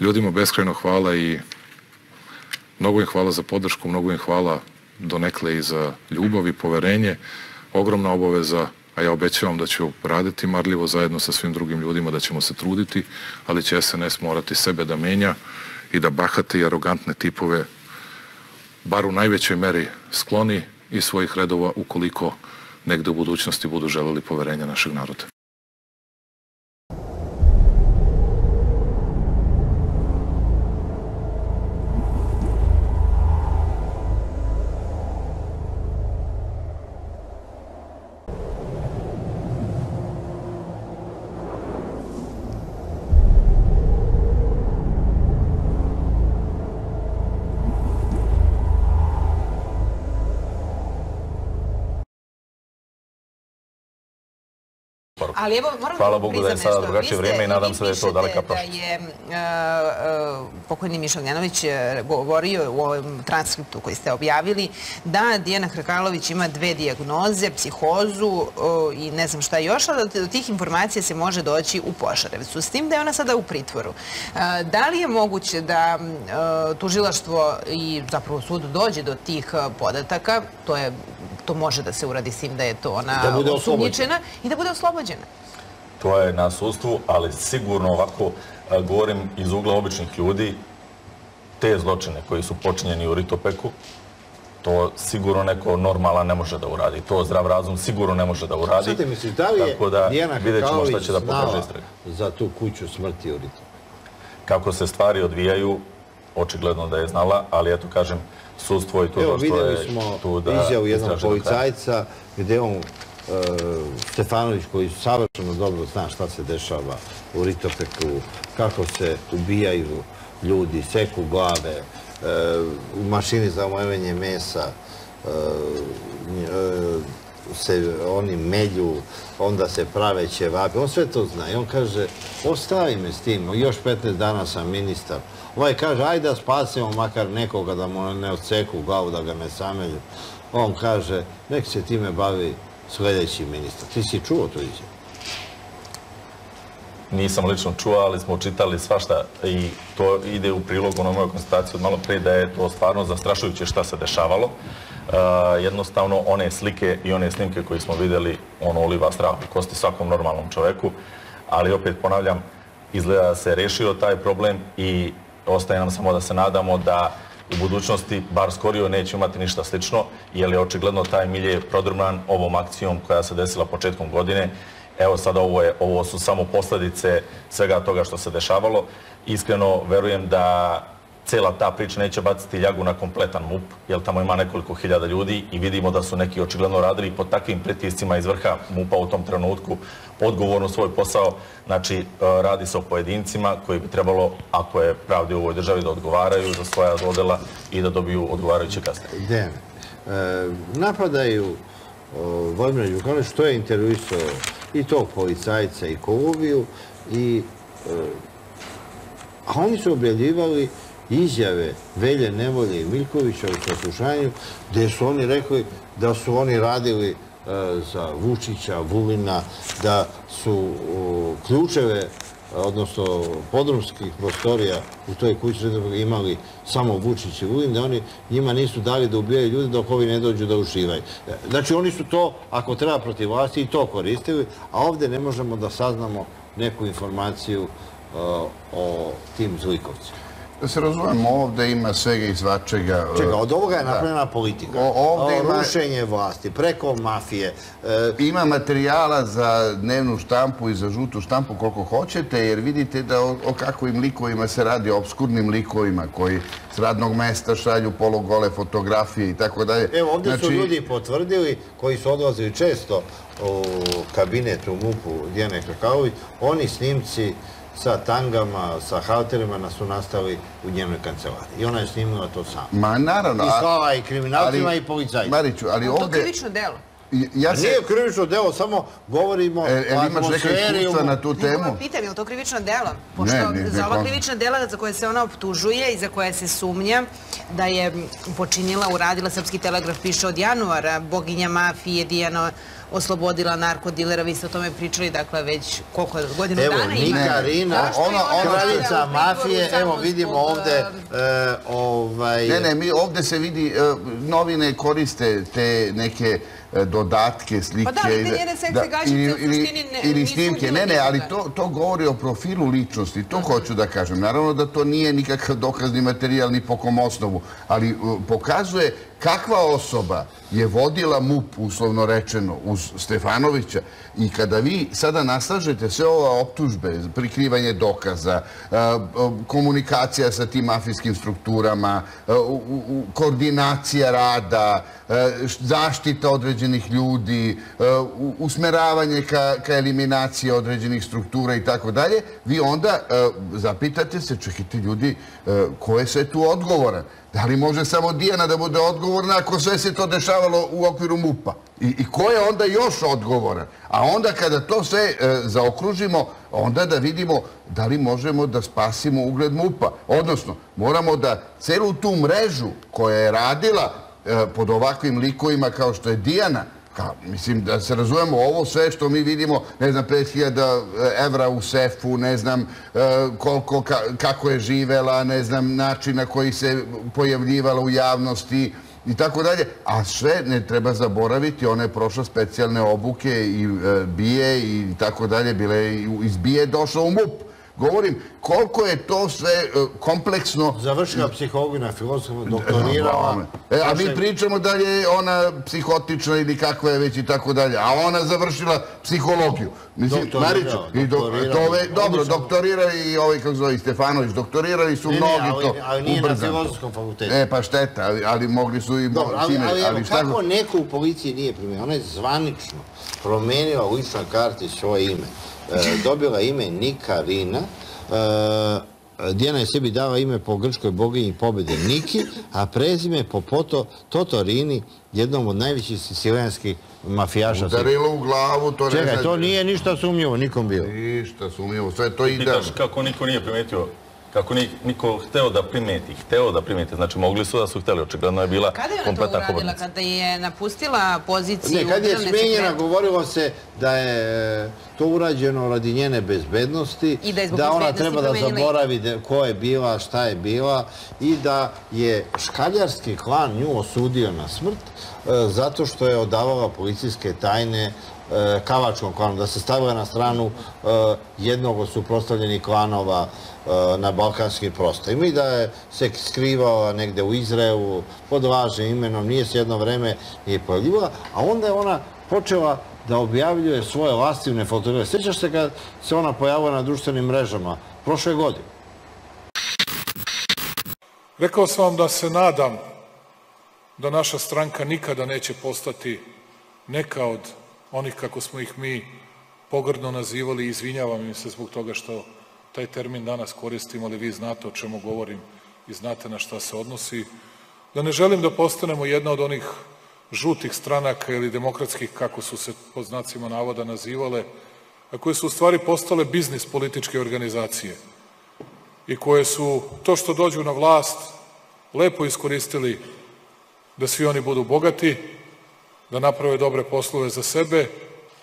ljudima beskrajno hvala i mnogo im hvala za podršku, mnogo im hvala donekle i za ljubav i poverenje. Ogromna obaveza, a ja obećavam da ću raditi marljivo zajedno sa svim drugim ljudima, da ćemo se truditi, ali će SNS morati sebe da menja i da bahate i arogantne tipove bar u najvećoj meri skloni iz svojih redova ukoliko negde u budućnosti budu želeli poverenja našeg naroda. Ali evo, moram Hvala da Bogu da je sada drugačije vrijeme i nadam se da je to daleka Da prošlost. je uh, uh, pokojni Mišo Gnjanović uh, govorio u ovom transkriptu koji ste objavili da Dijana Hrkalović ima dve dijagnoze, psihozu uh, i ne znam šta još, ali do tih informacija se može doći u Požarevcu. S tim da je ona sada u pritvoru. Da li je moguće da tužilaštvo i zapravo sud dođe do tih podataka, to je to može da se uradi s tim da je to ona Da bude osumnjičena i da bude oslobođena. To je na sudstvu, ali sigurno ovako a, govorim iz ugla običnih ljudi, te zločine koji su počinjeni u Ritopeku, to sigurno neko normalan ne može da uradi. To zdrav razum sigurno ne može da uradi. Sada misliš, da li je Tako da Dijana će da znala za tu kuću smrti u Ritu? Kako se stvari odvijaju, očigledno da je znala, ali eto kažem, sudstvo i Evo, tužilaštvo vidjeli je smo tu da izjavu jednog istraže do kraja. policajca gde on, e, Stefanović, koji savršeno dobro zna šta se dešava u Ritopeku, kako se ubijaju ljudi, seku glave, e, u mašini za omojenje mesa, e, e, se oni melju, onda se prave ćevapi, on sve to zna i on kaže, ostavi me s tim, još 15 dana sam ministar. Ovaj kaže, ajde da spasimo makar nekoga da mu ne odseku glavu, da ga ne samelju. On kaže, nek se time bavi sledeći ministar. Ti si čuo to izjavu? Nisam lično čuo, ali smo čitali svašta i to ide u prilog onoj mojoj konstataciji od malo pre da je to stvarno zastrašujuće šta se dešavalo. E, jednostavno, one slike i one snimke koje smo videli, ono uliva strah u kosti svakom normalnom čoveku, ali opet ponavljam, izgleda da se rešio taj problem i ostaje nam samo da se nadamo da u budućnosti, bar skorio, neće imati ništa slično, jer je očigledno taj milje prodrman ovom akcijom koja se desila početkom godine. Evo sada ovo, je, ovo su samo posledice svega toga što se dešavalo. Iskreno verujem da cela ta priča neće baciti ljagu na kompletan MUP, jer tamo ima nekoliko hiljada ljudi i vidimo da su neki očigledno radili pod takvim pritiscima iz vrha MUP-a u tom trenutku odgovorno svoj posao. Znači, e, radi se o pojedincima koji bi trebalo, ako je pravdi u ovoj državi, da odgovaraju za svoja zlodela i da dobiju odgovarajuće kazne. Dejan, e, napadaju Vojmira Đukanović, što je intervjuisao i tog policajca i Kolubiju, i, e, a oni su objavljivali izjave Velje Nevolje i Miljkovića u saslušanju, gde su oni rekli da su oni radili e, za Vučića, Vulina, da su ključeve odnosno podrumskih prostorija u toj kući imali samo Vučić i Vulin, da oni njima nisu dali da ubijaju ljudi dok ovi ne dođu da uživaju. Znači oni su to, ako treba protiv vlasti, i to koristili, a ovde ne možemo da saznamo neku informaciju uh, o tim zlikovcima. Da se razumemo, ovde ima svega i svačega. Čega, od ovoga je napravljena politika. O- ovde ima- Rušenje vlasti, preko mafije. E, Ima materijala za dnevnu štampu i za žutu štampu koliko hoćete, jer vidite da o, o kakvim likovima se radi, o obskurnim likovima koji s radnog mesta šalju polugole fotografije i tako dalje. Evo, ovde su Znači, ljudi potvrdili, koji su odlazili često u kabinet u MUP-u Dijane Hrkalović, oni snimci sa tangama, sa halterima su nastali u njenoj kancelariji. I ona je snimila to sama. Ma naravno. I a- slala i kriminalcima ali- i policajcima. Mariću, ali To ovde... krivično delo. I- Ja se... nije krivično delo, samo govorimo E, e, o imaš neka atmosferi. na tu Nego temu? vam pitam, je li to krivično delo? Pošto Ne, ne, za ova kon- krivična dela za koje se ona optužuje i za koje se sumnja da je počinila, uradila, Srpski telegraf piše od januara, boginja mafije, Dijana oslobodila narkodilera, vi ste o tome pričali, dakle, već koliko godinu Evo, dana ima. Nika Ne, Rina, Zašto je ono- ona kraljica mafije, evo vidimo zbog, ovde, e, e, ovaj... Ne, ne, mi ovde se vidi, e, novine koriste te neke e, dodatke, slike. Pa da, ali te da- njene seksi da, gaćice ili- u suštini ne- Ili snimke, ne, ne, ali nikoga. to, to govori o profilu ličnosti, to hoću da kažem. Naravno da to nije nikakav dokazni materijal ni po kom osnovu, ali e, pokazuje kakva osoba je vodila MUP, uslovno rečeno, uz Stefanovića i kada vi sada naslažete sve ove optužbe, prikrivanje dokaza, komunikacija sa tim mafijskim strukturama, koordinacija rada, zaštita određenih ljudi, usmeravanje ka, ka eliminaciji određenih struktura i tako dalje, vi onda zapitate se, čekajte ljudi, ko je sve tu odgovoran? Da li može samo Dijana da bude odgovorna ako sve se to dešavalo u okviru MUPA? I, I ko je onda još odgovoran? A onda kada to sve e, zaokružimo, onda da vidimo da li možemo da spasimo ugled MUPA. Odnosno, moramo da celu tu mrežu koja je radila e, pod ovakvim likovima kao što je Dijana, Ka, mislim, da se razumemo, ovo sve što mi vidimo, ne znam, 5000 evra u sefu, ne znam e, koliko, ka, kako je živela, ne znam, način na koji se pojavljivala u javnosti i tako dalje. A sve ne treba zaboraviti, ona je prošla specijalne obuke i e, bije i tako dalje, bile iz bije došla u MUP. Govorim, koliko je to sve e, kompleksno Završila psihologiju na filozofiju, doktorirala. E, a mi pričamo da je ona psihotična ili kakva je već i tako dalje. A ona završila psihologiju. Mislim, Mariću, i do- to dobro, doktorira i ovaj, kako zove, i Stefanović, doktorirali su Ne, ne, mnogi ali, to ali nije na ubrzano. filozofskom fakultetu. E, pa šteta, ali, ali mogli su i... Dobro, ali, kako neko u policiji nije promijenio? Ona je zvanično promenila u ličnoj karti svoje ime. E, dobila ime Nika Rina. E, Dijana je sebi dala ime po grčkoj boginji pobede Niki, a prezime po Poto, Toto Rini, jednom od najvećih sicilijanskih mafijaša. Udarilo u glavu, to ne Čekaj, znači- to nije ništa sumnjivo nikom bilo. Ništa sumnjivo, sve to ide. Pitaš kako niko nije primetio, kako ni, niko hteo da primeti, hteo da primeti, znači mogli su da su hteli, očigledno je bila Kada je ona to kompletna uradila? hobotnica. Kada je napustila poziciju Ne, kad je smenjena, govorilo se da je e, to urađeno radi njene bezbednosti, I da je zbog ona treba da i- zaboravi da- ko je bila, šta je bila i da je škaljarski klan nju osudio na smrt e, zato što je odavala policijske tajne e, kavačkom klanu, da se stavila na stranu e, jednog od suprostavljenih klanova na balkanskim prostorima i da je se skrivala negde u Izraelu pod lažnim imenom, nije se jedno vreme nije pojavljivala, a onda je ona počela da objavljuje svoje lastivne fotografije. Sjećaš se kad se ona pojavila na društvenim mrežama prošle godine? Rekao sam vam da se nadam da naša stranka nikada neće postati neka od onih kako smo ih mi pogrdno nazivali i izvinjavam im se zbog toga što taj termin danas koristim, ali vi znate o čemu govorim i znate na šta se odnosi. Da ne želim da postanemo jedna od onih žutih stranaka ili demokratskih, kako su se po znacima navoda nazivale, a koje su u stvari postale biznis političke organizacije i koje su to što dođu na vlast lepo iskoristili da svi oni budu bogati, da naprave dobre poslove za sebe,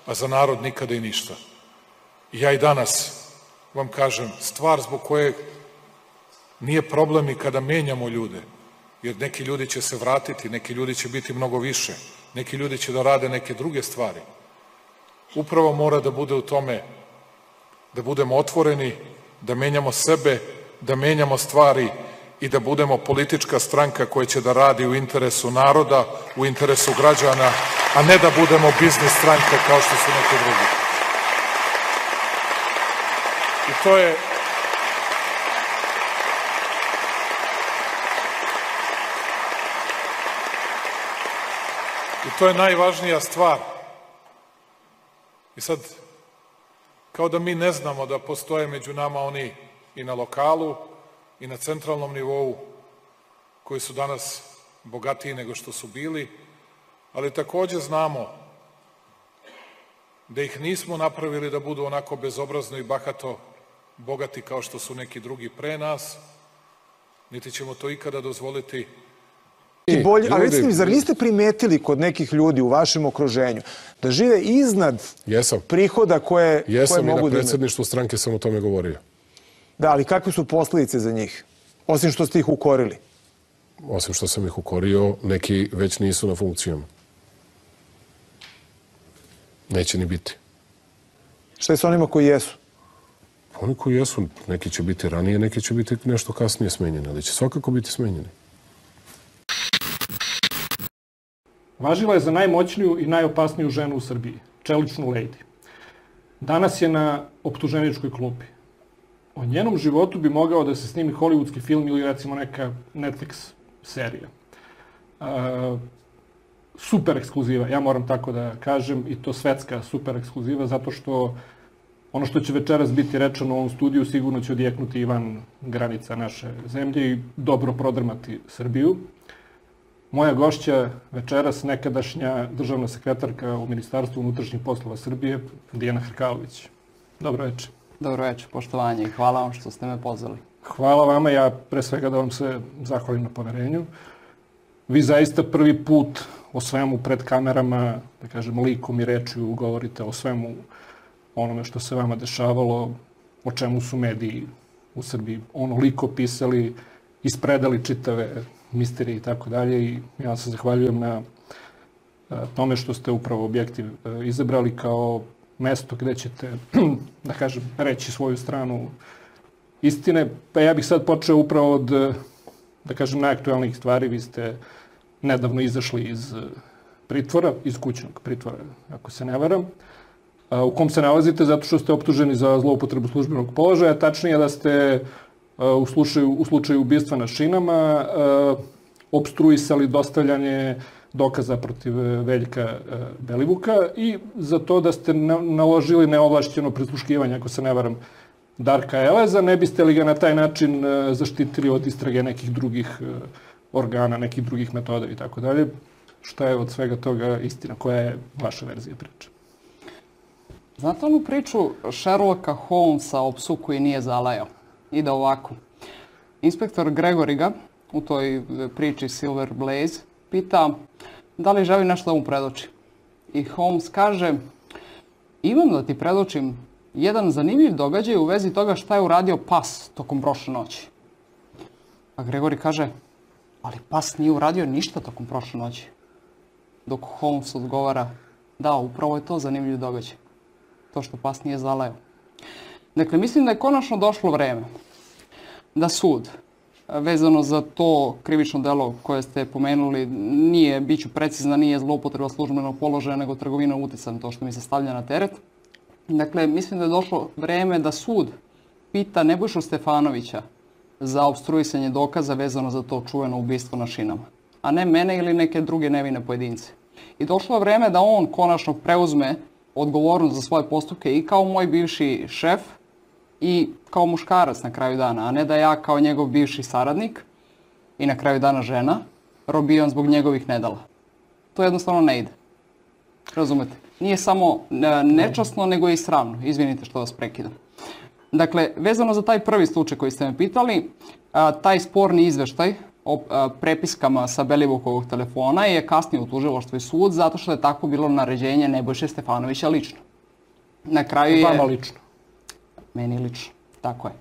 a za narod nikada i ništa. I ja i danas vam kažem, stvar zbog koje nije problem i kada menjamo ljude, jer neki ljudi će se vratiti, neki ljudi će biti mnogo više, neki ljudi će da rade neke druge stvari. Upravo mora da bude u tome da budemo otvoreni, da menjamo sebe, da menjamo stvari i da budemo politička stranka koja će da radi u interesu naroda, u interesu građana, a ne da budemo biznis stranka kao što su neki drugi. I to je I to je najvažnija stvar. I sad, kao da mi ne znamo da postoje među nama oni i na lokalu i na centralnom nivou koji su danas bogatiji nego što su bili, ali takođe znamo da ih nismo napravili da budu onako bezobrazno i bahato bogati kao što su neki drugi pre nas, niti ćemo to ikada dozvoliti I bolje, a ljudi- recite mi, zar niste primetili kod nekih ljudi u vašem okruženju da žive iznad Jesam. prihoda koje, koje Jesam i na mogu da imaju? predsjedništvu stranke sam o tome govorio. Da, ali kakve su posledice za njih? Osim što ste ih ukorili. Osim što sam ih ukorio, neki već nisu na funkcijama. Neće ni biti. Šta je sa onima koji jesu? Oni koji jesu, neki će biti ranije, neki će biti nešto kasnije smenjeni, ali će svakako biti smenjeni. Važila je za najmoćniju i najopasniju ženu u Srbiji, čeličnu lady. Danas je na optuženičkoj klupi. O njenom životu bi mogao da se snimi hollywoodski film ili recimo neka Netflix serija. E, super ekskluziva, ja moram tako da kažem, i to svetska super ekskluziva, zato što ono što će večeras biti rečeno u ovom studiju sigurno će odjeknuti i van granica naše zemlje i dobro prodrmati Srbiju. Moja gošća večeras, nekadašnja državna sekretarka u Ministarstvu unutrašnjih poslova Srbije, Dijana Hrkalović. Dobro večer. Dobro večer, poštovanje i hvala vam što ste me pozvali. Hvala vama, ja pre svega da vam se zahvalim na poverenju. Vi zaista prvi put o svemu pred kamerama, da kažem, likom i rečju govorite o svemu onome što se vama dešavalo, o čemu su mediji u Srbiji onoliko pisali, ispredali čitave misterije i tako dalje i ja se zahvaljujem na e, tome što ste upravo objektiv e, izabrali kao mesto gde ćete, da kažem, reći svoju stranu istine. Pa ja bih sad počeo upravo od, e, da kažem, najaktualnijih stvari. Vi ste nedavno izašli iz pritvora, iz kućnog pritvora, ako se ne varam, a, u kom se nalazite zato što ste optuženi za zloupotrebu službenog položaja, tačnije da ste u slučaju, u slučaju ubistva na šinama obstruisali dostavljanje dokaza protiv e, Veljka e, Belivuka i za to da ste na- naložili neovlašćeno prisluškivanje, ako se ne varam, Darka Eleza, ne biste li ga na taj način e, zaštitili od istrage nekih drugih organa, nekih drugih metoda i tako dalje. Šta je od svega toga istina? Koja je vaša verzija priče? Znate onu priču Sherlocka Holmesa o psu koji nije zalajao? Ide ovako. Inspektor Gregoriga u toj priči Silver Blaze pita da li želi nešto da mu predoči. I Holmes kaže imam da ti predočim jedan zanimljiv događaj u vezi toga šta je uradio pas tokom prošle noći. A Gregori kaže, ali pas nije uradio ništa tokom prošle noći. Dok Holmes odgovara, da, upravo je to zanimljiv događaj. To što pas nije zaleo. Dakle, mislim da je konačno došlo vreme da sud, vezano za to krivično delo koje ste pomenuli, nije, bit ću precizna, nije zloupotreba službenog položaja, nego trgovina uticajem, to što mi se stavlja na teret. Dakle, mislim da je došlo vreme da sud pita Nebojšu Stefanovića za obstruisanje dokaza vezano za to čuveno ubistvo na šinama, a ne mene ili neke druge nevine pojedince. I došlo je vreme da on konačno preuzme odgovornost za svoje postupke i kao moj bivši šef i kao muškarac na kraju dana, a ne da ja kao njegov bivši saradnik i na kraju dana žena robijem zbog njegovih nedala. To jednostavno ne ide. Razumete? Nije samo e, nečasno, nego i sramno. Izvinite što vas prekidam. Dakle, vezano za taj prvi slučaj koji ste me pitali, taj sporni izveštaj o a, prepiskama sa Belivukovog telefona je kasnije u tužilaštvo i sud zato što je tako bilo naređenje Nebojše Stefanovića lično. Na kraju je... Vama lično. Meni lično, tako je.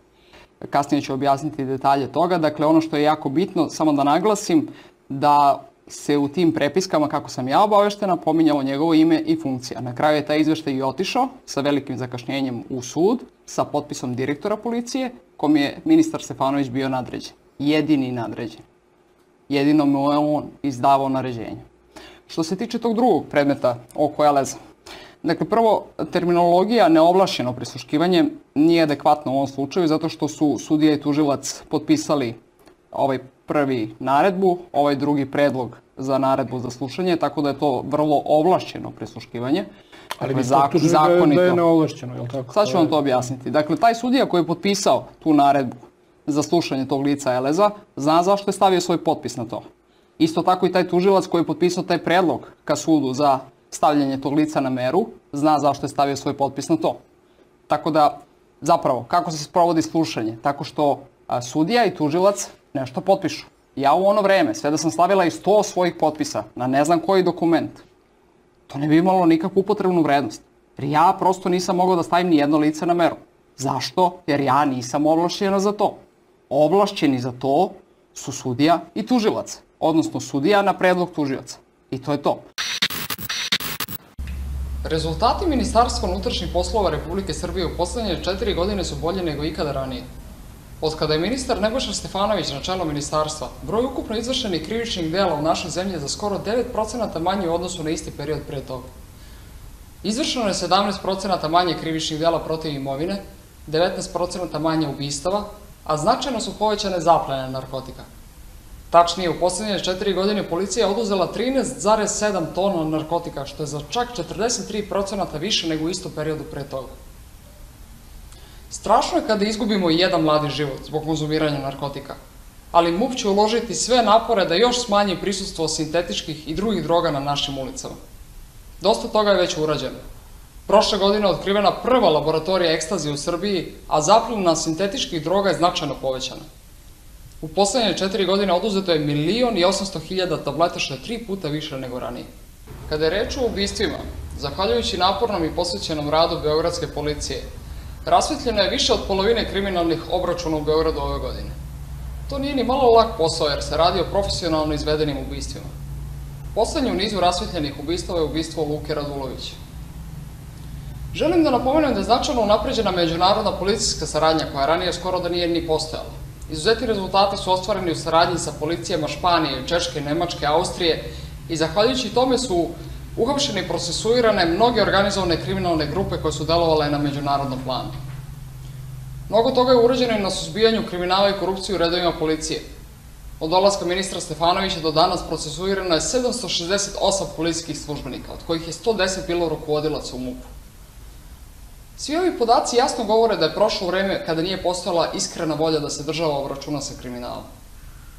Kasnije ću objasniti detalje toga. Dakle, ono što je jako bitno, samo da naglasim, da se u tim prepiskama, kako sam ja obaveštena, pominjalo njegovo ime i funkcija. Na kraju je taj izveštaj i otišao sa velikim zakašnjenjem u sud, sa potpisom direktora policije, kom je ministar Stefanović bio nadređen. Jedini nadređen. Jedino mu je on izdavao naređenje. Što se tiče tog drugog predmeta oko Eleza, Dakle, prvo, terminologija neovlašćeno prisluškivanje nije adekvatna u ovom slučaju zato što su sudija i tužilac potpisali ovaj prvi naredbu, ovaj drugi predlog za naredbu za slušanje, tako da je to vrlo ovlašćeno prisluškivanje. Ali Dakle, ste zak- optuženi da je, da je zakonito. neovlašćeno, je li tako? Sad ću vam to objasniti. Dakle, taj sudija koji je potpisao tu naredbu za slušanje tog lica Eleza, zna zašto je stavio svoj potpis na to. Isto tako i taj tužilac koji je potpisao taj predlog ka sudu za stavljanje tog lica na meru, zna zašto je stavio svoj potpis na to. Tako da, zapravo, kako se sprovodi slušanje? Tako što a, sudija i tužilac nešto potpišu. Ja u ono vreme, sve da sam stavila i 100 svojih potpisa na ne znam koji dokument, to ne bi imalo nikakvu upotrebnu vrednost. Jer ja prosto nisam mogao da stavim ni jedno lice na meru. Zašto? Jer ja nisam ovlašćena za to. Ovlašćeni za to su sudija i tužilac. Odnosno sudija na predlog tužilaca. I to je to. Rezultati Ministarstva unutrašnjih poslova Republike Srbije u poslednje četiri godine su bolje nego ikada ranije. Od kada je ministar Nebojša Stefanović na čelo ministarstva, broj ukupno izvršenih krivičnih dela u našoj zemlji je za skoro 9% manji u odnosu na isti period pre toga. Izvršeno je 17% manje krivičnih dela protiv imovine, 19% manje ubistava, a značajno su povećane zaplene narkotika. Tačnije, u poslednje četiri godine policija je oduzela 13,7 tona narkotika, što je za čak 43% više nego u istom periodu pre toga. Strašno je kada izgubimo jedan mladi život zbog konzumiranja narkotika, ali MUP će uložiti sve napore da još smanji prisustvo sintetičkih i drugih droga na našim ulicama. Dosta toga je već urađeno. Prošle godine je otkrivena prva laboratorija ekstazije u Srbiji, a zaplena sintetičkih droga je značajno povećana. U poslednje četiri godine oduzeto je milion i 800 hiljada tableta, što je tri puta više nego ranije. Kada je reč o ubistvima, zahvaljujući napornom i posvećenom radu Beogradske policije, rasvetljeno je više od polovine kriminalnih obračuna u Beogradu ove godine. To nije ni malo lak posao jer se radi o profesionalno izvedenim ubistvima. Poslednje u nizu rasvetljenih ubistava je ubistvo Luke Radulovića. Želim da napomenem da je značajno unapređena međunarodna policijska saradnja koja ranije skoro da nije ni postojala. Izuzetni rezultati su ostvareni u saradnji sa policijama Španije, Češke, Nemačke, Austrije i zahvaljujući tome su uhapšene i procesuirane mnoge organizovane kriminalne grupe koje su delovale na međunarodnom planu. Mnogo toga je urađeno i na suzbijanju kriminala i korupcije u redovima policije. Od dolaska ministra Stefanovića do danas procesuirano je 768 policijskih službenika, od kojih je 110 bilo rukovodilaca u MUP-u. Svi ovi podaci jasno govore da je prošlo vreme kada nije postojala iskrena volja da se država obračuna sa kriminalom.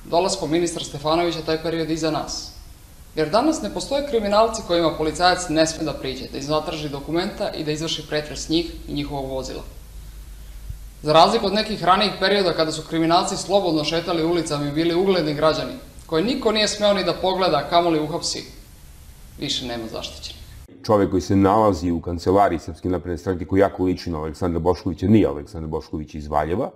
Dolaskom ministra Stefanovića taj period iza nas. Jer danas ne postoje kriminalci kojima policajac ne sme da priđe, da izatraži dokumenta i da izvrši pretres njih i njihovog vozila. Za razliku od nekih ranijih perioda kada su kriminalci slobodno šetali ulicama i bili ugledni građani, koje niko nije smeo ni da pogleda, kamoli uhapsi, više nema zaštićenih. Čovek koji se nalazi u kancelariji Srpske napredne stranke koji jako liči na Aleksandra Boškovića, nije Aleksandar Bošković iz Valjeva,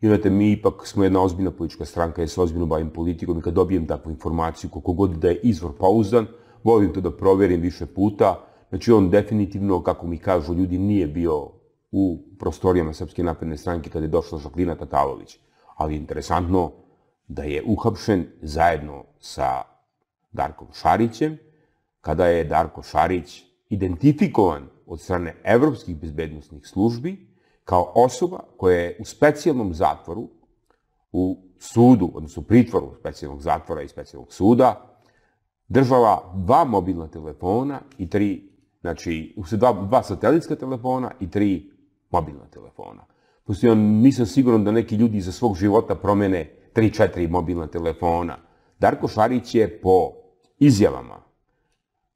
I znate, mi ipak smo jedna ozbiljna politička stranka, ja se ozbiljno bavim politikom i kad dobijem takvu informaciju, koliko god da je izvor pauzan, volim to da proverim više puta. Znači, on definitivno, kako mi kažu ljudi, nije bio u prostorijama Srpske napredne stranke kada je došla Žaklina Tatalović. Ali interesantno da je uhapšen zajedno sa Darkom Šarićem, kada je Darko Šarić identifikovan od strane evropskih bezbednostnih službi kao osoba koja je u specijalnom zatvoru, u sudu, odnosno pritvoru specijalnog zatvora i specijalnog suda, držala dva mobilna telefona i tri, znači, dva, dva satelitska telefona i tri mobilna telefona. Pošto ja nisam siguran da neki ljudi za svog života promene 3-4 mobilna telefona. Darko Šarić je po izjavama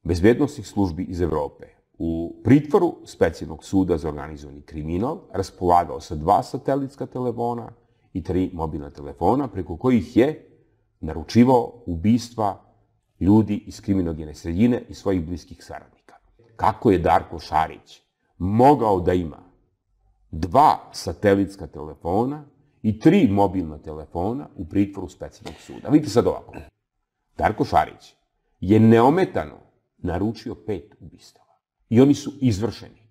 bezbednostnih službi iz Evrope u pritvoru specijalnog suda za organizovani kriminal raspolagao sa dva satelitska telefona i tri mobilna telefona preko kojih je naručivao ubistva ljudi iz kriminogene sredine i svojih bliskih saradnika. Kako je Darko Šarić mogao da ima dva satelitska telefona i tri mobilna telefona u pritvoru specijalnog suda? Vidite sad ovako. Darko Šarić je neometano naručio pet ubistava. I oni su izvršeni.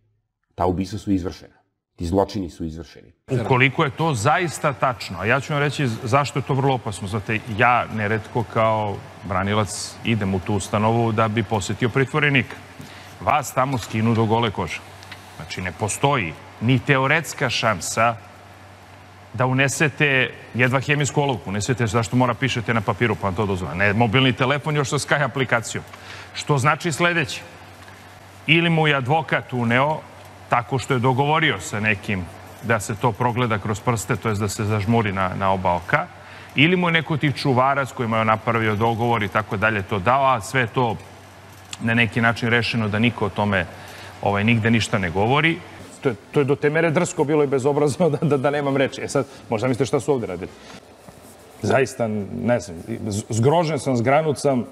Ta ubistva su izvršena. Ti zločini su izvršeni. Ukoliko je to zaista tačno, a ja ću vam reći zašto je to vrlo opasno. Znate, ja neretko kao branilac idem u tu ustanovu da bi posetio pritvorenika. Vas tamo skinu do gole kože. Znači, ne postoji ni teoretska šansa da unesete jedva hemijsku olovku, unesete zašto mora pišete na papiru, pa vam to dozvola. Ne, mobilni telefon još sa Sky aplikacijom. Što znači sledeće ili mu je advokat uneo tako što je dogovorio sa nekim da se to progleda kroz prste, to je da se zažmuri na, na oba oka, ili mu je neko tih čuvara s kojima je napravio dogovor i tako dalje to dao, a sve to na neki način rešeno da niko o tome ovaj, nigde ništa ne govori. To je, to je do te mere drsko bilo i bezobrazno da, da, da nemam reči. E sad, možda mislite šta su ovde radili. Zaista, ne znam, zgrožen sam, zgranut sam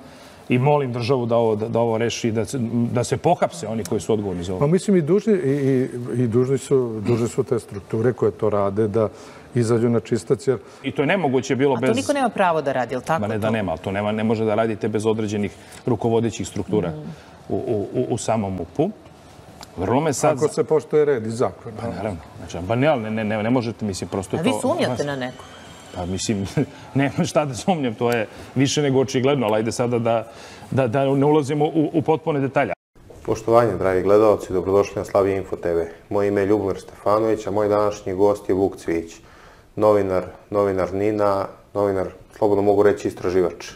i molim državu da ovo, da, da ovo reši, da da se pohapse oni koji su odgovorni za ovo. Pa mislim i dužni, i, i, i dužni, su, dužni su te strukture koje to rade da izađu na čistac, jer... I to je nemoguće bilo A bez... to niko nema pravo da radi, je li tako? Ma ne to? da nema, ali to nema, ne može da radite bez određenih rukovodećih struktura Mhm. u, u, u, u samom MUP-u. Vrlo me sad... Ako se poštuje red i zakon. Pa naravno. Znači, pa ne, ali ne, ne, možete, mislim, prosto A je vi to... sumnjate na nekog? Pa mislim, nema šta da sumnjam, to je više nego očigledno, ali ajde sada da, da, da ne ulazimo u, u potpune detalje. Poštovanje, dragi gledalci, dobrodošli na Slavi Info TV. Moje ime je Ljubomir Stefanović, a moj današnji gost je Vuk Cvić, novinar, novinar Nina, novinar, slobodno mogu reći, istraživač.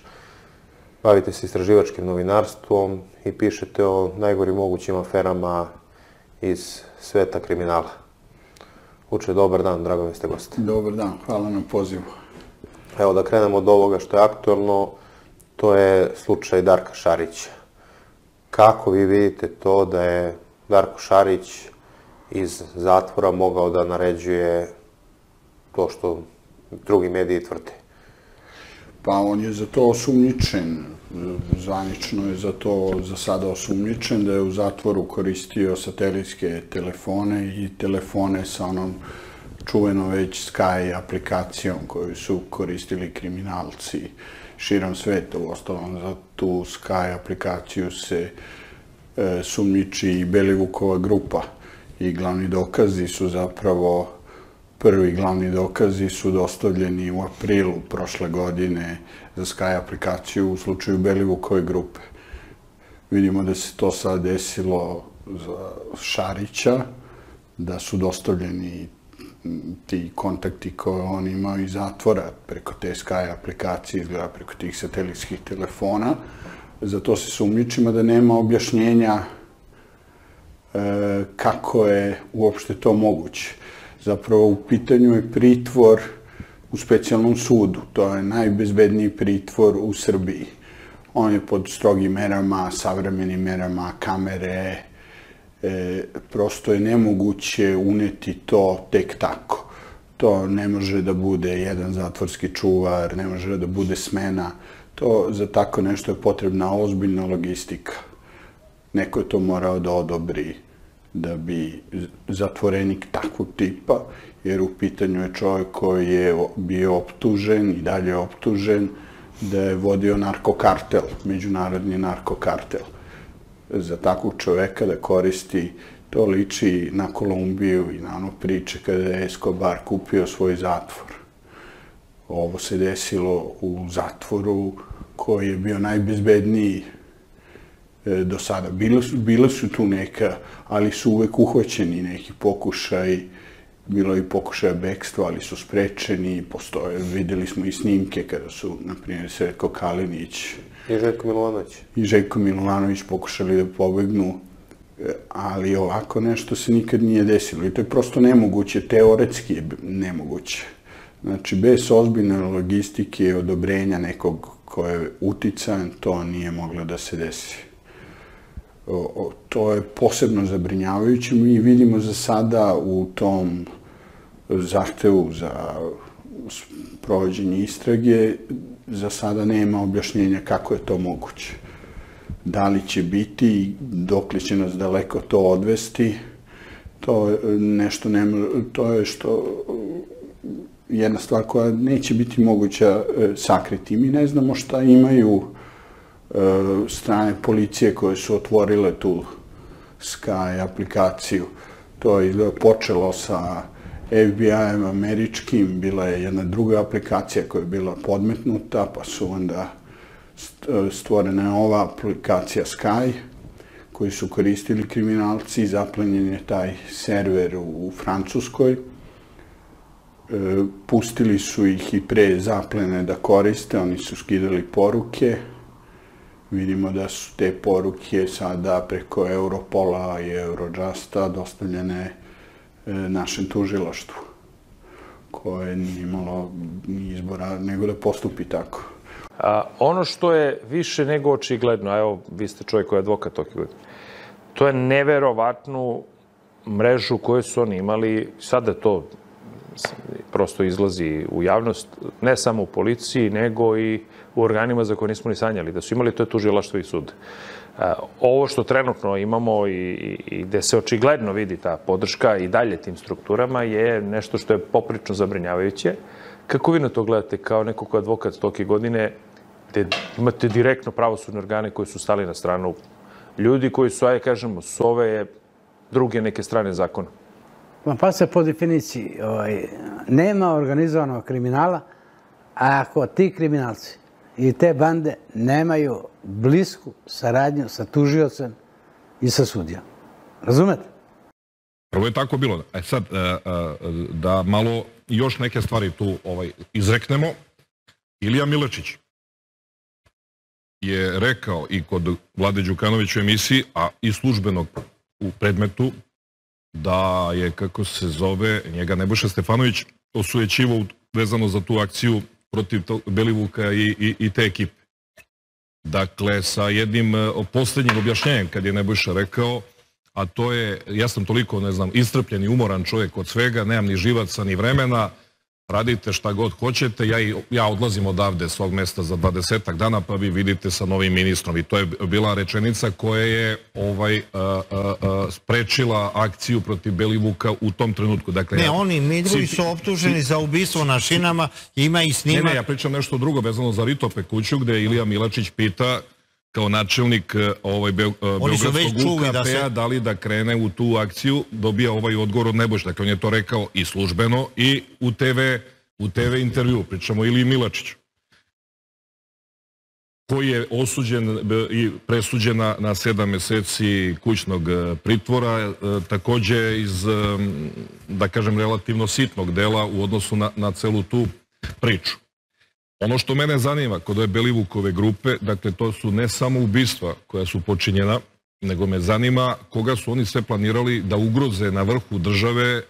Bavite se istraživačkim novinarstvom i pišete o najgorim mogućim aferama iz sveta kriminala. Uče, dobar dan, drago mi ste gosti. Dobar dan, hvala na pozivu. Evo da krenemo od ovoga što je aktualno, to je slučaj Darka Šarića. Kako vi vidite to da je Darko Šarić iz zatvora mogao da naređuje to što drugi mediji tvrde? Pa on je za to osumnjičen. Zvanično je za to za sada osumnjičen da je u zatvoru koristio satelitske telefone i telefone sa onom čuveno već Sky aplikacijom koju su koristili kriminalci širom sveta. U ostalom za tu Sky aplikaciju se e, sumnjiči i Belivukova grupa i glavni dokazi su zapravo Prvi glavni dokazi su dostavljeni u aprilu prošle godine za Sky aplikaciju u slučaju Belivukove grupe. Vidimo da se to sad desilo za Šarića, da su dostavljeni ti kontakti koje on imao iz zatvora preko te Sky aplikacije, izgleda preko tih satelitskih telefona. Za to se sumnjičima da nema objašnjenja e, kako je uopšte to moguće. Zapravo u pitanju je pritvor u specijalnom sudu. To je najbezbedniji pritvor u Srbiji. On je pod strogim merama, savremenim merama, kamere. E, prosto je nemoguće uneti to tek tako. To ne može da bude jedan zatvorski čuvar, ne može da bude smena. To za tako nešto je potrebna ozbiljna logistika. Neko je to morao da odobri da bi zatvorenik takvog tipa, jer u pitanju je čovjek koji je bio optužen i dalje je optužen da je vodio narkokartel, međunarodni narkokartel. Za takvog čoveka da koristi, to liči na Kolumbiju i na ono priče kada je Escobar kupio svoj zatvor. Ovo se desilo u zatvoru koji je bio najbezbedniji e, do sada. Bile su, bile su tu neka, ali su uvek uhvaćeni neki pokušaj, bilo je i pokušaja bekstva, ali su sprečeni, postoje, videli smo i snimke kada su, na primjer, Sretko Kalinić I Željko Milovanović. i Željko Milovanović pokušali da pobegnu, e, ali ovako nešto se nikad nije desilo i to je prosto nemoguće, teoretski je nemoguće. Znači, bez ozbiljne logistike i odobrenja nekog ko je utican, to nije moglo da se desi. To je posebno zabrinjavajuće. Mi vidimo za sada u tom zahtevu za provođenje istrage, za sada nema objašnjenja kako je to moguće. Da li će biti i dok će nas daleko to odvesti, to je nešto nema, to je što jedna stvar koja neće biti moguća e, sakriti. Mi ne znamo šta imaju strane policije koje su otvorile tu Sky aplikaciju. To je počelo sa FBI-em američkim, bila je jedna druga aplikacija koja je bila podmetnuta, pa su onda st- stvorena ova aplikacija Sky, koju su koristili kriminalci, zaplenjen je taj server u, Francuskoj. E, pustili su ih i pre zaplene da koriste, oni su skidali poruke. Vidimo da su te poruke sada preko Europola i Eurojusta dostavljene e, našem tužilaštvu koje nije imalo izbora nego da postupi tako. A, ono što je više nego očigledno, a evo, vi ste čovjek koji je advokat godine, to je neverovatnu mrežu koju su oni imali, sada to prosto izlazi u javnost, ne samo u policiji, nego i u organima za koje nismo ni sanjali da su imali, to je tužilaštvo i sud. Ovo što trenutno imamo i, i, i gde se očigledno vidi ta podrška i dalje tim strukturama je nešto što je poprično zabrinjavajuće. Kako vi na to gledate kao neko ko advokat toke godine, gde imate direktno pravosudne organe koji su stali na stranu ljudi koji su, ajde kažemo, s ove druge neke strane zakona? Pa se po definiciji, ovaj, nema organizovanog kriminala, a ako ti kriminalci i te bande nemaju blisku saradnju sa tužiocem i sa sudijom. Razumete? Prvo je tako bilo. E sad, e, e, da malo još neke stvari tu ovaj, izreknemo. Ilija Milečić je rekao i kod Vlade Đukanovića u emisiji, a i službenog u predmetu, da je, kako se zove, njega Nebojša Stefanović osujećivo vezano za tu akciju protiv Belivuka i, i, i te ekipe. Dakle, sa jednim e, poslednjim objašnjenjem, kad je Nebojša rekao, a to je, ja sam toliko, ne znam, istrpljen i umoran čovjek od svega, nemam ni živaca ni vremena, radite šta god hoćete, ja, i, ja odlazim odavde svog mesta za 20 dana, pa vi vidite sa novim ministrom. I to je bila rečenica koja je ovaj, a, a, a, sprečila akciju protiv Belivuka u tom trenutku. Dakle, ne, ja, oni Midrovi su optuženi za ubistvo na šinama, ima i snimak. Ne, ne, ja pričam nešto drugo vezano za Ritope kuću, gde Ilija Milačić pita kao načelnik e, ovaj, Be, Beogradskog UKP-a da, se... da li da krene u tu akciju, dobija ovaj odgovor od Nebojš. Dakle, on je to rekao i službeno i u TV, u TV intervju. Pričamo ili Milačiću koji je osuđen i presuđen na, sedam meseci kućnog e, pritvora, e, takođe iz, da kažem, relativno sitnog dela u odnosu na, na celu tu priču. Ono što mene zanima kod ove Belivukove grupe, dakle to su ne samo ubistva koja su počinjena, nego me zanima koga su oni sve planirali da ugroze na vrhu države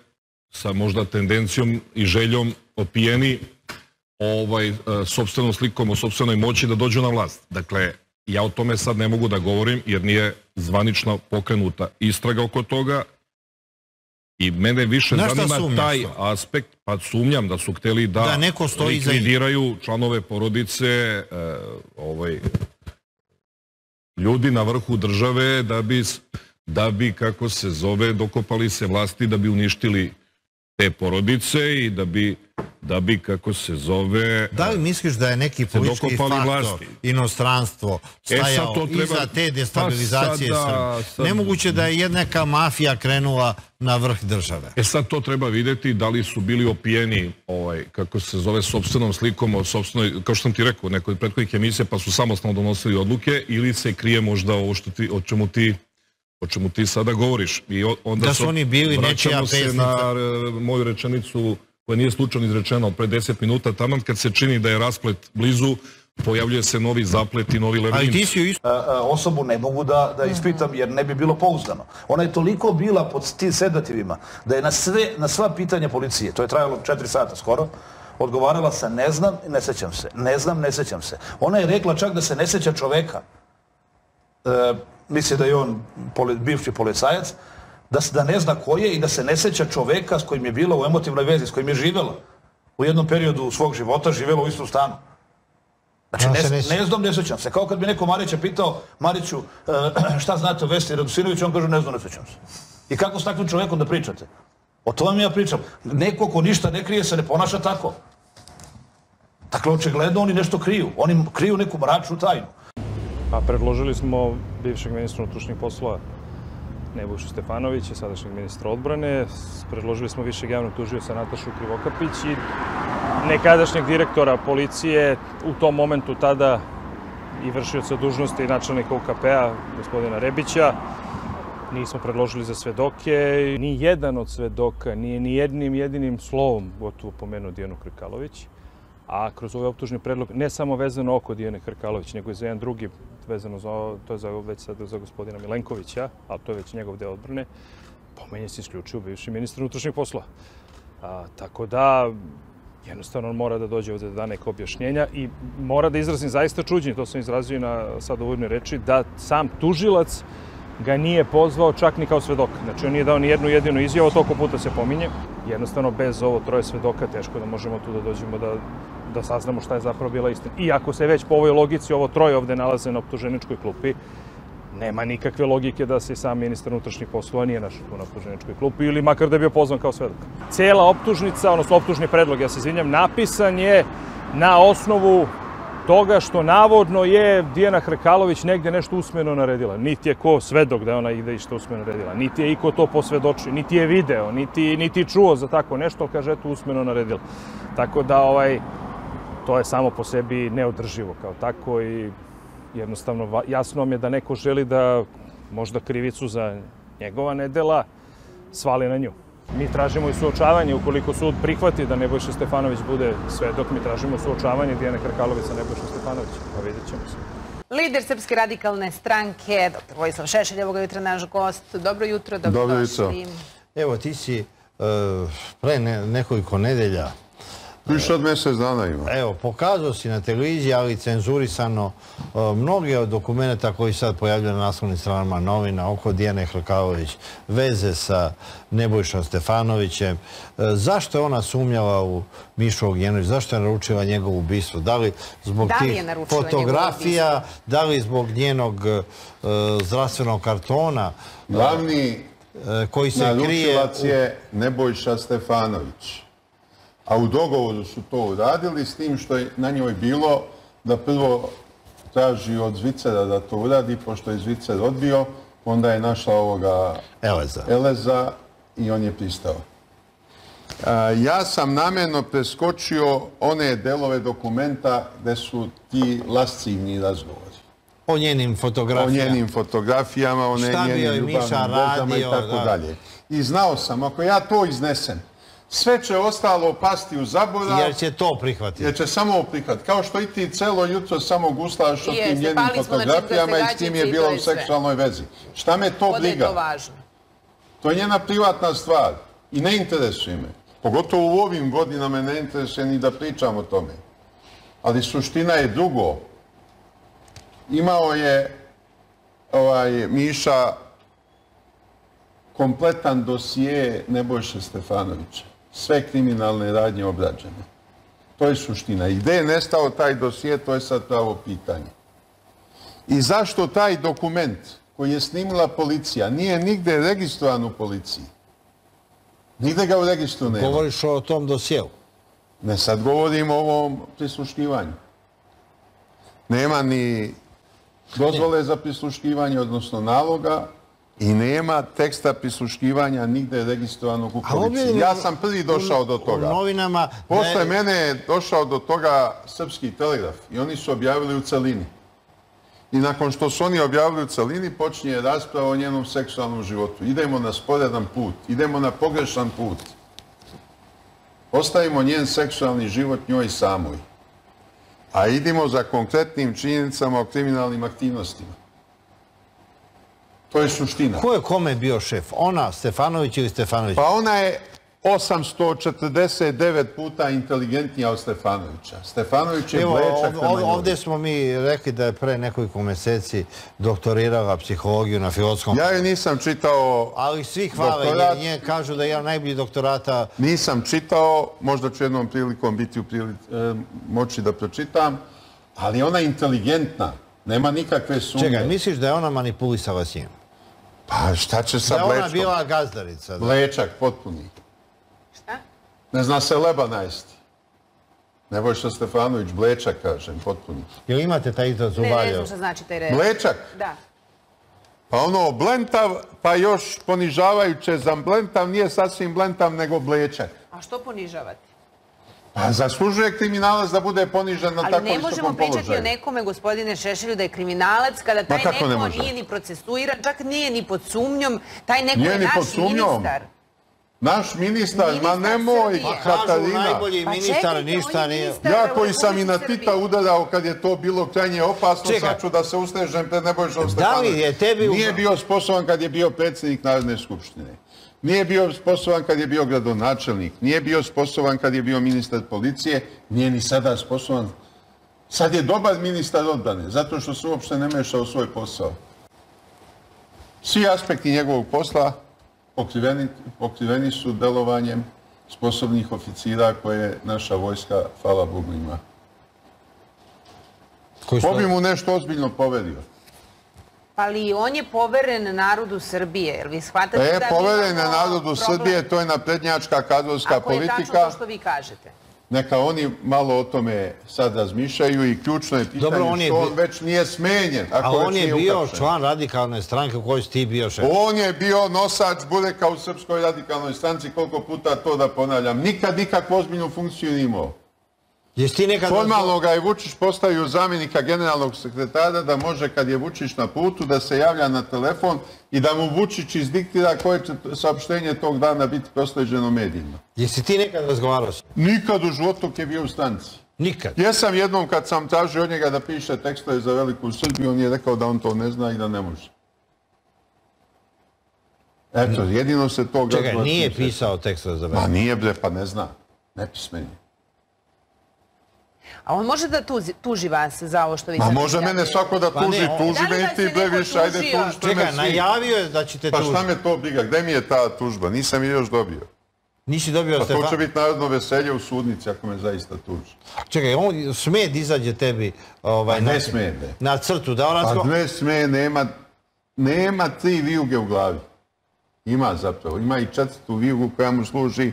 sa možda tendencijom i željom opijeni ovaj, e, sobstvenom slikom o sobstvenoj moći da dođu na vlast. Dakle, ja o tome sad ne mogu da govorim jer nije zvanično pokrenuta istraga oko toga, I mene više Na zanima sumnjaš taj to? aspekt, pa sumnjam da su hteli da, Da neko stoji likvidiraju članove porodice, e, ovaj, ljudi na vrhu države da bi, da bi, kako se zove, dokopali se vlasti, da bi uništili te porodice i da bi, da bi kako se zove... Da li misliš da je neki politički faktor, vlasti? inostranstvo, E, stajao treba- iza te destabilizacije Pa sada- sad- Nemoguće da je neka mafija krenula na vrh države. E sad to treba videti da li su bili opijeni, ovaj, kako se zove, sobstvenom slikom, sobstvenoj, kao što sam ti rekao, nekoj od prethodnih emisija, pa su samostalno donosili odluke, ili se krije možda ovo što ti, o čemu ti o čemu ti sada govoriš. I onda Da su se- oni bili nečija vraćamo se pesnica. na e, moju rečenicu koja nije slučajno izrečena od pre 10 minuta, taman kad se čini da je rasplet blizu, pojavljuje se novi zaplet i novi levrinci. A, a, osobu ne mogu da, da ispitam jer ne bi bilo pouzdano. Ona je toliko bila pod tim sedativima da je na, sve, na sva pitanja policije, to je trajalo 4 sata skoro, odgovarala sa ne znam, ne sećam se, ne znam, ne sećam se. Ona je rekla čak da se ne seća čoveka, e, misli da je on bivši policajac, da, se- da ne zna ko je i da se ne seća čoveka s kojim je bila u emotivnoj vezi, s kojim je živela. U jednom periodu svog života živela u istom stanu. Znači, ne, ne znam, ne sećam se. Kao kad bi neko Marića pitao, Mariću, e, šta znate o Vesni Radosinoviću, on kaže, ne znam, ne sećam se. I kako s takvim čovekom da pričate? O tome ja pričam. Neko ko ništa ne krije se ne ponaša tako. Dakle, očigledno oni nešto kriju. Oni kriju neku mračnu tajnu. Pa predložili smo bivšeg ministra unutrašnjih poslova Nebojšu Stefanovića, sadašnjeg ministra odbrane. Predložili smo višeg javnog tužioca Natašu Krivokapić i nekadašnjeg direktora policije u tom momentu tada i vršioca dužnosti i načelnika UKP-a, gospodina Rebića. Nismo predložili za svedoke. Ni jedan od svedoka nije ni jednim jedinim slovom gotovo pomenuo Dijanu Krkalović. A kroz ovaj optužni predlog, ne samo vezano oko Dijane Hrkalović, nego i za jedan drugi, vezano za, to je za, već sad za gospodina Milenkovića, ali to je već njegov deo odbrane, pomenje se isključivo bivši ministar unutrašnjih poslova. A, tako da, Jednostavno on mora da dođe ovde da da neka objašnjenja i mora da izrazim zaista čuđenje, to sam izrazio na sad uvodnoj reči, da sam tužilac ga nije pozvao čak ni kao svedoka. Znači on nije dao ni jednu jedinu izjavu, toliko puta se pominje. Jednostavno bez ovo troje svedoka teško da možemo tu da dođemo da, da saznamo šta je zapravo bila istina. I ako se već po ovoj logici ovo troje ovde nalaze na optuženičkoj klupi, nema nikakve logike da se sam ministar unutrašnjih poslova nije našao tu na optuženičkoj klupi ili makar da je bio pozvan kao svedok. Cela optužnica, odnosno optužni predlog, ja se izvinjam, napisan je na osnovu toga što navodno je Dijana Hrkalović negde nešto usmeno naredila. Niti je ko svedok da je ona ide i što usmeno naredila. Niti je iko to posvedočio, niti je video, niti, niti čuo za tako nešto, kaže eto usmeno naredila. Tako da ovaj, to je samo po sebi neodrživo kao tako i jednostavno jasno vam je da neko želi da možda krivicu za njegova nedela svali na nju. Mi tražimo i suočavanje, ukoliko sud prihvati da Nebojša Stefanović bude svedok, mi tražimo suočavanje Dijane Hrkalović sa Nebojšom Stefanovićem, pa vidjet ćemo se. Lider Srpske radikalne stranke, dr. Vojislav Šešelj, evo ga jutra naš gost. Dobro jutro, dobrodošli. Evo, ti si e, pre ne- nekoliko nedelja Više od mjesec dana ima. Evo, pokazao si na televiziji, ali cenzurisano, e, mnoge od dokumenta koji sad pojavljaju na naslovnim stranama novina oko Dijane Hrkalović, veze sa Nebojšom Stefanovićem. E, Zašto je ona sumnjala u Mišu Ognjenović? Zašto je naručila njegovo ubistvo? Da li zbog Da li tih fotografija, da li zbog njenog e, zdravstvenog kartona? Glavni e, koji se krije... naručilac je Nebojša Stefanović. A u dogovoru su to uradili s tim što je na njoj bilo da prvo traži od Zvicera da to uradi, pošto je Zvicer odbio, onda je našla ovoga Eleza. Eleza i on je pristao. Ja sam namjerno preskočio one delove dokumenta gde su ti lascivni razgovori. O njenim fotografijama. O njenim fotografijama, o njenim ljubavnim vezama i tako da. dalje. I znao sam, ako ja to iznesem, sve će ostalo pasti u zaborav. Jer će to prihvatiti. Jer će samo prihvatiti. Kao što i ti celo jutro samo gustaš o tim njenim čim fotografijama i s kim gađice je bila u seksualnoj vezi. Šta me to je to briga? važno. To je njena privatna stvar i ne interesuje me. Pogotovo u ovim godinama ne interesuje ni da pričam o tome. Ali suština je drugo. Imao je ovaj, Miša kompletan dosije Nebojše Stefanovića. Sve kriminalne radnje obrađene. To je suština. I gde je nestao taj dosije, to je sad pravo pitanje. I zašto taj dokument koji je snimila policija nije nigde registrovan u policiji? Nigde ga u registru nema. Govoriš o tom dosjeu. Ne, sad govorimo o ovom prisluškivanju. Nema ni dozvole za prisluškivanje, odnosno naloga, i nema teksta prisluškivanja nigde registrovanog u policiji. Ja sam prvi došao do u toga. novinama... Posle ne- mene je došao do toga Srpski telegraf i oni su objavili u celini. I nakon što su oni objavili u celini, počinje rasprava o njenom seksualnom životu. Idemo na sporedan put, idemo na pogrešan put. Ostavimo njen seksualni život njoj samoj. A idemo za konkretnim činjenicama o kriminalnim aktivnostima. To je suština. Ko je kome bio šef? Ona, Stefanović ili Stefanović? Pa ona je 849 puta inteligentnija od Stefanovića. Stefanović je blečak prema ovdje smo mi rekli da je pre nekoliko meseci doktorirala psihologiju na filozofskom... Ja joj nisam čitao Ali svi hvale, doktorat. nje, nje kažu da je jedan najbolji doktorata... Nisam čitao, možda ću jednom prilikom biti u prilici, e, moći da pročitam, ali ona je inteligentna, nema nikakve sumnje. Čekaj, misliš da je ona manipulisala s njim? Pa šta će Da sa je ona blečkom? bila gazdarica? Da. Blečak, potpuni. Šta? Ne zna se leba najesti. Nebojša Stefanović, blečak, kažem, potpuni. Jel imate taj izraz u Ne, ne Valjevu? znam šta znači taj red. Blečak? Da. Pa ono, blentav, pa još ponižavajuće za blentav, nije sasvim blentav, nego blečak. A što ponižavati? Pa zaslužuje kriminalac da bude ponižen na Ali tako ne možemo pričati položaju. o nekome, gospodine Šešelju, da je kriminalac, kada taj neko nije ni procesuiran, čak nije ni pod sumnjom, taj neko Nije je ni naš pod sumnjom. ministar. Naš ministar, Ministar ma nemoj. Pa kažu Katarina. najbolji Pa ministar, ništa nije... Ja koji sam i na Tita udarao kad je to bilo krajnje opasno, sad ću da se ustežem pred Nebojšom Da Stefanovićem. Nije bio sposoban kad je bio predsjednik Narodne skupštine. Nije bio sposoban kad je bio gradonačelnik, nije bio sposoban kad je bio ministar policije, nije ni sada sposoban. Sad je dobar ministar odbrane, zato što se uopšte ne meša u svoj posao. Svi aspekti njegovog posla pokriveni, pokriveni su delovanjem sposobnih oficira koje naša vojska, hvala Bogu, ima. Ko bi mu nešto ozbiljno poverio? Ali on je poveren narodu Srbije. Jel vi shvatate E, da mi poveren je narodu problem? Srbije, to je naprednjačka kadrovska Ako je tačno politika. to što vi kažete. Neka oni malo o tome sad razmišljaju i ključno je pitanje Dobro, on je što on već nije smenjen. Ako A on je bio član radikalne stranke u kojoj si ti bio šef. On je bio nosač bureka u Srpskoj radikalnoj stranci, koliko puta to da ponavljam. Nikad nikakvu ozbiljnu funkciju nije imao. Jesi ti nekad... Formalno ga je Vučić postavio zamjenika generalnog sekretara da može, kad je Vučić na putu, da se javlja na telefon i da mu Vučić izdiktira koje će saopštenje tog dana biti prosleđeno medijima. Jesi ti nekad razgovarao s njim? Nikad u životu je bio u stanci. Nikad? Jesam jednom kad sam tražio od njega da piše tekstove za Veliku Srbiju, on je rekao da on to ne zna i da ne može. Eto, jedino se to... Čekaj, nije pisao tekstove za Ma mene. nije bre, pa ne zna. Nepismen je. A on može da tuzi, tuži vas za ovo što vi Ma može mene svako da Pa ne, tuži, tuži Da me i ti bre više, ajde tužio? tuži što Čekaj, me svi. najavio je da ćete Pa tužiti. šta me to briga, gde mi je ta tužba? Nisam je još dobio. Nisi dobio Pa to Stefan... će biti narodno veselje u sudnici ako me zaista tuži. Čekaj, on sme da izađe tebi ovaj, Pa ne na, sme, na crtu, da ona... Pa ne sme, nema, nema tri vijuge u glavi. Ima zapravo, ima i četvrtu vijugu koja mu služi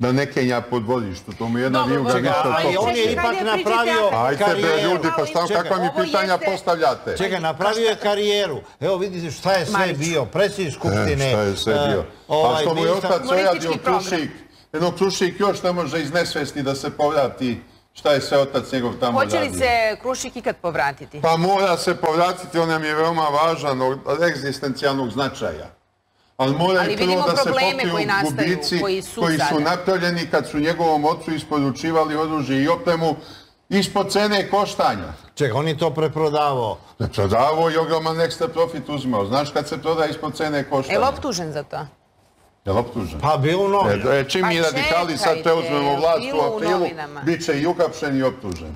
da ne kenja po dvorištu. To mu je jedna vijuga više od ali on je ipak napravio Ajde bre ljudi, pa šta, kakva mi pitanja jeste- postavljate? Čekaj, napravio je karijeru. Evo vidite šta je sve Marić. bio. Predsjednik Skupštine. E, šta je sve e, bio? ovaj, A što mu je otac ojadio. Krušik, jedno Krušik još ne može iz nesvesti da se povrati šta je sve otac njegov tamo Hoće li radio. se Krušik ikad povratiti? Pa mora se povratiti, on nam je veoma važan od egzistencijalnog značaja. Ali mora Ali i prvo vidimo da se koji nastaju, gubici koji su koji su napravljeni kad su njegovom ocu isporučivali oružje i opremu ispod cene koštanja. Čekaj, on je to preprodavao. Ne prodavao i ogroman ekstra profit uzimao. Znaš kad se proda ispod cene Je koštanja? li optužen za to? Je li optužen? Pa bio u novinama. E, e, čim mi Pa radikali sad preuzmemo vlast u aprilu, bit će i uhapšen i optužen.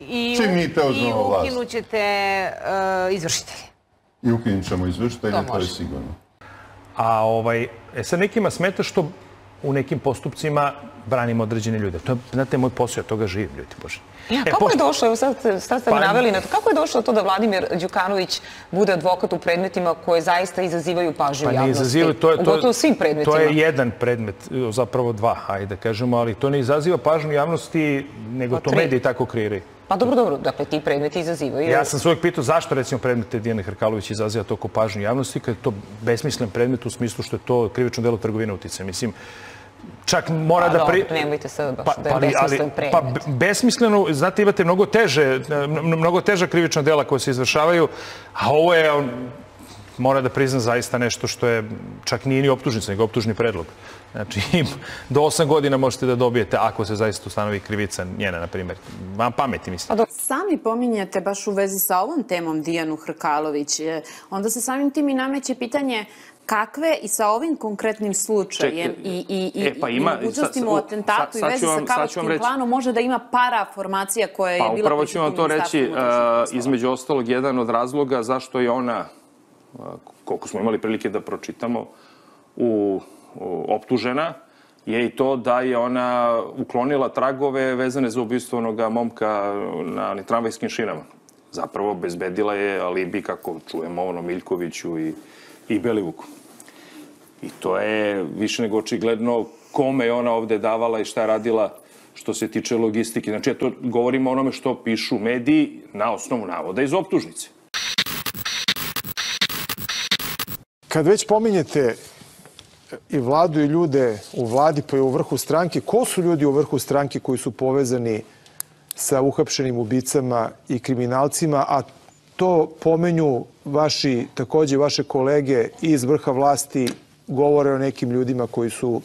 I, Čim mi I preuzmemo vlast. ukinut ćete e, izvršitelje. I ukinut ćemo izvršitelje, To to je može. sigurno. A ovaj, e sad nekima smeta što u nekim postupcima branimo određene ljude. To je, znate, moj posao, ja toga živim, ljudi bože. Ja, E, kako pošto- je došlo, evo sad, sad ste me Pa- naveli na to, kako je došlo to da Vladimir Đukanović bude advokat u predmetima koje zaista izazivaju pažnju Pa ne javnosti? izaziva, to je, to, svim predmetima. To je jedan predmet, zapravo dva, ajde da kažemo, ali to ne izaziva pažnju javnosti, nego Pa to tri. mediji tako kreiraju. Pa dobro, dobro, dakle ti predmeti izazivaju. Ja sam se uvijek pitao zašto recimo predmete Dijane Hrkalović izaziva toliko pažnju javnosti, kad je to besmislen predmet u smislu što je to krivično delo trgovine utice. Mislim, čak mora Pa da pri... dobro, nemojte sad baš Pa, da je ali, ali, besmislen predmet. pa besmisleno, znate, imate mnogo teže, mnogo teža krivična dela koja se izvršavaju, a ovo je, on, mora da prizna zaista nešto što je, čak nije ni optužnica, nego optužni predlog. Znači, do osam godina možete da dobijete, ako se zaista ustanovi krivica njena, na primjer. Vam pameti, mislim. Sami pominjete baš u vezi sa ovom temom Dijanu Hrkalović. e, Onda se samim tim i nameće pitanje kakve i sa ovim konkretnim slučajem i, i, i, e, pa i ima- mogućnostima sad- o atentatu i vam- sa Kavačkim planom može da ima para formacija koja je Pa bila upravo ću vam to u reći, uh, između ostalog, jedan od razloga zašto je ona, uh, koliko smo imali prilike da pročitamo, u, u, optužena, je i to da je ona uklonila tragove vezane za ubistvo onoga momka na tramvajskim šinama. Zapravo bezbedila je alibi, kako čujemo, ono Miljkoviću i, i Belivuku. I to je više nego očigledno kome je ona ovde davala i šta je radila što se tiče logistike. Znači, ja to govorim o onome što pišu mediji na osnovu navoda iz optužnice. Kad već pominjete i vladu i ljude u vladi pa i u vrhu stranke, ko su ljudi u vrhu stranke koji su povezani sa uhapšenim ubicama i kriminalcima, a to pomenju vaši, takođe vaše kolege iz vrha vlasti govore o nekim ljudima koji su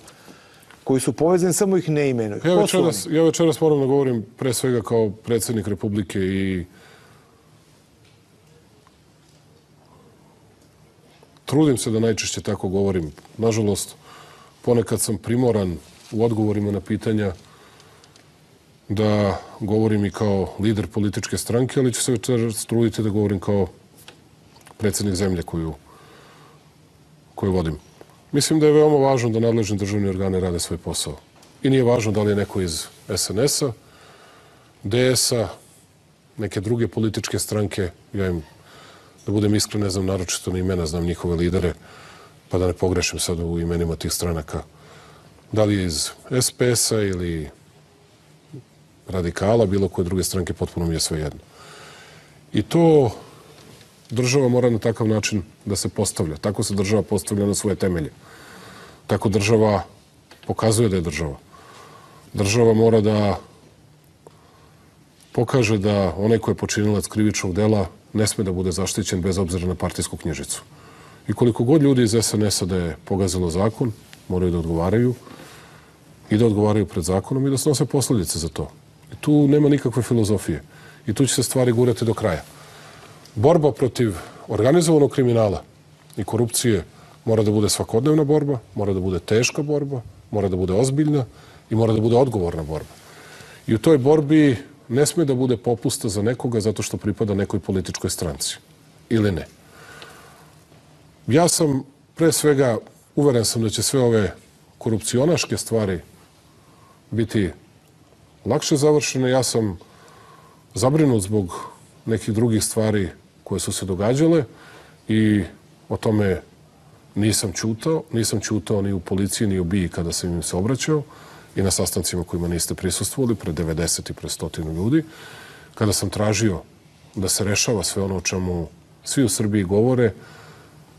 koji su povezani, samo ih ne imenuju. Ja večeras, ja večeras moram da govorim pre svega kao predsednik Republike i trudim se da najčešće tako govorim. Nažalost, ponekad sam primoran u odgovorima na pitanja da govorim i kao lider političke stranke, ali ću se večeras truditi da govorim kao predsednik zemlje koju, koju vodim. Mislim da je veoma važno da nadležni državni organe rade svoj posao. I nije važno da li je neko iz SNS-a, DS-a, neke druge političke stranke, ja im, da budem iskren, ne znam naročito ni imena, znam njihove lidere, pa da ne pogrešim sad u imenima tih stranaka. Da li je iz SPS-a ili radikala, bilo koje druge stranke, potpuno mi je sve jedno. I to država mora na takav način da se postavlja. Tako se država postavlja na svoje temelje. Tako država pokazuje da je država. Država mora da pokaže da onaj ko je počinilac krivičnog dela ne sme da bude zaštićen bez obzira na partijsku knjižicu. I koliko god ljudi iz SNS-a da je pogazilo zakon, moraju da odgovaraju i da odgovaraju pred zakonom i da snose posledice za to. Tu nema nikakve filozofije. I tu će se stvari gurati do kraja. Borba protiv organizovanog kriminala i korupcije mora da bude svakodnevna borba, mora da bude teška borba, mora da bude ozbiljna i mora da bude odgovorna borba. I u toj borbi ne sme da bude popusta za nekoga zato što pripada nekoj političkoj stranci. Ili ne. Ja sam, pre svega, uveren sam da će sve ove korupcionaške stvari biti lakše završene. Ja sam zabrinut zbog nekih drugih stvari koje su se događale i o tome nisam čutao. Nisam čutao ni u policiji, ni u BII kada sam im se obraćao i na sastancima kojima niste prisustvovali, pre 90 i pre stotinu ljudi, kada sam tražio da se rešava sve ono o čemu svi u Srbiji govore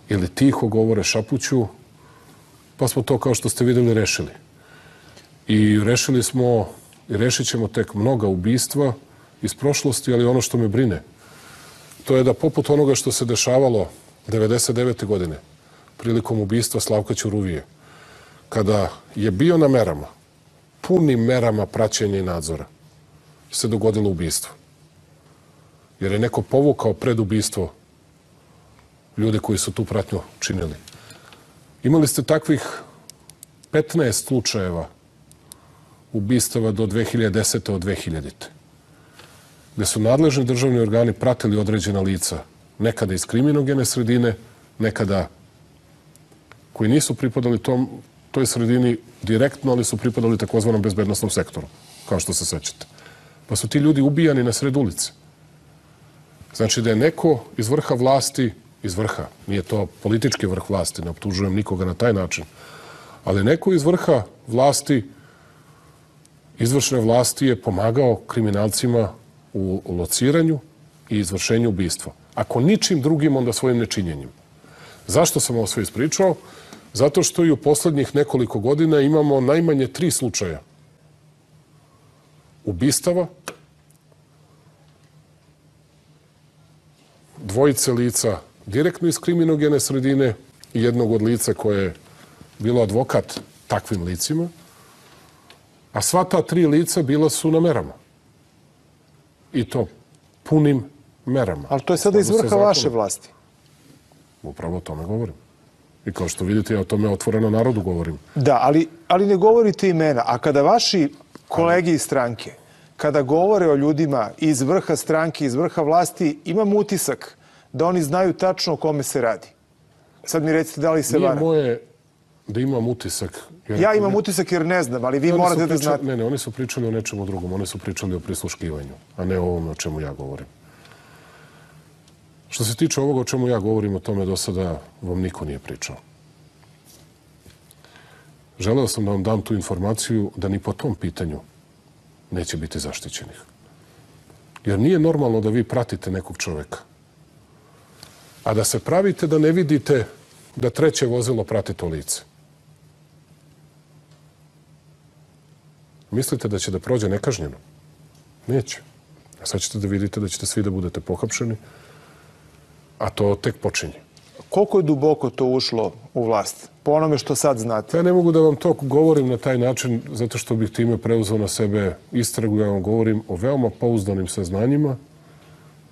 ili tiho govore šapuću, pa smo to, kao što ste videli, rešili. I rešili smo i rešit ćemo tek mnoga ubistva iz prošlosti, ali ono što me brine, to je da poput onoga što se dešavalo 99. godine, prilikom ubistva Slavka Ćuruvije, kada je bio na merama, punim merama praćenja i nadzora, se dogodilo ubistvo. Jer je neko povukao pred ubistvo ljude koji su tu pratnju činili. Imali ste takvih 15 slučajeva ubistava do 2010. od 2000. Gde su nadležni državni organi pratili određena lica, nekada iz kriminogene sredine, nekada koji nisu pripadali tom, toj sredini direktno, ali su pripadali takozvanom bezbednostnom sektoru, kao što se sećate. Pa su ti ljudi ubijani na sred ulice. Znači da je neko iz vrha vlasti, iz vrha, nije to politički vrh vlasti, ne optužujem nikoga na taj način, ali neko iz vrha vlasti izvršne vlasti je pomagao kriminalcima u lociranju i izvršenju ubistva. Ako ničim drugim, onda svojim nečinjenjem. Zašto sam ovo sve ispričao? Zato što i u poslednjih nekoliko godina imamo najmanje tri slučaja ubistava, dvojice lica direktno iz kriminogene sredine i jednog od lica koje je bilo advokat takvim licima, A sva ta tri lica bila su na merama. I to punim merama. Ali to je sada iz vrha vaše vlasti. Upravo o tome govorim. I kao što vidite, ja o tome otvoreno narodu govorim. Da, ali, ali ne govorite imena. A kada vaši kolegi iz stranke, kada govore o ljudima iz vrha stranke, iz vrha vlasti, imam utisak da oni znaju tačno o kome se radi. Sad mi recite da li se Nije vara. moje da imam utisak. Ja imam utisak jer ne znam, ali vi morate da pričali- znate. Ne, ne, oni su pričali o nečemu drugom. Oni su pričali o prisluškivanju, a ne o ovome o čemu ja govorim. Što se tiče ovoga o čemu ja govorim, o tome do sada vam niko nije pričao. Želeo sam da vam dam tu informaciju da ni po tom pitanju neće biti zaštićenih. Jer nije normalno da vi pratite nekog čoveka, a da se pravite da ne vidite da treće vozilo prati to lice. Mislite da će da prođe nekažnjeno? Neće. A sad ćete da vidite da ćete svi da budete pohapšeni, a to tek počinje. Koliko je duboko to ušlo u vlast? Po onome što sad znate. Ja ne mogu da vam to govorim na taj način zato što bih time preuzeo na sebe istragu. Ja vam govorim o veoma pouzdanim saznanjima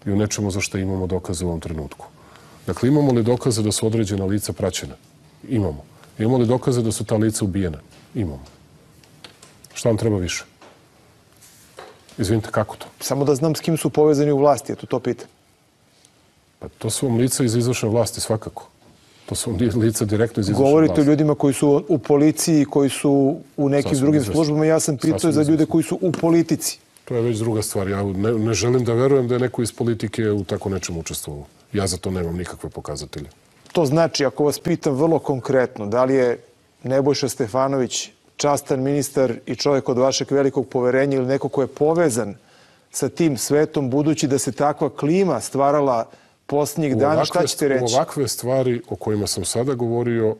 i o nečemu za što imamo dokaze u ovom trenutku. Dakle, imamo li dokaze da su određena lica praćena? Imamo. Imamo li dokaze da su ta lica ubijena? Imamo. Šta vam treba više? Izvinite, kako to? Samo da znam s kim su povezani u vlasti, eto to pitam. Pa to su vam lica iz izvršne vlasti, svakako. To su vam lica direktno iz izvršne Govorite vlasti. o ljudima koji su u policiji, koji su u nekim Sasvim drugim izvesno. službama. Ja sam pitao za ljude koji su u politici. To je već druga stvar. Ja ne, ne želim da verujem da je neko iz politike u tako nečem učestvovao. Ja za to nemam nikakve pokazatelje. To znači, ako vas pitam vrlo konkretno, da li je Nebojša Stefanović častan ministar i čovjek od vašeg velikog poverenja ili neko ko je povezan sa tim svetom, budući da se takva klima stvarala posljednjih dana, šta ćete reći? U ovakve stvari o kojima sam sada govorio,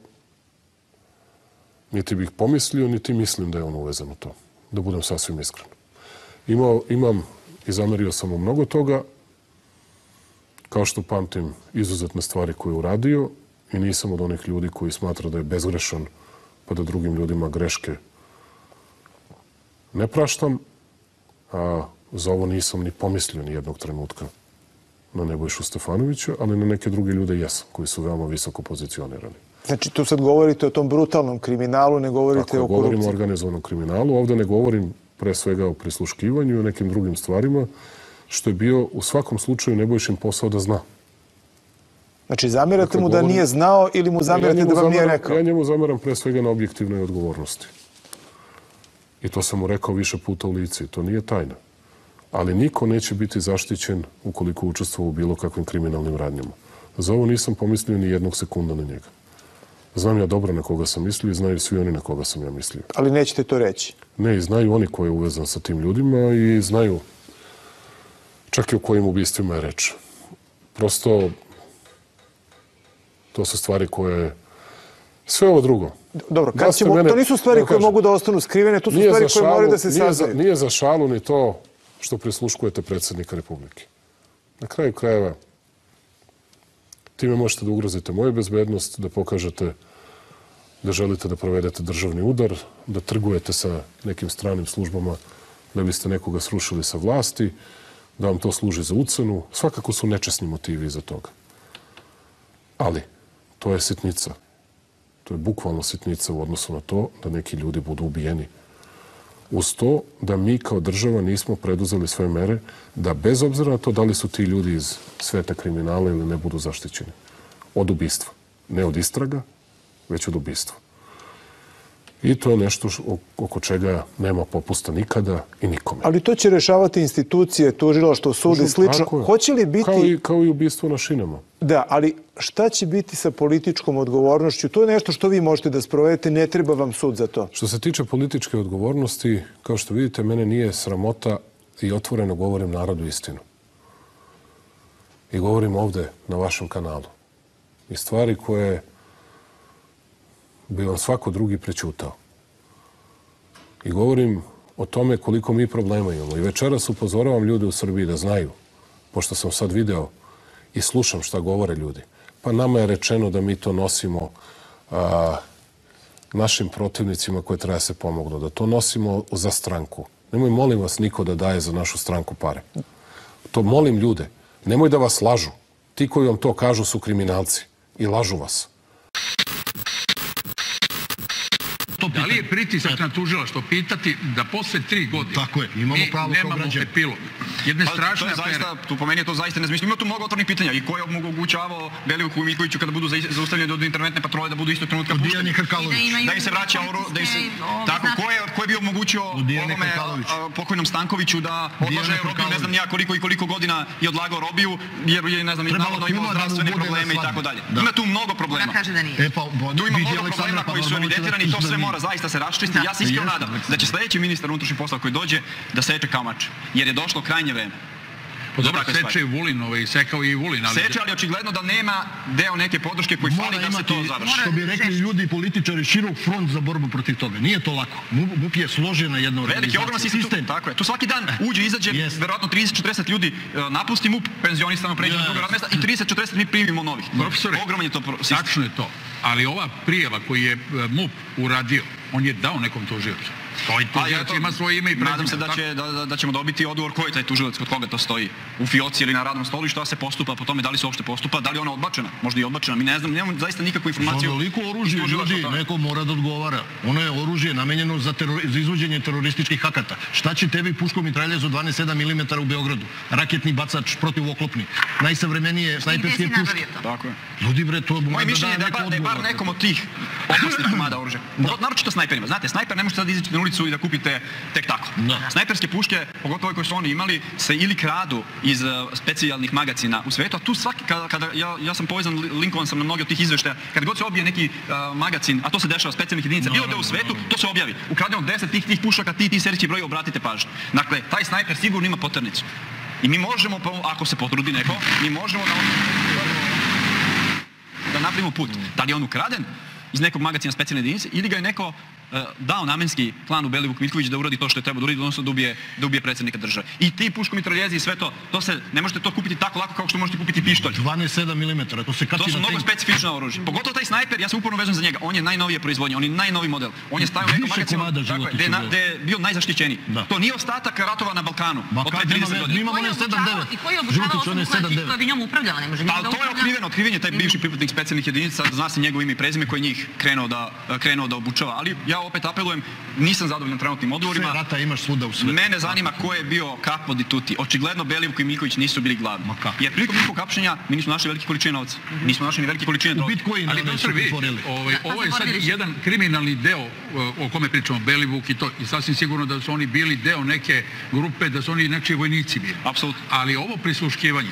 niti bih pomislio, niti mislim da je on uvezan u to. Da budem sasvim iskren. Imao, imam i zamerio sam mu mnogo toga, kao što pamtim izuzetne stvari koje je uradio i nisam od onih ljudi koji smatra da je bezgrešan pa da drugim ljudima greške ne praštam, a za ovo nisam ni pomislio ni jednog trenutka na Nebojšu Stefanovića, ali na neke druge ljude jesam, koji su veoma visoko pozicionirani. Znači, tu sad govorite o tom brutalnom kriminalu, ne govorite Ako o govorim o korupciji. organizovanom kriminalu, ovde ne govorim pre svega o prisluškivanju i o nekim drugim stvarima, što je bio u svakom slučaju Nebojšin posao da zna. Znači, zamerate Dakle, mu da govorim- nije znao ili mu zamerate njemu da vam nije rekao? Ja njemu zameram pre svega na objektivnoj odgovornosti. I to sam mu rekao više puta u lici. To nije tajna. Ali niko neće biti zaštićen ukoliko učestvuje u bilo kakvim kriminalnim radnjama. Za ovo nisam pomislio ni jednog sekunda na njega. Znam ja dobro na koga sam mislio i znaju svi oni na koga sam ja mislio. Ali nećete to reći. Ne, i znaju oni ko je uvezan sa tim ljudima i znaju čak i o kojim ubistvima je reč. Prosto, to su stvari koje... Sve ovo drugo. Dobro, kad ćemo, mene- to nisu stvari koje mogu da ostanu skrivene, to su nije stvari za koje moraju šalu- da se nije za, saznaju. nije za šalu ni to što prisluškujete predsjednika Republike. Na kraju krajeva, time možete da ugrozite moju bezbednost, da pokažete da želite da provedete državni udar, da trgujete sa nekim stranim službama da biste nekoga srušili sa vlasti, da vam to služi za ucenu. Svakako su nečesni motivi iza toga. Ali, to je sitnica. To je bukvalno sitnica u odnosu na to da neki ljudi budu ubijeni. Uz to da mi kao država nismo preduzeli svoje mere da bez obzira na to da li su ti ljudi iz sveta kriminala ili ne budu zaštićeni. Od ubistva. Ne od istraga, već od ubistva. I to je nešto oko čega nema popusta nikada i nikome. Ali to će rešavati institucije, tužilaštvo, sud i slično. Hoće li biti... Kao i, kao i ubistvo na šinama. Da, ali šta će biti sa političkom odgovornošću? To je nešto što vi možete da sprovedete, ne treba vam sud za to. Što se tiče političke odgovornosti, kao što vidite, mene nije sramota i otvoreno govorim narodu istinu. I govorim ovde na vašem kanalu. I stvari koje bi vam svako drugi prećutao. I govorim o tome koliko mi problema imamo. I večeras upozoravam ljude u Srbiji da znaju, pošto sam sad video i slušam šta govore ljudi. Pa nama je rečeno da mi to nosimo a, našim protivnicima koje treba se pomognu, da to nosimo za stranku. Nemoj, molim vas, niko da daje za našu stranku pare. To molim ljude. Nemoj da vas lažu. Ti koji vam to kažu su kriminalci i lažu vas. Da li je pritisak na tužilaštvo pitati da posle tri godine Tako je, imamo mi pravo kao nemamo epilog? Jedne Pa, strašne je afere. zaista, tu po meni je to zaista nezmišljeno. Ima tu mnogo otvornih pitanja. I ko je omogućavao Belivuku i Miljkoviću kada budu za- zaustavljeni od interventne patrole da budu isto trenutka pušteni? Da, I da im se vraća oru, da im se... Tako, ko je, ko je bio omogućio ovome pokojnom Stankoviću da odlaže Dijane robiju, ne znam Hrkalović. ja koliko i koliko godina je odlagao robiju, jer je, ne znam, navodno imao da zdravstvene probleme i tako dalje. Da. Ima tu mnogo problema. Ona kaže da nije. E pa, tu ima mnogo problema koji su evidentirani i to sve nije. mora zaista se raščisti. Ja se iskreno nadam da će sledeći ministar unutrašnjih poslova koji dođe da seče kao mač. Jer je došlo krajnje vreme. Pa dobro, seče i stvari. Vulin, ovaj, sekao i Vulin, ali... Seče, ali očigledno da nema deo neke podrške koji fali da se to završi. Što bi rekli ljudi političari, širok front za borbu protiv toga. Nije to lako. MUP je složena jedna Veliki, ogroman sistem. Tako je. Tu svaki dan uđe, izađe, verovatno 30-40 ljudi e, napusti MUP, penzionistama pređe na druga mesta i 30-40 mi primimo novih. Profesore, Ogroman je to sistem. tačno je to. Ali ova prijava koju je e, MUP uradio, on je dao nekom tužiocu. Stoji Pa, tužilac, ima svoje ime i prezime, Nadam se da, će, da, da, da ćemo dobiti odgovor ko je taj tužilac, kod koga to stoji. U fioci ili na radnom stolu i šta se postupa po tome, da li se uopšte postupa, da li je ona odbačena, možda i odbačena. Mi ne znam, nemamo zaista nikakvu Za informaciju. onoliko oružje, iz tužilaštva o ljudi, neko mora da odgovara. Ono je oružje namenjeno za, teror, za izvođenje terorističkih akata. Šta će tebi puško mitraljezu 12,7 mm u Beogradu? Raketni bacač protivoklopni. Najsavremenije snajperske puške. Tako je. Ljudi bre, to mora Moje da mišljenje je da da, je neko bar, da je bar odgovor. nekom od tih opasnih komada oružja. Pogotovo naročito snajperima. Znate, snajper ne možete sad izaći na ulicu i da kupite tek tako. Snajperske puške, pogotovo koje su oni imali, se ili kradu iz uh, specijalnih magacina u svetu, a tu svaki, kada, kada ja, ja sam povezan, li- linkovan sam na mnogi od tih izveštaja, kad god se obije neki uh, magacin, a to se dešava specijalnih jedinica, bilo da je u svetu, to se objavi. Ukrademo 10 tih, tih pušaka, ti, ti serijski broj, obratite pažnju. Dakle, taj snajper sigurno ima poternicu. I mi možemo, pa, ako se potrudi neko, mi možemo da da napravimo put. Da li je on ukraden iz nekog magacina specijalne jedinice ili ga je neko e, dao namenski klanu Belivuk Miljković da uradi to što je trebao da uradi, odnosno da ubije, da ubije predsjednika države. I ti puško mitraljezi i sve to, to se, ne možete to kupiti tako lako kao što možete kupiti pištolj. 12,7 mm, to se kači To su mnogo specifična oružja. Pogotovo taj snajper, ja se uporno vežem za njega. On je najnovije proizvodnje, on je najnoviji model. On je stavio magacinu, komada tako je, gde je, bio najzaštićeniji. Da. To nije ostatak ratova na Balkanu. Ma od kad pre nema 30 veze, godina. mi imamo one 7-9. I koji je obučavao osobu koja, 7-9. koja bi njom upravljala, ne može Pa to je otkriven je taj bivši pripadnik specijalnih jedinica, zna se njegovo ime i prezime koji je njih krenuo da, krenuo da obučava. Ali ja opet apelujem, nisam zadovoljan trenutnim odgovorima. Sve rata imaš svuda u svetu. Mene zanima ko je bio kapo di tuti. Očigledno Belivko i Miljković nisu bili glavni. Jer prilikom njihovog hapšenja mi nismo našli velike količine novca. Nismo našli ni velike količine droge. Ali doktor, vi, ovaj, ovo je sad jedan kriminalni deo o, o kome pričamo, Belivuk i to, i sasvim sigurno da su oni bili deo neke grupe, da su oni nečiji vojnici bili. Apsolutno. Ali ovo prisluškivanje,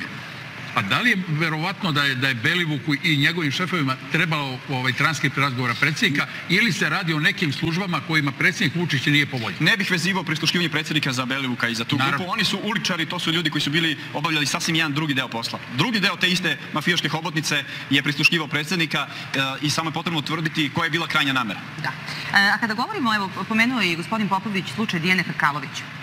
a da li je verovatno da je, da je Belivuku i njegovim šefovima trebalo ovaj, transkript razgovora predsjednika ili se radi o nekim službama kojima predsjednik Vučić nije po volji? Ne bih vezivao prisluškivanje predsjednika za Belivuka i za tu Naravno. grupu. Oni su uličari, to su ljudi koji su bili obavljali sasvim jedan drugi deo posla. Drugi deo te iste mafijaške hobotnice je prisluškivao predsjednika e, i samo je potrebno utvrditi koja je bila krajnja namera. Da. E, A kada govorimo, evo, pomenuo je i gospodin Popović slučaj Dijene Hrkalović.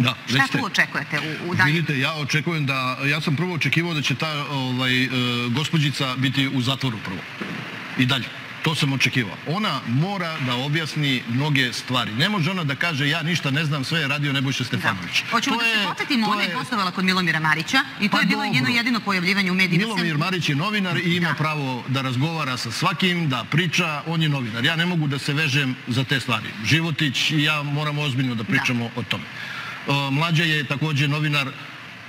Da, Šta tu očekujete u, u dalje? Vidite, ja očekujem da, ja sam prvo očekivao da će ta ovaj, e, gospođica biti u zatvoru prvo. I dalje. To sam očekivao. Ona mora da objasni mnoge stvari. Ne može ona da kaže ja ništa ne znam, sve je radio Nebojša Stefanović. Hoćemo To da se to ona je gostovala kod Milomira Marića i to Pa je bilo dobro. jedno jedino pojavljivanje u medijima. Milomir Marić je novinar i ima pravo da razgovara sa svakim, da priča, on je novinar. Ja ne mogu da se vežem za te stvari. Životić i ja moramo ozbiljno da pričamo o tome. Mlađa je takođe novinar,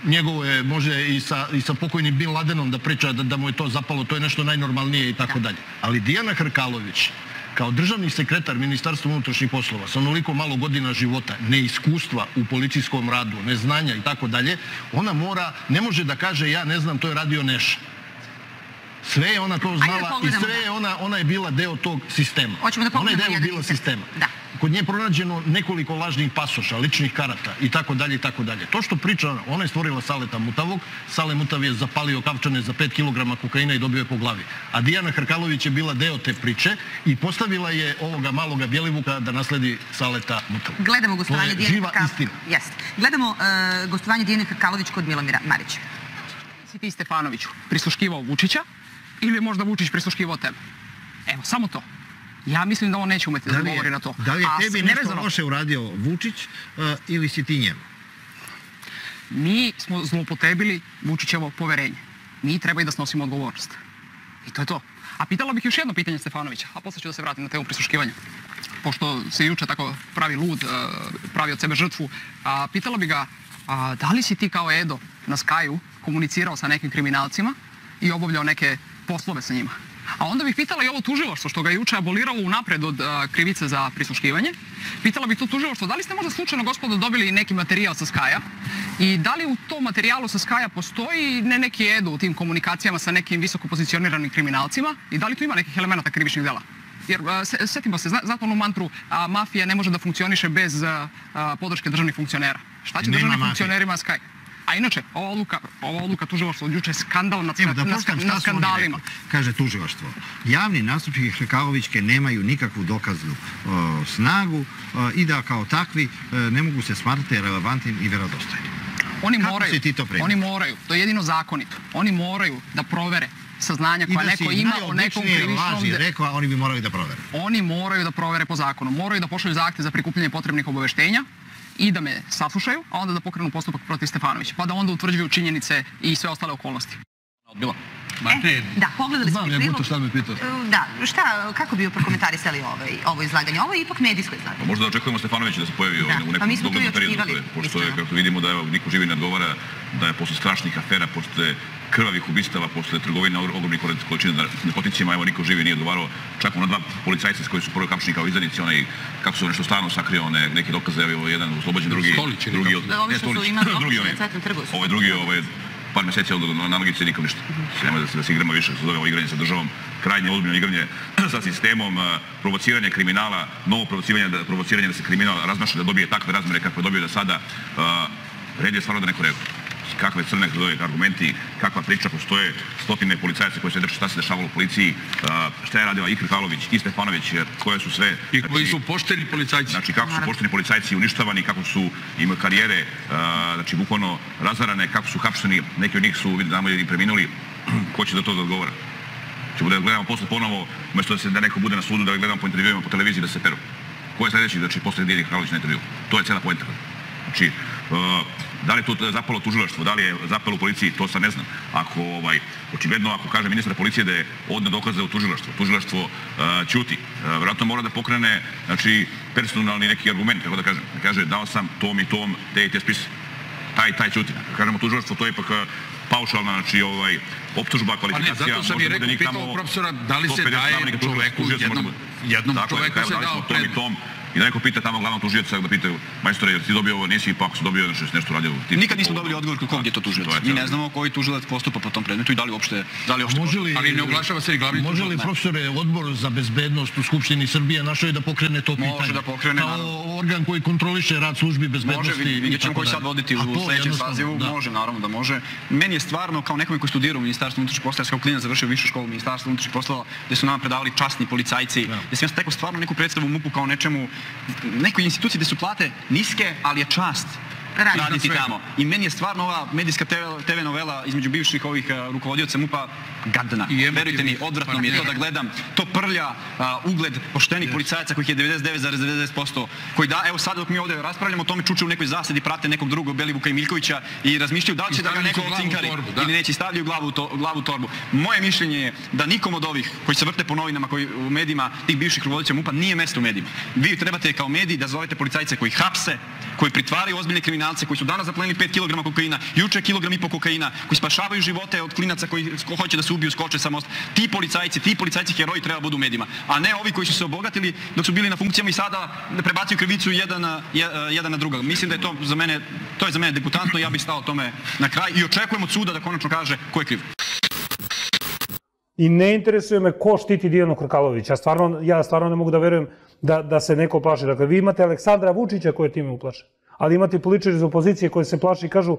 njegovo je, može i sa, i sa pokojnim Bin Ladenom da priča, da, da mu je to zapalo, to je nešto najnormalnije i tako dalje. Ali Dijana Hrkalović, kao državni sekretar Ministarstva unutrašnjih poslova, sa onoliko malo godina života, neiskustva u policijskom radu, neznanja i tako dalje, ona mora, ne može da kaže ja ne znam, to je radio Neša. Sve je ona to da znala i sve je ona, ona je bila deo tog sistema. Hoćemo da ona je deo bila sistema. Da. Kod nje je pronađeno nekoliko lažnih pasoša, ličnih karata i tako dalje i tako dalje. To što priča, ona, ona je stvorila Saleta Mutavog, Sale Mutav je zapalio kavčane za 5 kg kokaina i dobio je po glavi. A Dijana Hrkalović je bila deo te priče i postavila je ovoga maloga Bjelivuka da nasledi Saleta Mutavog. Gledamo To gostovanje živa Hrkalović. Gledamo e, gostovanje Dijene Hrkalović kod Milomira Marića. si ti Stefanoviću prisluškivao Vučića ili je možda Vučić prisluškivao tebe? Evo, samo to. Ja mislim da on neće umeti da, Da odgovori na to. Da li je A tebi nešto nevezano- loše uradio Vučić uh, ili si ti njemu? Mi smo zloupotrebili Vučićevo poverenje. Mi treba i da snosimo odgovornost. I to je to. A pitala bih još jedno pitanje Stefanovića, a posle ću da se vratim na temu prisluškivanja. Pošto se juče tako pravi lud, e, pravi od sebe žrtvu, a pitala bi ga, a, da li si ti kao Edo na Skaju komunicirao sa nekim kriminalcima i obavljao neke poslove sa njima? A onda bih pitala i ovo tužilaštvo što ga je juče aboliralo unapred od a, krivice za prisluškivanje. Pitala bih to tužilaštvo, da li ste možda slučajno, gospodo, dobili neki materijal sa Skaja i da li u tom materijalu sa Skaja postoji ne neki edu u tim komunikacijama sa nekim visoko pozicioniranim kriminalcima i da li tu ima nekih elemenata krivičnih dela? Jer a, se- setimo se, znate onu mantru, a, mafija ne može da funkcioniše bez podrške državnih funkcionera. Šta će Nema državnim funkcionerima Skaj? A inače, ova odluka, ova odluka tužilaštva od juče je skandal nad, Evo da nad, oni skandalima. Kaže tužilaštvo. Javni nastupi Hrkalovićke nemaju nikakvu dokaznu o, snagu o, i da kao takvi e, ne mogu se smatrati relevantnim i verodostojnim. Oni Kako moraju, si ti to oni moraju, to je jedino zakonito. Oni moraju da provere saznanja koja da neko ima o nekom krivičnom... laži rekao, a oni bi morali da provere. Oni moraju da provere po zakonu, moraju da pošalju zahtev za prikupljanje potrebnih obaveštenja i da me saslušaju, a onda da pokrenu postupak protiv Stefanovića, pa da onda utvrđuju činjenice i sve ostale okolnosti. Odbila. E, da, pogledali smo Znam, i ja prilog. šta me pitao. E, Da, šta, kako bi prokomentarisali ovaj, ovo izlaganje? Ovo je ipak medijsko izlaganje. Pa možda da očekujemo Stefanovića da se pojavi Da, ovdje u pa nekom mi smo to i doglednom periodu. očekivali, Pošto je, kako vidimo, da evo, niko živi ne odgovara, da je posle strašnih afera, posle krvavih ubistava, posle trgovine og- ogromnih količina narkoticima, evo niko živi nije odgovarao. Čak ona dva policajca koji su prvo kapšeni kao izdanici, onaj, kako su nešto stalno sakrio, one, neke dokaze, evo jedan oslobođen, drugi, Stolić ili drugi? Da, ovi ne, što su imali drugi su. ovaj drugi, ovaj, par mjeseci ovdje na nogice nikom ništa. Nemoj da se, da se igramo više, se zove ovo igranje sa državom, krajnje ozbiljno igranje sa sistemom, provociranje kriminala, novo provociranje da, provociranje da se kriminal razmaša, da dobije takve razmere kakve je dobio do sada. Red je stvarno da neko reaguje. Kakve crne zove argumenti, kakva priča postoje, stotine policajaca koji se drže šta se dešavalo u policiji, šta je radila i Krkalović i Stefanović, koje su sve... I koji su pošteni policajci. Znači kako su pošteni policajci uništavani, kako su im karijere, znači bukvalno razarane, kako su hapšeni, neki od njih su, znamo, i preminuli, ko će da to da odgovara? Ćemo da gledamo posle ponovo, umjesto da, se, da neko bude na sudu, da ga gledamo po intervjuima, po televiziji, da se peru. Ko je sledeći, znači, posle Dijeni Kralović na intervju? To je cela poenta. Znači, uh, da li je to zapalo tužilaštvo, da li je zapalo u policiji, to sad ne znam. Ako, ovaj, očigledno, ako kaže ministar policije da je odne dokaze u tužilaštvo, tužilaštvo uh, ćuti, uh, vjerojatno mora da pokrene, znači, personalni neki argument, kako da kažem. Da kaže, dao sam tom i tom, te i te spise. Taj, taj ćuti. Kažemo tužilaštvo, to je ipak uh, paušalna, znači, ovaj, optužba, Pa ne, kvalifikacija. zato sam i da rekao, bude pitao profesora, da li se 150 daje čoveku, jednom- da jednom čoveku se dao predmet. I da neko pita tamo glavnog tužioca, da pitaju, majstore, jel ti dobio ovo, nisi ipak su dobio nešto, nešto radio. Ti, Nikad nismo dobili odgovor kod kog je to tužilac. Mi ne znamo koji tužilac postupa po tom predmetu i da li uopšte, da li uopšte Može li, Ali ne oglašava se i glavni Može li, tužilac. profesore, odbor za bezbednost u Skupštini Srbije našao je da pokrene to pitanje? Može da pokrene, Kao naravno. organ koji kontroliše rad službi Može, bezbednosti vid- vidjet ćemo koji sad voditi u sledećem sazivu. da. Može, naravno da može. Meni je stvarno, kao nekome koji studirao u Ministarstvu unutrašnjih poslova, kao klinac završio višu školu Ministarstva unutrašnjih poslova, gde su nama predavali časni policajci, gde sam ja stekao stvarno neku predstavu u MUP-u kao nečemu, nekoj instituciji gde su plate niske, ali je čast Raditi tamo. I meni je stvarno ova medijska TV, TV novela između bivših ovih uh, rukovodioca MUP-a gadna. Verujte mi, odvratno mi je to da gledam. To prlja uh, ugled poštenih policajaca kojih je 99,90%, koji da, evo sad dok mi ovdje raspravljamo o tome čuče u nekoj zasedi, prate nekog drugog Belivuka i Miljkovića i razmišljaju da li će da ga neko torbu, da. ili neće stavljaju glavu u, to, glavu u torbu. Moje mišljenje je da nikom od ovih koji se vrte po novinama, koji u medijima, tih bivših rukovodioca MUP-a nije mesto u medijima. Vi trebate kao mediji da zovete policajce koji hapse, koji pritvaraju ozbiljne kriminalce, koji su danas zaplenili 5 kg kokaina, juče kilogram i po kokaina, koji spašavaju živote od klinaca koji ko hoće da se ubiju, skoče sa mosta. Ti policajci, ti policajci heroji treba da budu u medijima, a ne ovi koji su se obogatili dok su bili na funkcijama i sada prebacuju krivicu jedan na, je- jedan na druga. Mislim da je to za mene, to je za mene debutantno i ja bih stao tome na kraj i očekujem od suda da konačno kaže ko je kriv. I ne interesuje me ko štiti Dijanu Krkalovića. Stvarno, ja stvarno ne mogu da verujem da, da se neko plaši. Dakle, vi imate Aleksandra Vučića koji je time uplaše. Ali imate političari iz opozicije koji se plaši i kažu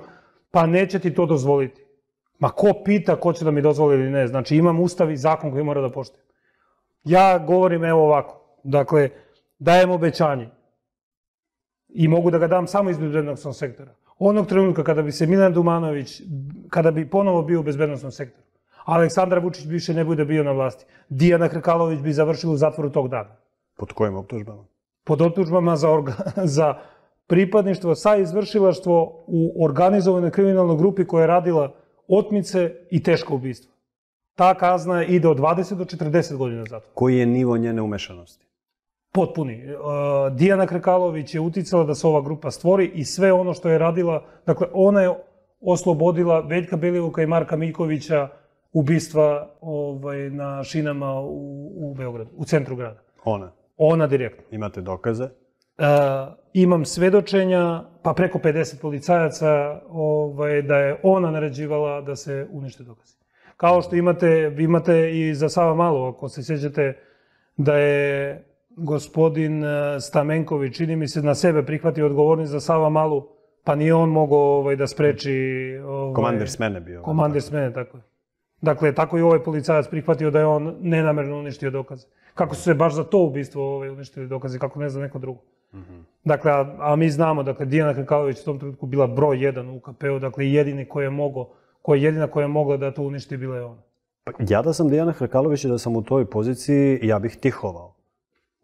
pa neće ti to dozvoliti. Ma ko pita ko će da mi dozvoli ili ne. Znači imam ustav i zakon koji mora da poštujem. Ja govorim evo ovako. Dakle, dajem obećanje. I mogu da ga dam samo iz bezbednostnog sektora. Onog trenutka kada bi se Milan Dumanović, kada bi ponovo bio u bezbednostnom sektoru, Aleksandar Vučić više ne bude bio na vlasti, Dijana Krkalović bi završila u zatvoru tog dana. Pod kojim optužbama? Pod optužbama za, orga, za pripadništvo sa izvršilaštvo u organizovanoj kriminalnoj grupi koja je radila otmice i teško ubistvo. Ta kazna ide od 20 do 40 godina zatvora. Koji je nivo njene umešanosti? Potpuni. E, Dijana Krekalović je uticala da se ova grupa stvori i sve ono što je radila, dakle ona je oslobodila Veljka Belivuka i Marka Miljkovića ubistva ovaj, na šinama u, u Beogradu, u centru grada. Ona. Ona direktno. Imate dokaze? E, imam svedočenja, pa preko 50 policajaca, ovaj, da je ona naređivala da se unište dokazi. Kao što imate, vi imate i za Sava Malo, ako se sjećate da je gospodin e, Stamenković, čini mi se, na sebe prihvatio odgovornost za Sava Malu, pa nije on mogao ovaj, da spreči... Ovaj, Komandir smene bio. Komandir smene, tako je. Dakle, tako i ovaj policajac prihvatio da je on nenamerno uništio dokaze. Kako su se baš za to ubistvo ovaj, uništili dokaze, kako ne za neko drugo. Dakle, a, a mi znamo, dakle, Dijana Krkalović u tom trenutku bila broj jedan u UKP-u, dakle, jedini koji je mogao, koja je jedina koja je mogla da to uništi bila je ona. Pa, ja da sam Dijana Hrkalović i da sam u toj poziciji, ja bih tihovao.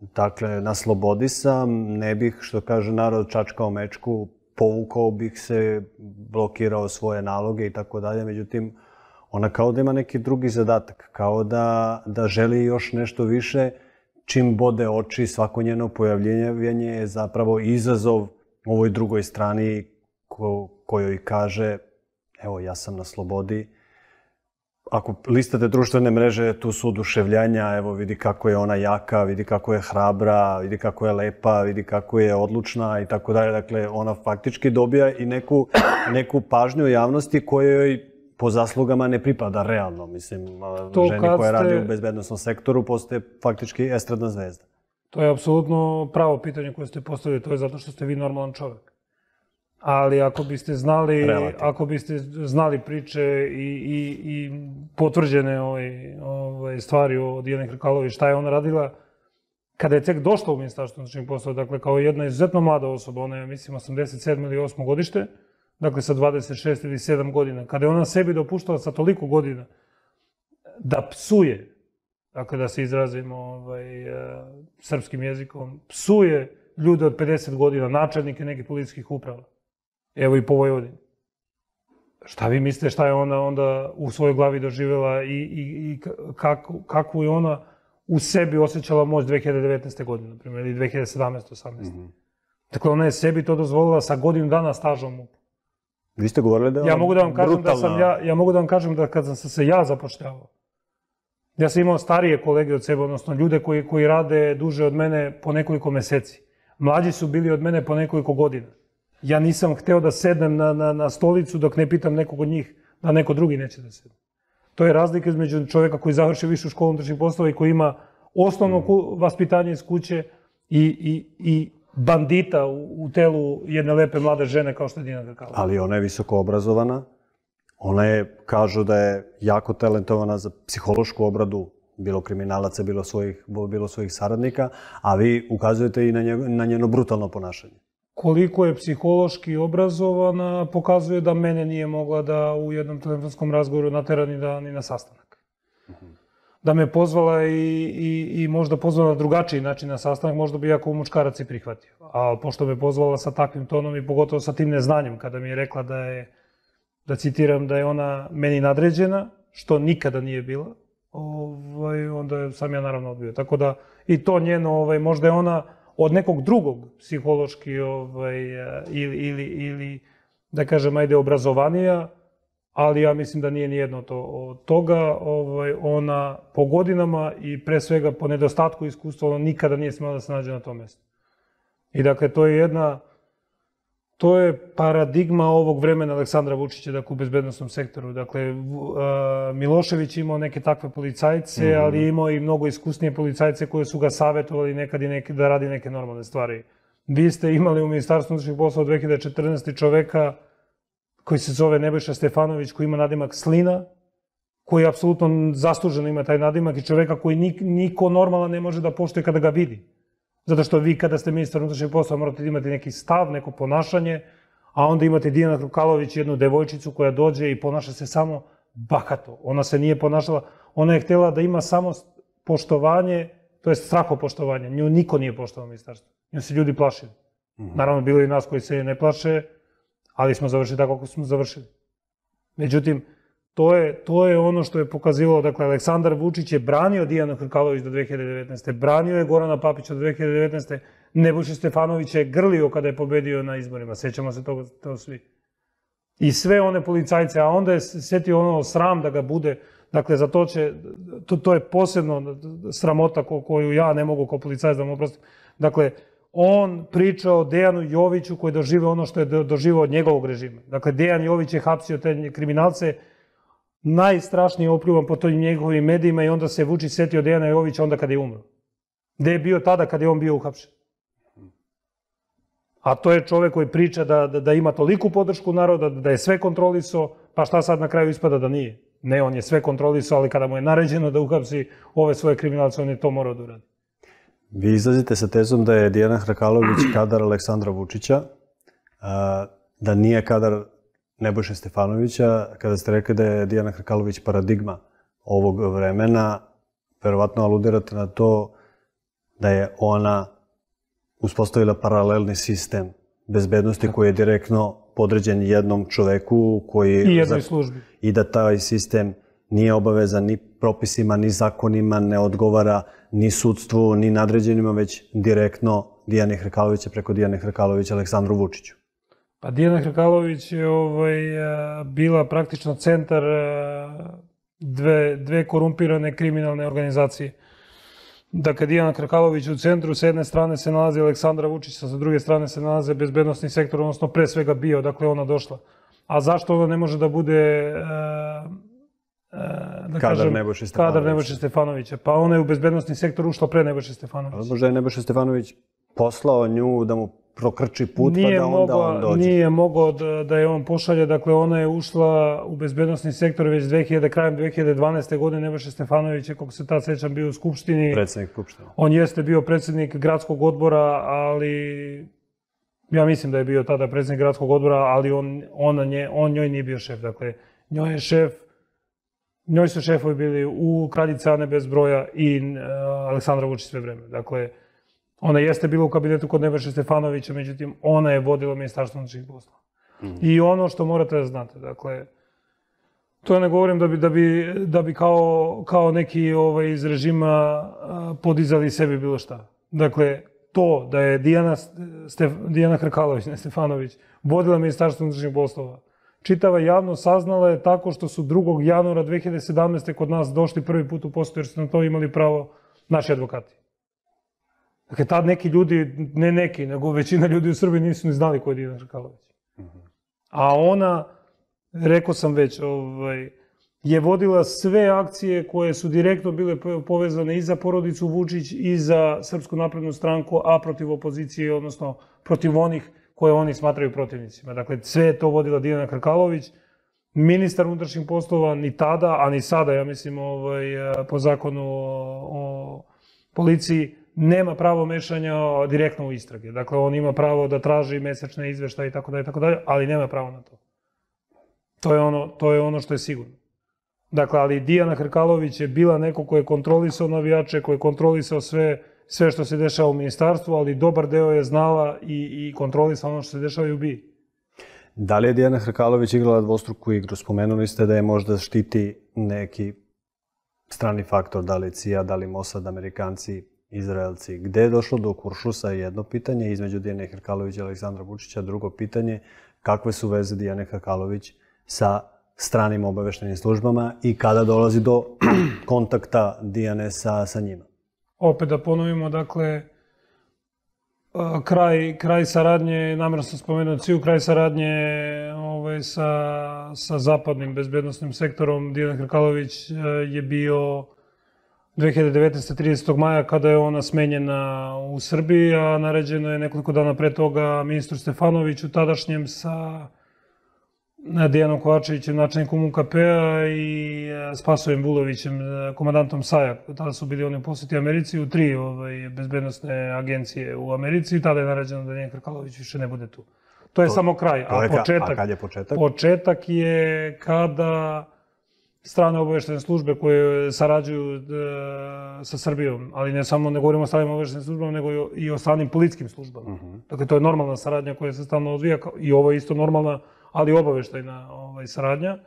Dakle, na slobodi sam, ne bih, što kaže narod, čačkao mečku, povukao bih se, blokirao svoje naloge i tako dalje. Međutim, ona kao da ima neki drugi zadatak, kao da, da želi još nešto više, čim bode oči, svako njeno pojavljenje je zapravo izazov ovoj drugoj strani ko, kojoj kaže evo ja sam na slobodi, ako listate društvene mreže, tu su oduševljanja, evo vidi kako je ona jaka, vidi kako je hrabra, vidi kako je lepa, vidi kako je odlučna i tako dalje. Dakle, ona faktički dobija i neku, neku pažnju javnosti kojoj po zaslugama ne pripada realno. Mislim, to ženi koja ste... radi u bezbednostnom sektoru postaje faktički estradna zvezda. To je apsolutno pravo pitanje koje ste postavili, to je zato što ste vi normalan čovek. Ali ako biste znali, Relativ. ako biste znali priče i, i, i potvrđene ovaj, ovaj, stvari o Dijane Krkalovi, šta je ona radila, kada je tek došla u Ministarstvo unutrašnjih poslova, dakle kao jedna izuzetno mlada osoba, ona je mislim 87 ili 8 godište, dakle sa 26 ili 7 godina, kada je ona sebi dopuštala sa toliko godina da psuje, dakle da se izrazimo ovaj, uh, srpskim jezikom, psuje ljude od 50 godina, načelnike nekih policijskih uprava. Evo i po Vojvodini. Šta vi mislite šta je ona onda u svojoj glavi doživjela i, i, i kako, kakvu je ona u sebi osjećala moć 2019. godine, na primjer, ili 2017. 18. Mm -hmm. Dakle, ona je sebi to dozvolila sa godinu dana stažom u Vi ste govorili da je ja mogu da vam kažem brutalna... da sam ja, ja mogu da vam kažem da kad sam se ja zapošljavao, ja sam imao starije kolege od sebe, odnosno ljude koji, koji rade duže od mene po nekoliko meseci. Mlađi su bili od mene po nekoliko godina. Ja nisam hteo da sednem na, na, na stolicu dok ne pitam nekog od njih da neko drugi neće da sedne. To je razlika između čoveka koji završi višu školu unutrašnjih poslova i koji ima osnovno mm. vaspitanje iz kuće i, i, i bandita u, u telu jedne lepe mlade žene kao što je Dina Grkala. Ali ona je visoko obrazovana, ona je, kažu da je jako talentovana za psihološku obradu bilo kriminalaca, bilo svojih, bilo svojih saradnika, a vi ukazujete i na, njego, na njeno brutalno ponašanje. Koliko je psihološki obrazovana, pokazuje da mene nije mogla da u jednom telefonskom razgovoru natera ni, da, ni na sastanak. Da me pozvala i, i, i možda pozvala na drugačiji način na sastanak, možda bi ja kao muškarac i prihvatio. A pošto me pozvala sa takvim tonom i pogotovo sa tim neznanjem, kada mi je rekla da je, da citiram, da je ona meni nadređena, što nikada nije bila, ovaj, onda sam ja naravno odbio. Tako da i to njeno, ovaj, možda je ona od nekog drugog psihološki ovaj, ili, ili, ili da kažem, ajde, obrazovanija, ali ja mislim da nije nijedno to od toga. Ovaj, ona po godinama i pre svega po nedostatku iskustva, ona nikada nije smela da se nađe na tom mestu. I dakle, to je jedna, to je paradigma ovog vremena Aleksandra Vučića dakle, u bezbednostnom sektoru. Dakle, Milošević imao neke takve policajce, mm -hmm. ali imao i mnogo iskusnije policajce koje su ga savjetovali nekad i neke, da radi neke normalne stvari. Vi ste imali u Ministarstvu unutrašnjih poslova 2014. čoveka koji se zove Nebojša Stefanović, koji ima nadimak Slina, koji apsolutno zasluženo ima taj nadimak i čoveka koji niko normalan ne može da poštuje kada ga vidi. Zato što vi kada ste ministar unutrašnjeg posla morate da imati neki stav, neko ponašanje, a onda imate Dijana Krukalović, jednu devojčicu koja dođe i ponaša se samo bahato. Ona se nije ponašala, ona je htela da ima samo poštovanje, to je strahopoštovanje. Nju niko nije poštovao ministarstvo. Nju se ljudi plašili. Mm -hmm. Naravno, bilo i nas koji se ne plaše, ali smo završili tako kako smo završili. Međutim, to je, to je ono što je pokazivalo, dakle, Aleksandar Vučić je branio Dijana Hrkalović do 2019. Branio je Gorana Papića do 2019. Nebojša Stefanović je grlio kada je pobedio na izborima. Sećamo se toga, to svi. I sve one policajce, a onda je setio ono sram da ga bude, dakle, za to će, to, to je posebno sramota koju ja ne mogu kao policajac da mu oprostim. Dakle, on priča o Dejanu Joviću koji dožive ono što je doživao od njegovog režima. Dakle, Dejan Jović je hapsio te kriminalce, najstrašnije opljuvan po tojim njegovim medijima i onda se Vučić setio Dejana Jovića onda kada je umro. Gde je bio tada kada je on bio uhapšen? A to je čovek koji priča da, da, da ima toliku podršku naroda, da je sve kontrolisao, pa šta sad na kraju ispada da nije? Ne, on je sve kontrolisao, ali kada mu je naređeno da uhapsi ove svoje kriminalce, on je to morao da uradi. Vi izlazite sa tezom da je Dijana Hrakalović kadar Aleksandra Vučića, da nije kadar Nebojše Stefanovića, kada ste rekli da je Dijana Hrkalović paradigma ovog vremena, verovatno aludirate na to da je ona uspostavila paralelni sistem bezbednosti koji je direktno podređen jednom čoveku koji... I jednoj službi. I da taj sistem nije obavezan ni propisima, ni zakonima, ne odgovara ni sudstvu, ni nadređenima, već direktno Dijane Hrkalovića preko Dijane Hrkalovića Aleksandru Vučiću. Pa Dijana Hrkalović je ovaj, bila praktično centar dve, dve korumpirane kriminalne organizacije. Dakle, Dijana Hrkalović u centru, sa jedne strane se nalazi Aleksandra Vučić, sa druge strane se nalaze bezbednostni sektor, odnosno pre svega bio, dakle ona došla. A zašto ona ne može da bude da Kadar kažem, Nebojše Kadar Stefanovića. Nebojše Stefanovića. Pa ona je u bezbednostni sektor ušla pre Nebojše Stefanovića. Možda je Nebojša Stefanović poslao nju da mu prokrči put, pa nije da onda on dođe. Nije mogao da, da je on pošalje, dakle ona je ušla u bezbednosni sektor već 2000, krajem 2012. godine, Nebojša Stefanović je, kako se tad sećam, bio u Skupštini. Predsednik Skupštine. On jeste bio predsednik gradskog odbora, ali ja mislim da je bio tada predsednik gradskog odbora, ali on, ona nje, on njoj nije bio šef. Dakle, njoj je šef, njoj su šefovi bili u Kraljice Ane bez broja i uh, Aleksandra Vučić sve vreme. Dakle, ona jeste bila u kabinetu kod Nebojše Stefanovića, međutim, ona je vodila ministarstvo unutrašnjih poslova. I ono što morate da znate, dakle, to ja ne govorim da bi, da bi, da bi kao, kao neki ovaj, iz režima a, podizali sebi bilo šta. Dakle, to da je Dijana, Stef, Dijana Hrkalović, ne Stefanović, vodila ministarstvo unutrašnjih poslova, čitava javnost saznala je tako što su 2. januara 2017. kod nas došli prvi put u postoju, jer su na to imali pravo naši advokati. Dakle, tad neki ljudi, ne neki, nego većina ljudi u Srbiji nisu ni znali ko je Dijana Hrkalović. A ona, rekao sam već, ovaj, je vodila sve akcije koje su direktno bile po- povezane i za porodicu Vučić i za Srpsku naprednu stranku, a protiv opozicije, odnosno protiv onih koje oni smatraju protivnicima. Dakle, sve je to vodila Dijana Krkalović, ministar unutrašnjih poslova ni tada, a ni sada, ja mislim, ovaj, po zakonu o, o policiji, nema pravo mešanja direktno u istrage. Dakle, on ima pravo da traži mesečne izveštaje i tako dalje, tako dalje, ali nema pravo na to. To je ono, to je ono što je sigurno. Dakle, ali Dijana Hrkalović je bila neko ko je kontrolisao navijače, ko je kontrolisao sve, sve što se dešava u ministarstvu, ali dobar deo je znala i, i kontrolisao ono što se dešava i u BIA. Da li je Dijana Hrkalović igrala dvostruku igru? Spomenuli ste da je možda štiti neki strani faktor, da li CIA, da li Mossad, Amerikanci, Izraelci. Gde je došlo do kuršusa jedno pitanje između Dijane Hrkalović i Aleksandra Vučića, drugo pitanje kakve su veze Dijane Hrkalović sa stranim obaveštenim službama i kada dolazi do kontakta Dijane sa, sa njima. Opet da ponovimo, dakle, a, kraj, kraj saradnje, namjerno sam spomenuo ciju, kraj saradnje ovaj, sa, sa zapadnim bezbednostnim sektorom Dijana Hrkalović e, je bio 2019. 30. maja kada je ona smenjena u Srbiji, a naređeno je nekoliko dana pre toga ministru Stefanoviću, tadašnjem sa Dijanom Kovačevićem, načelnikom UKP-a i e, Spasovim Vulovićem, e, komandantom SAJA. Tada su bili oni u poseti Americi u tri ovaj, bezbednostne agencije u Americi i tada je naređeno da Dijan Krkalović više ne bude tu. To je To- samo kraj. to a početak, kad je početak? Početak je kada strane obaveštene službe koje sarađuju e, sa Srbijom, ali ne samo, ne govorimo o stranim obaveštenim službama, nego i o, stranim policijskim službama. Dakle, to je normalna saradnja koja se stalno odvija i ovo je isto normalna, ali obaveštajna ovaj, saradnja.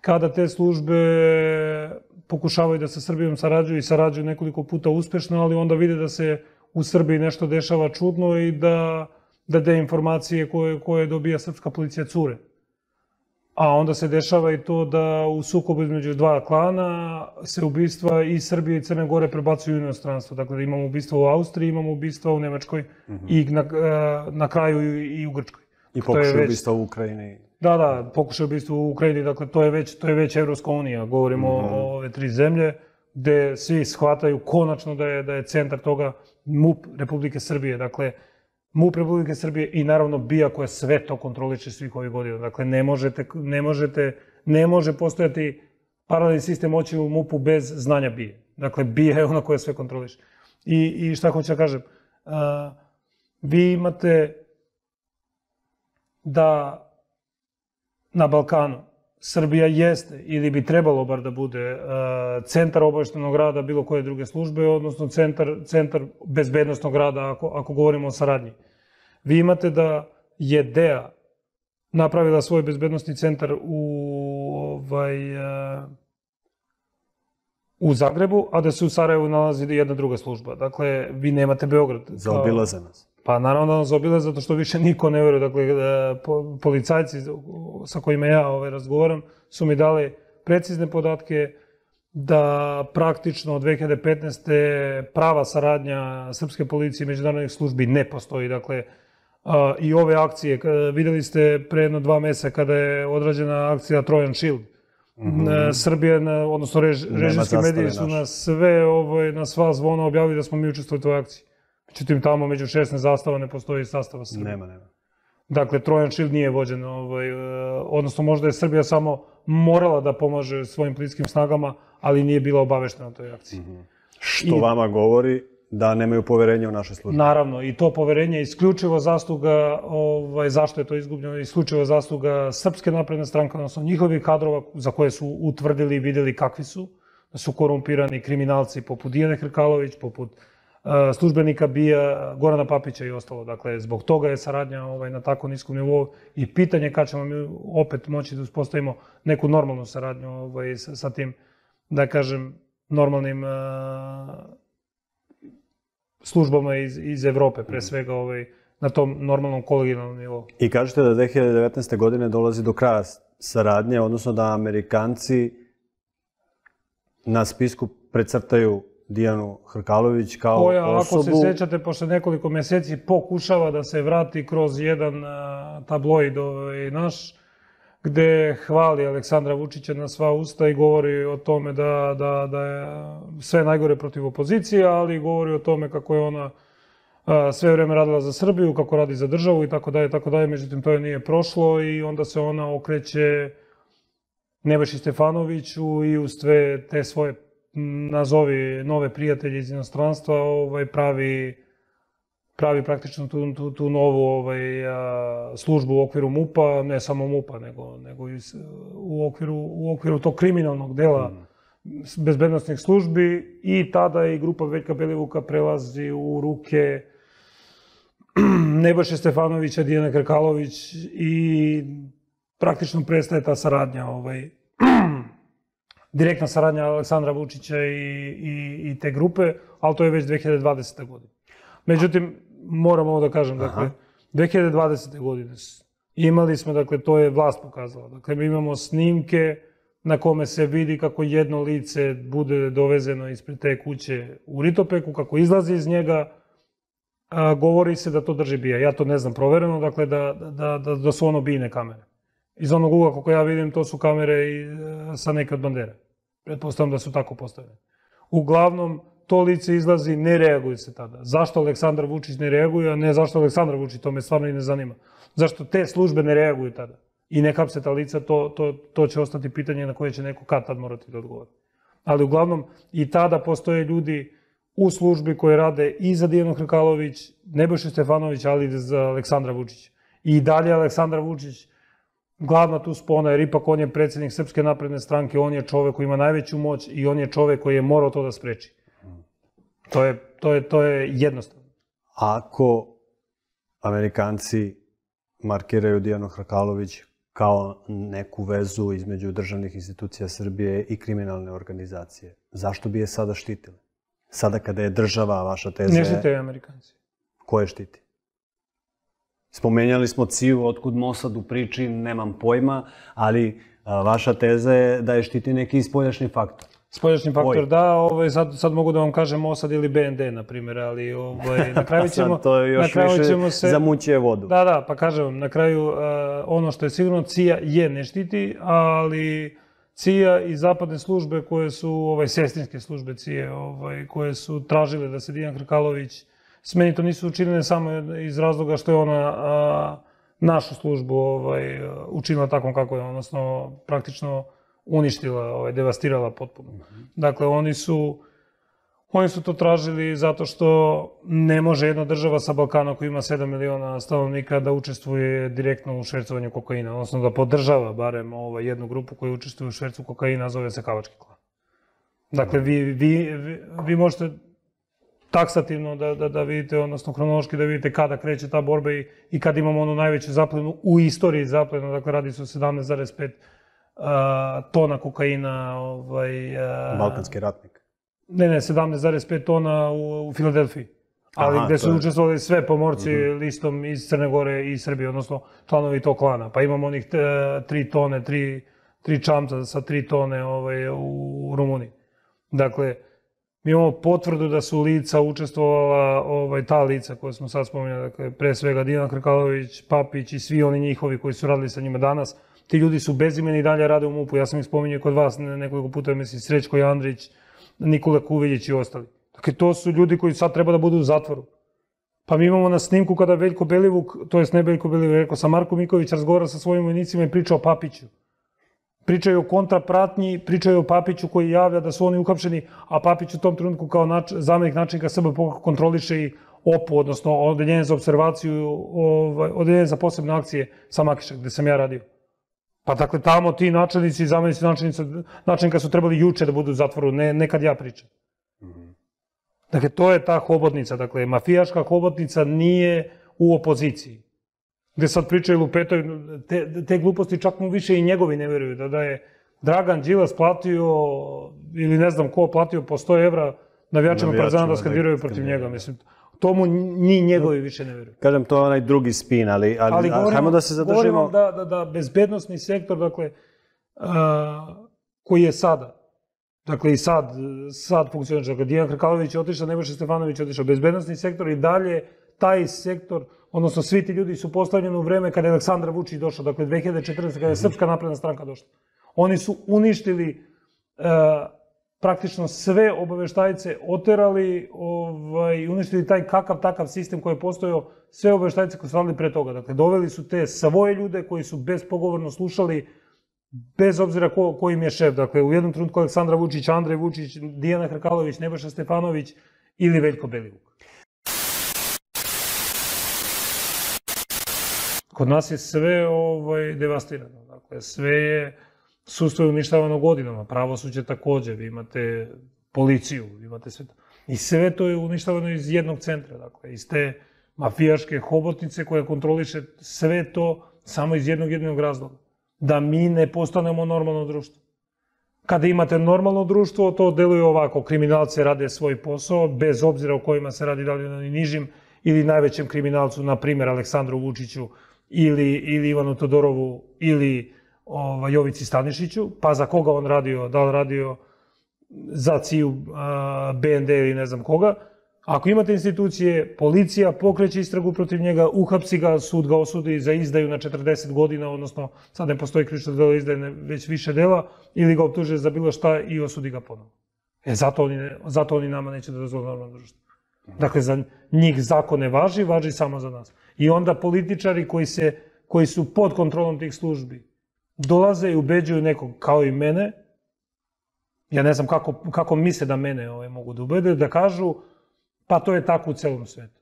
Kada te službe pokušavaju da sa Srbijom sarađuju i sarađuju nekoliko puta uspešno, ali onda vide da se u Srbiji nešto dešava čudno i da, da te informacije koje, koje dobija srpska policija cure. A onda se dešava i to da u sukobu između dva klana se ubistva i Srbije i Crne Gore prebacuju u inostranstvo. Dakle, da imamo ubistva u Austriji, imamo ubistva u Nemačkoj i na, e, na kraju i u Grčkoj. I pokušaj već- ubistva u Ukrajini. Da, da, pokušaj ubistva u Ukrajini, dakle to je već, to je već Evropska unija. Govorimo o, o ove tri zemlje gde svi shvataju konačno da je, da je centar toga MUP Republike Srbije. Dakle, MUP Republike Srbije i naravno BIA koja sve to kontroliše svih ovih godina. Dakle, ne možete, ne možete, ne može postojati paralelni sistem moći u MUP-u bez znanja BIA. Dakle, BIA je ona koja sve kontroliše. I, i šta hoću da kažem, a, vi imate da na Balkanu Srbija jeste ili bi trebalo bar da bude uh, centar obaveštenog rada bilo koje druge službe, odnosno centar, centar bezbednostnog rada ako, ako govorimo o saradnji. Vi imate da je DEA napravila svoj bezbednostni centar u ovaj, uh, u Zagrebu, a da se u Sarajevu nalazi jedna druga služba. Dakle, vi nemate Beograd. Zaobilaze nas. Pa naravno da nas zaobilaze zato što više niko ne veruje. Dakle, e, po, policajci sa kojima ja ovaj, razgovaram su mi dali precizne podatke da praktično od 2015. prava saradnja srpske policije i međunarodnih službi ne postoji. Dakle, a, i ove akcije, videli ste pre jedno dva meseca kada je odrađena akcija Trojan Shield, Mm -hmm. Srbija, na, odnosno rež, režimski mediji su na sve, ovaj, na sva zvona objavili da smo mi učestvovali u toj akciji. Međutim, tamo među 16 zastava ne postoji sastava Srbije. Nema, nema. Dakle, Trojan Shield nije vođen, ovaj, e, odnosno možda je Srbija samo morala da pomaže svojim policijskim snagama, ali nije bila obaveštena o toj akciji. Mm -hmm. Što I, vama govori da nemaju poverenja u naše službe. Naravno, i to poverenje je isključivo zasluga, ovaj, zašto je to izgubljeno, isključivo zasluga Srpske napredne stranke, odnosno njihovih kadrova za koje su utvrdili i videli kakvi su, da su korumpirani kriminalci poput Dijane Hrkalović, poput uh, službenika Bija, Gorana Papića i ostalo. Dakle, zbog toga je saradnja ovaj, na tako niskom nivou i pitanje kad ćemo mi opet moći da uspostavimo neku normalnu saradnju ovaj, sa, sa tim, da kažem, normalnim uh, službama iz, iz Evrope, pre mhm. svega ovaj, na tom normalnom kolegijalnom nivou. I kažete da 2019. godine dolazi do kraja saradnje, odnosno da Amerikanci na spisku precrtaju Dijanu Hrkalović kao Koja, osobu... ako se sećate, posle nekoliko meseci pokušava da se vrati kroz jedan a, tabloid ovaj, naš, gde hvali Aleksandra Vučića na sva usta i govori o tome da, da, da je sve najgore protiv opozicije, ali govori o tome kako je ona sve vreme radila za Srbiju, kako radi za državu i tako dalje, tako dalje. Međutim, to je nije prošlo i onda se ona okreće Nebojši Stefanoviću i uz sve te svoje nazovi nove prijatelje iz inostranstva ovaj, pravi pravi praktično tu, tu, tu novu ovaj, a, službu u okviru MUPA, ne samo MUPA, nego, nego i u, okviru, u okviru tog kriminalnog dela mm. bezbednostnih službi i tada i grupa Veljka Belivuka prelazi u ruke Nebojše Stefanovića, Dijana Krkalović i praktično prestaje ta saradnja, ovaj, direktna saradnja Aleksandra Vučića i, i, i te grupe, ali to je već 2020. godine. Međutim, moram ovo da kažem, dakle, Aha. 2020. godine imali smo, dakle, to je vlast pokazala. Dakle, mi imamo snimke na kome se vidi kako jedno lice bude dovezeno ispred te kuće u Ritopeku, kako izlazi iz njega, a, govori se da to drži bija. Ja to ne znam provereno, dakle, da, da, da, da su ono bijne kamere. Iz onog ugla, kako ja vidim, to su kamere i, sa neke od bandere. Pretpostavljam da su tako postavljene. Uglavnom, to lice izlazi, ne reaguje se tada. Zašto Aleksandar Vučić ne reaguje, a ne zašto Aleksandar Vučić, to me stvarno i ne zanima. Zašto te službe ne reaguju tada? I ne hapse ta lica, to, to, to će ostati pitanje na koje će neko kad tad morati da odgovori. Ali uglavnom, i tada postoje ljudi u službi koje rade i za Dijanu Hrkalović, Nebojša Stefanović, ali i za Aleksandra Vučića. I dalje Aleksandar Vučić glavna tu spona, jer ipak on je predsednik Srpske napredne stranke, on je čovek koji ima najveću moć i on je čovek koji je morao to da spreči. To je, to je, to je jednostavno. Ako Amerikanci markiraju Dijanu Hrkalović kao neku vezu između državnih institucija Srbije i kriminalne organizacije, zašto bi je sada štitili? Sada kada je država, vaša teza Ne štite Amerikanci. Ko je štiti? Spomenjali smo Ciju, otkud Mossad u priči, nemam pojma, ali a, vaša teza je da je štiti neki spoljašnji faktor. Spoljašnji faktor, da, ovaj, sad, sad mogu da vam kažem Mossad ili BND, na primjer, ali ovaj, na kraju ćemo... to je još na kraju više ćemo se, zamućuje vodu. Da, da, pa kažem vam, na kraju uh, ono što je sigurno CIA je ne štiti, ali CIA i zapadne službe koje su, ovaj, sestrinske službe CIA, ovaj, koje su tražile da se Dijan Krkalović smeni, to nisu učinile samo iz razloga što je ona a, našu službu ovaj, učinila takvom kako je, odnosno praktično uništila, ovaj, devastirala potpuno. Dakle, oni su Oni su to tražili zato što ne može jedna država sa Balkana koja ima 7 miliona stanovnika da učestvuje direktno u švercovanju kokaina, odnosno da podržava barem ovaj, jednu grupu koja učestvuje u švercu kokaina, zove se Kavački klan. Dakle, vi, vi, vi, vi možete taksativno da, da, da vidite, odnosno hronološki da vidite kada kreće ta borba i, i kad imamo onu najveću zaplenu u istoriji zaplena, dakle radi se o 17,5 uh, tona kokaina. Ovaj, uh, Balkanski ratnik. Ne, ne, 17,5 tona u, u Filadelfiji. Ali Aha, gde su je- učestvovali sve pomorci Mhm. listom iz Crne Gore i Srbije, odnosno članovi tog klana. Pa imamo onih e, tri tone, tri, tri čamca sa tri tone ovaj, u, u Rumuniji. Dakle, mi imamo potvrdu da su lica učestvovala, ovaj, ta lica koje smo sad spominjali, dakle, pre svega Dijan Krkalović, Papić i svi oni njihovi koji su radili sa njima danas. Ti ljudi su bezimeni i dalje rade u MUP-u. Ja sam ih spominjao kod vas ne- nekoliko puta, mislim, Srećko Jandrić, Nikola Kuviljić i ostali. Dakle, to su ljudi koji sad treba da budu u zatvoru. Pa mi imamo na snimku kada Veljko Belivuk, to jest ne Veljko Belivuk, rekao sam Marko Miković razgovara sa svojim vojnicima i priča o Papiću. Pričaju o kontrapratnji, pričaju o Papiću koji javlja da su oni uhapšeni, a Papić u tom trenutku kao nač, zamenik načelnika SBP kontroliše i OPU, odnosno odeljenje za observaciju, ovaj, odeljenje za posebne akcije sa Makiša, gde sam ja radio. Pa dakle, tamo ti načelnici i zamenici načelnica, načelnika su trebali juče da budu u zatvoru, ne, ne kad ja pričam. Dakle, to je ta hobotnica. Dakle, mafijaška hobotnica nije u opoziciji. Gde sad pričaju lupetaju, te, te gluposti čak mu više i njegovi ne veruju. Da, da je Dragan Đilas platio, ili ne znam ko, platio po 100 evra navijačima Partizana da da, skandiraju protiv njega. Mislim, to mu ni njegovi više ne veruju. Kažem, to je onaj drugi spin, ali, ali, Ali govorimo, hajmo da se zadržimo... da, da, da bezbednostni sektor, dakle, a, koji je sada, dakle i sad, sad funkcioniše, dakle, Dijan Krkalović je otišao, Nebojša Stefanović je otišao, bezbednostni sektor i dalje taj sektor, odnosno svi ti ljudi su postavljeni u vreme kada je Aleksandar Vučić došao, dakle 2014. kada je Srpska napredna stranka došla. Oni su uništili e, praktično sve obaveštajce, oterali ovaj, uništili taj kakav takav sistem koji je postojao, sve obaveštajce koji su radili pre toga. Dakle, doveli su te svoje ljude koji su bespogovorno slušali bez obzira ko, ko im je šef. Dakle, u jednom trenutku Aleksandra Vučić, Andrej Vučić, Dijana Hrkalović, Nebojša Stefanović ili Veljko Belivuk. Kod nas je sve ovaj, devastirano. Dakle, sve je sudstvo je uništavano godinama, pravosuđe takođe, vi imate policiju, vi imate sve to. I sve to je uništavano iz jednog centra, dakle, iz te mafijaške hobotnice koja kontroliše sve to samo iz jednog jedinog razloga. Da mi ne postanemo normalno društvo. Kada imate normalno društvo, to deluje ovako. Kriminalci rade svoj posao, bez obzira o kojima se radi, da li na nižim ili najvećem kriminalcu, na primjer Aleksandru Vučiću ili, ili Ivanu Todorovu ili ovaj, Jovici Stanišiću, pa za koga on radio, da li radio za CIU, BND ili ne znam koga. Ako imate institucije, policija pokreće istragu protiv njega, uhapsi ga, sud ga osudi za izdaju na 40 godina, odnosno sad ne postoji krivično delo izdaje već više dela, ili ga optuže za bilo šta i osudi ga ponovo. E, zato oni, ne, zato oni nama neće da dozvole normalno društvo. Dakle, za njih zakon ne važi, važi samo za nas. I onda političari koji, se, koji su pod kontrolom tih službi dolaze i ubeđuju nekog, kao i mene, ja ne znam kako, kako misle da mene ovaj, mogu da ubede, da kažu, pa to je tako u celom svetu.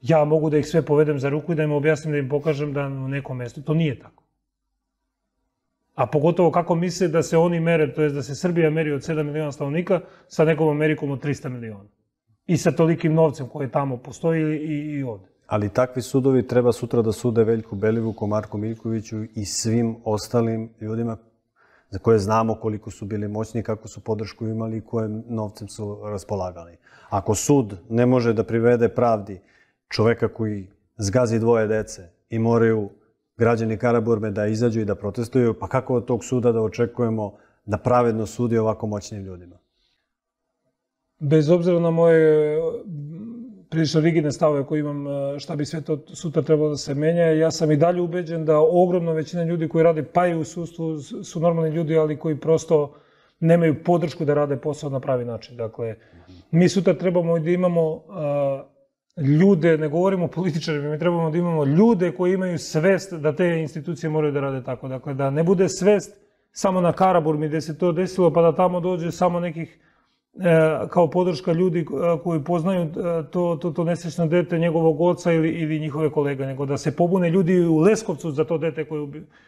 Ja mogu da ih sve povedem za ruku i da im objasnim, da im pokažem da u nekom mestu to nije tako. A pogotovo kako misle da se oni mere, to je da se Srbija meri od 7 miliona stanovnika sa nekom Amerikom od 300 miliona. I sa tolikim novcem koji tamo postoji i, i ovde. Ali takvi sudovi treba sutra da sude Veljku Belivuku, Marku Miljkoviću i svim ostalim ljudima za koje znamo koliko su bili moćni, kako su podršku imali i kojim novcem su raspolagali. Ako sud ne može da privede pravdi čoveka koji zgazi dvoje dece i moraju građani Karaburme da izađu i da protestuju, pa kako od tog suda da očekujemo da pravedno sudi ovako moćnim ljudima? Bez obzira na moje mm, prilično rigidne stavove koje imam, e, šta bi sve to sutra trebalo da se menja, ja sam i dalje ubeđen da ogromna većina ljudi koji rade, pa i u sustvu, su normalni ljudi, ali koji prosto nemaju podršku da rade posao na pravi način. Dakle, mi sutra trebamo da imamo a, ljude, ne govorimo o političarima, mi trebamo da imamo ljude koji imaju svest da te institucije moraju da rade tako. Dakle, da ne bude svest samo na Karaburmi gde se to desilo, pa da tamo dođe samo nekih e, kao podrška ljudi e, koji poznaju e, to, to, to nesrećno dete njegovog oca ili, ili njihove kolega, nego da se pobune ljudi u Leskovcu za to dete koje,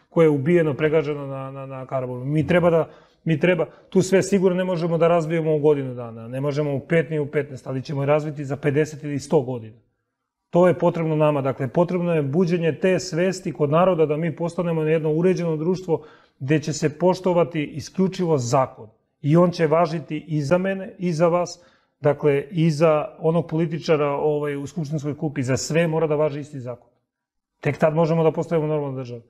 koje je ubijeno, pregaženo na, na, na Karabonu. Mi treba da, mi treba, tu sve sigurno ne možemo da razvijemo u godinu dana, ne možemo u pet ni u 15, ali ćemo je razviti za 50 ili 100 godina. To je potrebno nama, dakle, potrebno je buđenje te svesti kod naroda da mi postanemo jedno uređeno društvo gde će se poštovati isključivo zakon. I on će važiti i za mene, i za vas, dakle, i za onog političara ovaj, u Skupštinskoj kupi, za sve mora da važi isti zakon. Tek tad možemo da postavimo normalnu državu.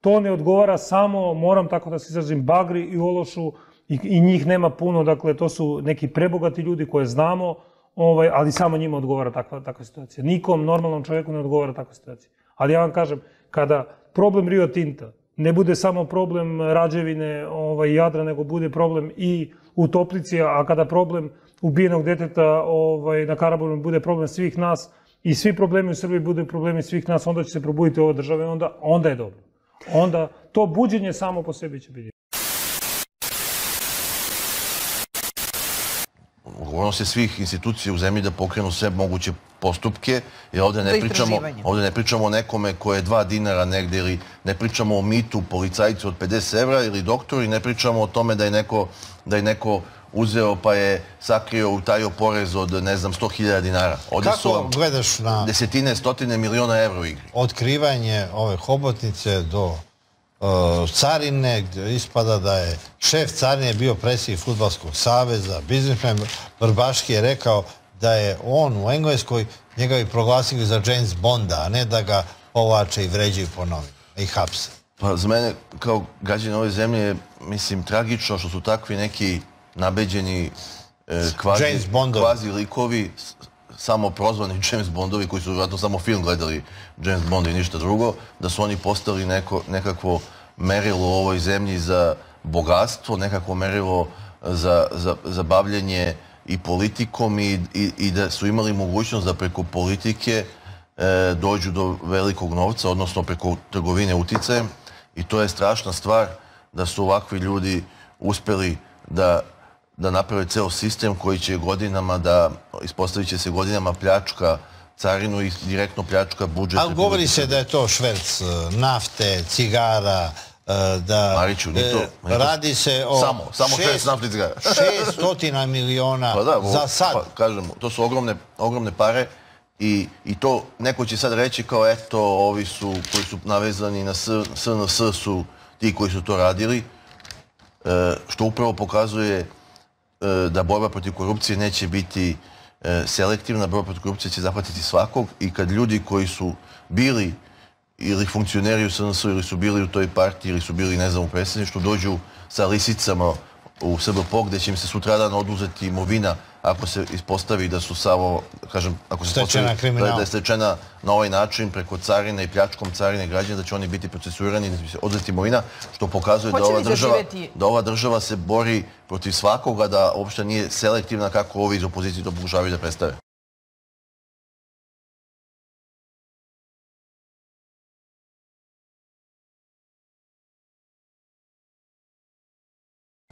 To ne odgovara samo, moram tako da se izrazim, Bagri i Ološu, i, i njih nema puno, dakle, to su neki prebogati ljudi koje znamo, ovaj, ali samo njima odgovara takva, takva situacija. Nikom normalnom čovjeku ne odgovara takva situacija. Ali ja vam kažem, kada problem Rio Tinta ne bude samo problem Rađevine ovaj, Jadra, nego bude problem i u Toplici, a kada problem ubijenog deteta ovaj, na Karabonu bude problem svih nas i svi problemi u Srbiji bude problemi svih nas, onda će se probuditi ova država i onda, onda je dobro. Onda to buđenje samo po sebi će biti. Odgovornost je svih institucija u zemlji da pokrenu sve moguće postupke, jer ovde ne pričamo, ovde ne pričamo o nekome ko je dva dinara negde ili ne pričamo o mitu policajcu od 50 evra ili doktoru i ne pričamo o tome da je neko, da je neko uzeo pa je sakrio, utajio porez od, ne znam, 100.000 dinara. Ovde su Kako vam gledaš na desetine, stotine miliona evra u igri. otkrivanje ove hobotnice do carine, gdje ispada da je šef carine bio predsjednik Futbalskog saveza, biznismen Brbaški je rekao da je on u Engleskoj njega bi proglasili za James Bonda, a ne da ga povlače i vređaju po novinu i hapse. Pa za mene, kao građan ove zemlje, je, mislim, tragično što su takvi neki nabeđeni e, kvazi, likovi, samo prozvani James Bondovi, koji su vjerojatno samo film gledali James Bond i ništa drugo, da su oni postali neko, nekakvo merilo u ovoj zemlji za bogatstvo, nekakvo merilo za, za, i politikom i, i, i da su imali mogućnost da preko politike e, dođu do velikog novca, odnosno preko trgovine uticajem. I to je strašna stvar da su ovakvi ljudi uspeli da, da naprave ceo sistem koji će godinama da, ispostavit će se godinama pljačka carinu i direktno pljačka budžet. Ali govori se da je to šverc uh, nafte, cigara, uh, da Mariću, to- e, to- radi se o Samo, samo šest- šest. 600 miliona Pa da, za sad. Pa, kažem, to su ogromne, ogromne pare i, i to neko će sad reći kao eto, ovi su koji su navezani na SNS su ti koji su to radili, e, što upravo pokazuje e, da borba protiv korupcije neće biti e, selektivna, borba protiv korupcije će zahvatiti svakog i kad ljudi koji su bili ili funkcioneri u SNS ili su bili u toj partiji ili su bili, ne znam, u predsjedništvu, dođu sa lisicama u SBPO gde će im se sutradan oduzeti imovina ako se ispostavi da su samo, kažem, ako se Stečena ispostavi da, kriminalom. da je stečena na ovaj način preko carine i pljačkom carine građana, da će oni biti procesuirani, da će se oduzeti imovina, što pokazuje da ova, država, da ova država se bori protiv svakoga, da uopšte nije selektivna kako ovi iz opozicije to pokušavaju da predstave.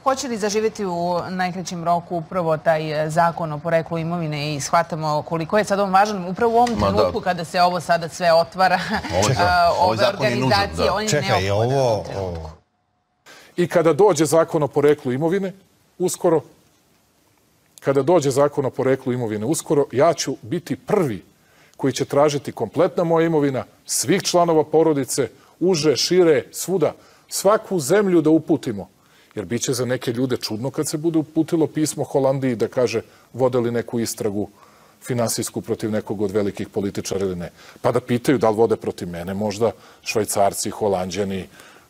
Hoće li zaživjeti u najkraćem roku upravo taj e, zakon o poreklu imovine i shvatamo koliko je sad on važan upravo u ovom da. trenutku kada se ovo sada sve otvara, Ovaj za- ovaj ove organizacije, da. on je Čekaj, ovo... o, I kada dođe zakon o poreklu imovine, uskoro, kada dođe zakon o poreklu imovine uskoro, ja ću biti prvi koji će tražiti kompletna moja imovina, svih članova porodice, uže, šire, svuda, svaku zemlju da uputimo. Jer bit će za neke ljude čudno kad se bude uputilo pismo Holandiji da kaže vode li neku istragu finansijsku protiv nekog od velikih političara ili ne. Pa da pitaju da li vode protiv mene možda švajcarci, holandjani,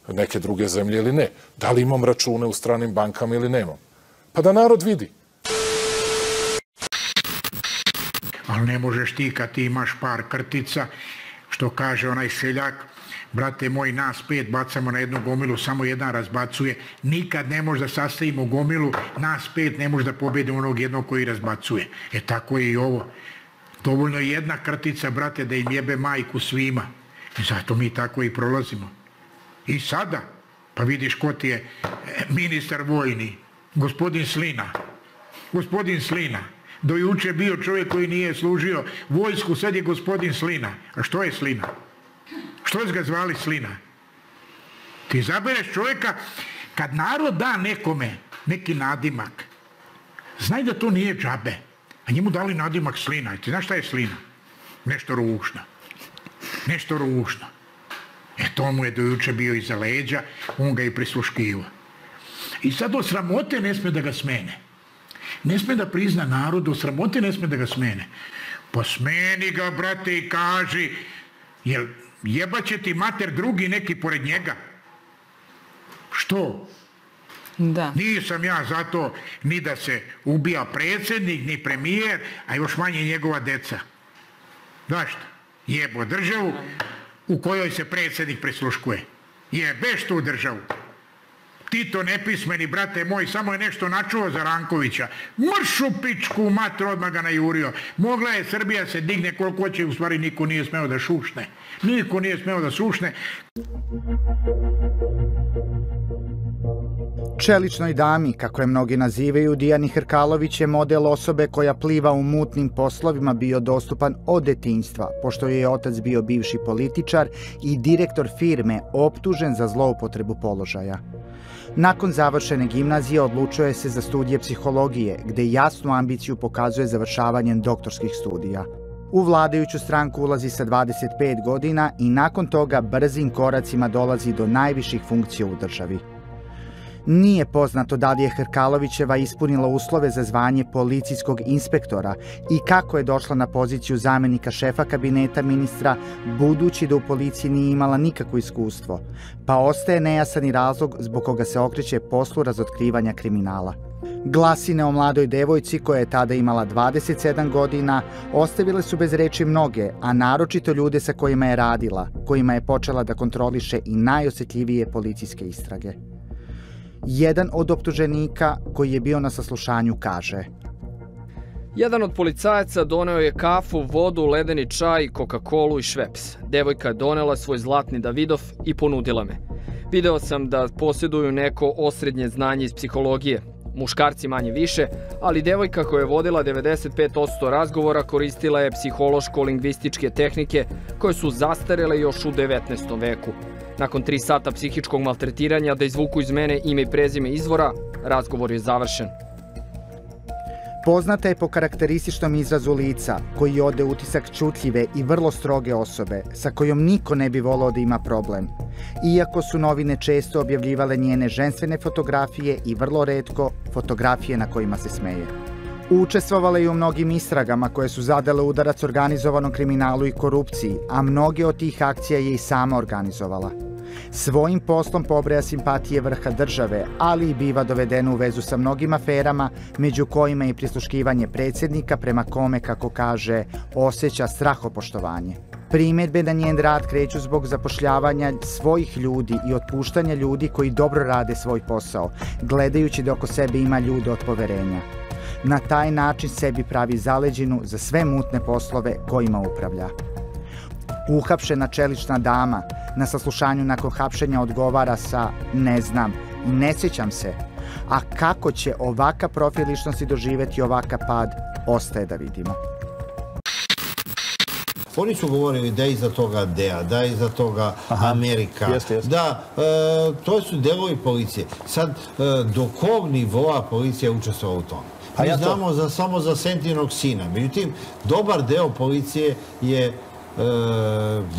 neke druge zemlje ili ne. Da li imam račune u stranim bankama ili nemam. Pa da narod vidi. ali ne možeš ti kad ti imaš par krtica, što kaže onaj seljak, brate moj, nas pet bacamo na jednu gomilu, samo jedan razbacuje, nikad ne može da sastavimo gomilu, nas pet ne može da pobedi onog jednog koji razbacuje. E tako je i ovo. Dovoljno je jedna krtica, brate, da im jebe majku svima. I zato mi tako i prolazimo. I sada, pa vidiš ko ti je e, ministar vojni, gospodin Slina. gospodin Slina. Do juče bio čovjek koji nije služio vojsku, sad je gospodin Slina. A što je Slina? Što je ga zvali Slina? Ti zabereš čovjeka, kad narod da nekome neki nadimak, znaj da to nije džabe. A njemu dali nadimak Slina. I ti znaš šta je Slina? Nešto ružno. Nešto ružno. E to mu je dojuče bio iza leđa, on ga je prisluškivo. I sad od sramote ne sme da ga smene. Ne sme da prizna narodu, od sramote ne sme da ga smene. Pa smeni ga, brate, i kaži, jel jebaće ti mater drugi neki pored njega? Što? Da. Nisam ja zato ni da se ubija predsjednik, ni premijer, a još manje njegova deca. Znaš šta? Jebo državu u kojoj se predsjednik prisluškuje. Jebeš tu državu. Tito nepismeni, brate moj, samo je nešto načuo za Rankovića. Mršu pičku matru, odmah ga najurio. Mogla je Srbija se digne koliko će, u stvari niko nije smeo da šušne. Niko nije smeo da sušne. Čeličnoj dami, kako je mnogi nazivaju, Dijani Hrkalović je model osobe koja pliva u mutnim poslovima bio dostupan od detinjstva, pošto je otac bio bivši političar i direktor firme optužen za zloupotrebu položaja. Nakon završene gimnazije odlučuje se za studije psihologije, gde jasnu ambiciju pokazuje završavanjem doktorskih studija. U vladajuću stranku ulazi sa 25 godina i nakon toga brzim koracima dolazi do najviših funkcija u državi. Nije poznato da li je Hrkalovićeva ispunila uslove za zvanje policijskog inspektora i kako je došla na poziciju zamenika šefa kabineta ministra, budući da u policiji nije imala nikakvo iskustvo, pa ostaje nejasan i razlog zbog koga se okreće poslu razotkrivanja kriminala. Glasine o mladoj devojci koja je tada imala 27 godina ostavile su bez reči mnoge, a naročito ljude sa kojima je radila, kojima je počela da kontroliše i najosetljivije policijske istrage. Jedan od optuženika koji je bio na saslušanju kaže Jedan od policajaca doneo je kafu, vodu, ledeni čaj, Coca-Colu i šveps. Devojka je donela svoj zlatni Davidov i ponudila me. Video sam da posjeduju neko osrednje znanje iz psihologije, muškarci manje više, ali devojka koja je vodila 95% razgovora koristila je psihološko-lingvističke tehnike koje su zastarele još u 19. veku. Nakon tri sata psihičkog maltretiranja da izvuku iz mene ime i prezime izvora, razgovor je završen. Poznata je po karakterističnom izrazu lica, koji ode utisak čutljive i vrlo stroge osobe, sa kojom niko ne bi volao da ima problem. Iako su novine često objavljivale njene ženstvene fotografije i vrlo redko fotografije na kojima se smeje. Učestvovala je u mnogim istragama koje su zadale udarac organizovanom kriminalu i korupciji, a mnoge od tih akcija je i sama organizovala. Svojim poslom pobreja simpatije vrha države, ali i biva dovedena u vezu sa mnogim aferama, među kojima i prisluškivanje predsjednika prema kome, kako kaže, osjeća strahopoštovanje. Primetbe na njen rad kreću zbog zapošljavanja svojih ljudi i otpuštanja ljudi koji dobro rade svoj posao, gledajući da oko sebe ima ljude od poverenja. Na taj način sebi pravi zaleđinu za sve mutne poslove kojima upravlja. Uhapšena čelična dama na saslušanju nakon hapšenja odgovara sa ne znam i ne sjećam se. A kako će ovaka profil ličnosti doživeti ovaka pad, ostaje da vidimo. Oni su govorili da je iza toga DEA, da je iza toga Aha. Amerika, Jeste, jeste. da, e, to su delovi policije. Sad, e, do kog nivoa policija učestvovala u tome? Pa Mi ja to- znamo za, samo za Sentinog sina. Međutim, dobar deo policije je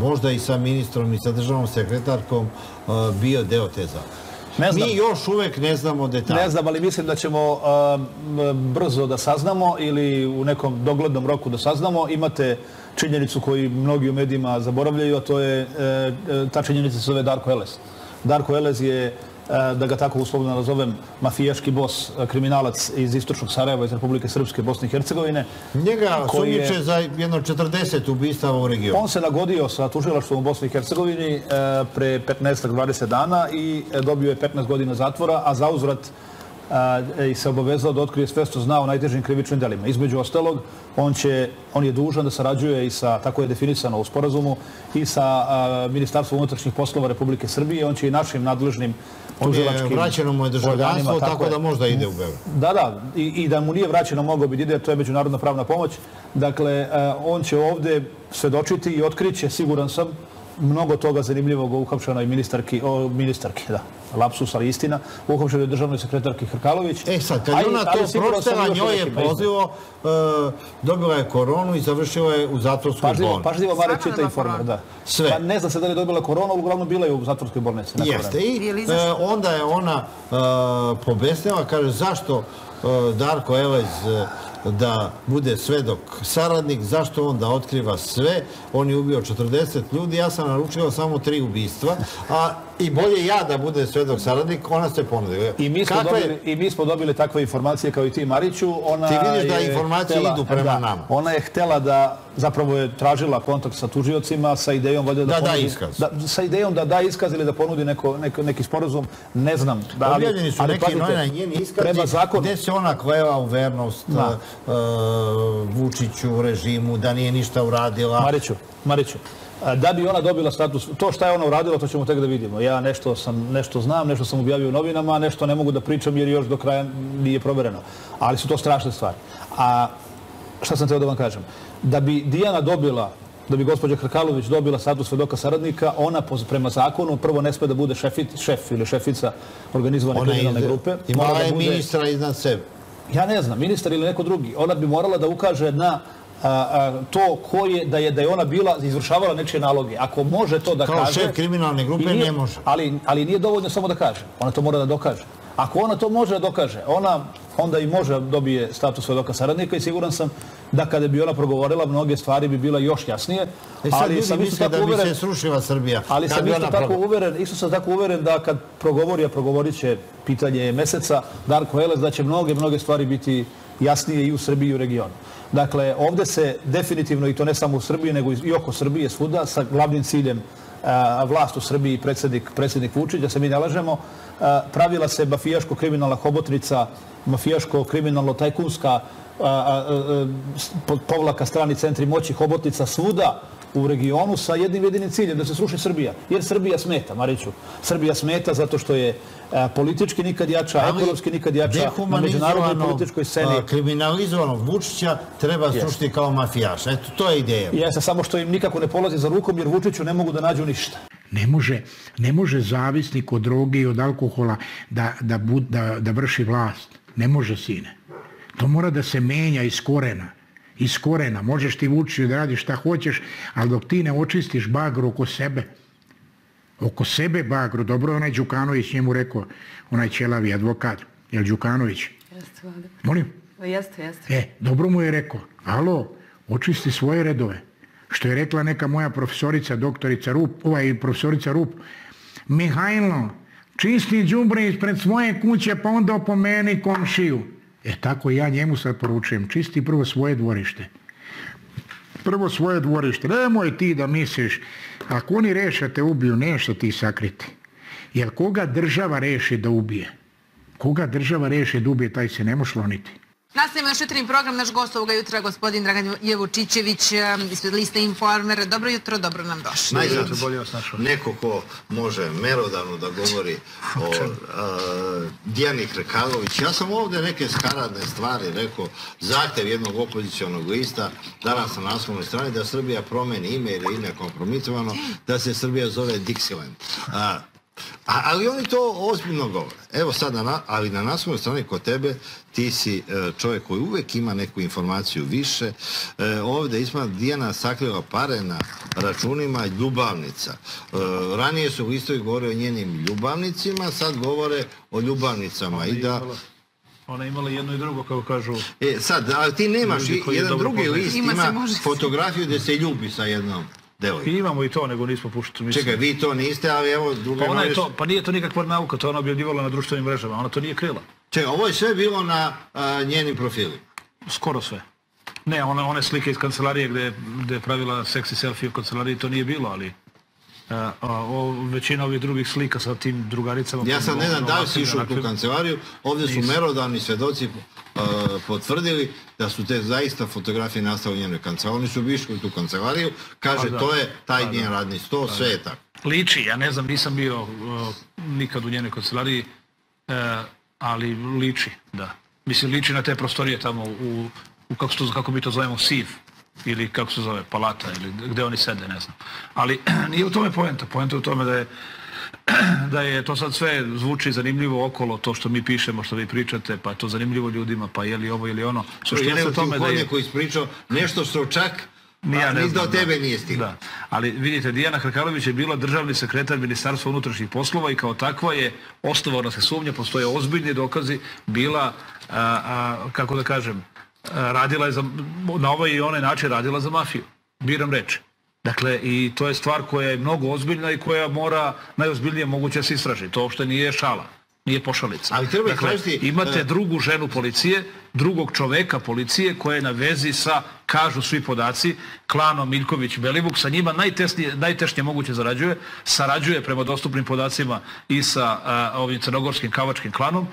možda i sa ministrom i sa državnom sekretarkom e, bio deo te. Ne znam. Mi još uvek ne znamo detalje. Ne znam, ali mislim da ćemo um, brzo da saznamo ili u nekom doglednom roku da saznamo. Imate činjenicu koju mnogi u medijima zaboravljaju, a to je, e, e, ta činjenica se zove Darko Elez. Darko Elez je, e, da ga tako uslovno nazovem, mafijaški bos, e, kriminalac iz istočnog Sarajeva, iz Republike Srpske, Bosne i Hercegovine. Njega je- sumnjiče za jedno 40 ubistava u regionu. On se nagodio sa tužilaštvom u Bosni i Hercegovini e, pre 15-20 dana i e, dobio je 15 godina zatvora, a zauzvrat e, i se obavezao da otkrije sve što zna o najtežim krivičnim delima. Između ostalog, on, će, on je dužan da sarađuje i sa, tako je definisano u sporazumu, i sa Ministarstvom unutrašnjih poslova Republike Srbije. On će i našim nadležnim On je vraćeno mu je državljanstvo, tako je. da možda ide u Beograd. Da, da, i, i da mu nije vraćeno mogao bi da ide, to je međunarodna pravna pomoć. Dakle, e, on će ovde svedočiti i otkriće, siguran sam, mnogo toga zanimljivog o uhapšenoj ministarki, o ministarki, da, lapsus, ali istina, uhapšenoj državnoj sekretarki Hrkalović. E sad, kad ona to o njoj je istina. pozivo, e, dobila je koronu i završila je u zatvorskoj Pažljivo, bolnici. pažljivo Mare čita informer, da. Sve. Pa ne zna se da li je dobila koronu, ali uglavnom bila je u zatvorskoj bolnici. Jeste. I e, onda je ona e, pobesnila, kaže zašto Darko Elez da bude svedok saradnik, zašto on da otkriva sve, on je ubio 40 ljudi, ja sam naručila samo tri ubistva, a i bolje ja da bude svedok saradnik, ona se ponudila. I mi, smo dobili, I mi smo dobili takve informacije kao i ti, Mariću. Ona Ti vidiš da je informacije htela- idu prema da, nama. Ona je htela da, zapravo je tražila kontakt sa tužiocima sa idejom da, Da da ponudi, iskaz. Da, sa idejom da da iskaz ili da ponudi neko, neko, neki sporazum, ne znam. Da, ali- Objavljeni su ali neki novina njeni iskazi gde se ona klela u vernost Da. e, Vučiću, režimu, da nije ništa uradila. Mariću, Mariću, da bi ona dobila status, to šta je ona uradila, to ćemo tek da vidimo. Ja nešto sam, nešto znam, nešto sam objavio u novinama, nešto ne mogu da pričam jer još do kraja nije provereno. Ali su to strašne stvari. A šta sam teo da vam kažem? Da bi Dijana dobila da bi gospođa Hrkalović dobila status svedoka saradnika, ona prema zakonu prvo ne sme da bude šefit, šef ili šefica organizovane Ona kriminalne grupe. Imala Mora da je bude- ministra iznad sebe. ja ne znam, ministar ili neko drugi, ona bi morala da ukaže na a, to ko je, da je, da je ona bila, izvršavala nečije naloge. Ako može to da Kao kaže... šef kriminalne grupe nije- ne može. Ali, ali nije dovoljno samo da kaže. Ona to mora da dokaže. Ako ona to može da dokaže, ona onda i može da dobije status svedoka saradnika i siguran sam da kada bi ona progovorila, mnoge stvari bi bila još jasnije. E sad ali ljudi sam isto tako da bi uveren- se srušila Srbija. ali sam bi isto tako progo- uveren, isto sam tako uveren da kad progovori, a progovorit će pitanje meseca, Darko Elez, da će mnoge, mnoge stvari biti jasnije i u Srbiji i u regionu. Dakle, ovde se definitivno, i to ne samo u Srbiji, nego i oko Srbije svuda, sa glavnim ciljem vlast u Srbiji i predsjednik Vučić, da se mi ne lažemo, pravila se mafijaško-kriminalna hobotnica, mafijaško-kriminalno-tajkunska povlaka strani centri moći hobotnica svuda u regionu sa jednim jedinim ciljem, da se sruši Srbija. Jer Srbija smeta, Mariću. Srbija smeta zato što je a, politički nikad jača, Ali ekonomski nikad jača, na međunarodnoj političkoj sceni. a, kriminalizovanog Vučića treba srušiti kao mafijaš. Eto, to je ideja. Jeste, samo što im nikako ne polazi za rukom jer Vučiću ne mogu da nađu ništa. Ne može, ne može zavisnik od droge i od alkohola da, da, bud, da, da vrši vlast. Ne može, sine. To mora da se menja iz korena. Iz korena. Možeš ti vući da radiš šta hoćeš, ali dok ti ne očistiš bagru oko sebe, oko sebe bagru, dobro je onaj Đukanović njemu rekao, onaj ćelavi advokat, jel Đukanović? Jeste, Vlada. Molim? Jeste, jeste. E, dobro mu je rekao, alo, očisti svoje redove. Što je rekla neka moja profesorica, doktorica Rup, ovaj profesorica Rup, Mihajlo, čisti đubre ispred svoje kuće, pa onda opomeni komšiju. E tako ja njemu sad poručujem, čisti prvo svoje dvorište. Prvo svoje dvorište. Nemoj ti da misliš, ako oni reše te ubiju, nešto ti sakriti. Jer koga država reši da ubije? Koga država reši da ubije, taj se ne može sloniti. Nastavimo naš jutarnji program. Naš gost ovoga jutra, gospodin Dragan Jevučićević, ispred liste Informer. Dobro jutro, dobro nam došli. Najzad, neko ko može merodavno da govori o uh, Dijani Hrkalović. Ja sam ovde neke skaradne stvari rekao, zahtev jednog opozicionog lista, danas na naslovnoj strani, da Srbija promeni ime ili ime kompromitovano, da se Srbija zove Dixieland. A, ali oni to ozbiljno govore. Evo sad, na, ali na naslovnoj strani kod tebe ti si e, čovjek koji uvek ima neku informaciju više. E, ovde isma Dijana sakrila pare na računima ljubavnica. E, ranije su listovi govore o njenim ljubavnicima, sad govore o ljubavnicama. I da, Ona je imala jedno i drugo, kao kažu. e, sad, ali ti nemaš, jedan drugi list Ima ima, se, može se. fotografiju gde se ljubi sa jednom devojkom. Imamo i to, nego nismo puštali. mislim. Čekaj, vi to niste, ali evo druga Pa, ona je to, pa nije to nikakva nauka, to ona objavljivala na društvenim mrežama, ona to nije krila. Čekaj, ovo je sve bilo na a, njenim profilima. Skoro sve. Ne, one, one slike iz kancelarije gde, gde je pravila seksi selfie u kancelariji, to nije bilo, ali a, o, većina ovih drugih slika sa tim drugaricama... Ja sad ne znam da li si išao u tu kancelariju, ovdje su Nisam. merodavni svedoci uh, potvrdili da su te zaista fotografije nastale u njenoj kancelariji. Oni su išli u tu kancelariju, kaže Pa da. to je taj Pa njen da. radni sto, Pa sve da. je tako. liči, ja ne znam, nisam bio uh, nikad u njenoj kancelariji, uh, ali liči, da. Mislim, liči na te prostorije tamo u, u kako, to, kako mi to zovemo, SIV, ili kako se zove, palata, ili gde oni sede, ne znam. Ali nije u tome poenta. Poenta je u tome da je da je to sad sve zvuči zanimljivo okolo, to što mi pišemo, što vi pričate, pa to zanimljivo ljudima, pa je li ovo ili ono. Suština ja sam u tome ti u hodnjaku je... ispričao nešto što čak ja ne znam, do tebe nije stiglo. Da. Ali vidite, Dijana Hrkalović je bila državni sekretar Ministarstva unutrašnjih poslova i kao takva je osnovana se sumnja, postoje ozbiljni dokazi, bila, a, a, kako da kažem, radila je za, na ovaj i onaj način radila za mafiju. Biram reči. Dakle, i to je stvar koja je mnogo ozbiljna i koja mora najozbiljnije moguće se istraži. To uopšte nije šala, nije pošalica. Ali treba dakle, istražiti... Imate uh... drugu ženu policije, drugog čoveka policije koja je na vezi sa, kažu svi podaci, klanom Miljković Belivuk, sa njima najtesnije, najtešnje moguće zarađuje, sarađuje prema dostupnim podacima i sa uh, ovim crnogorskim kavačkim klanom,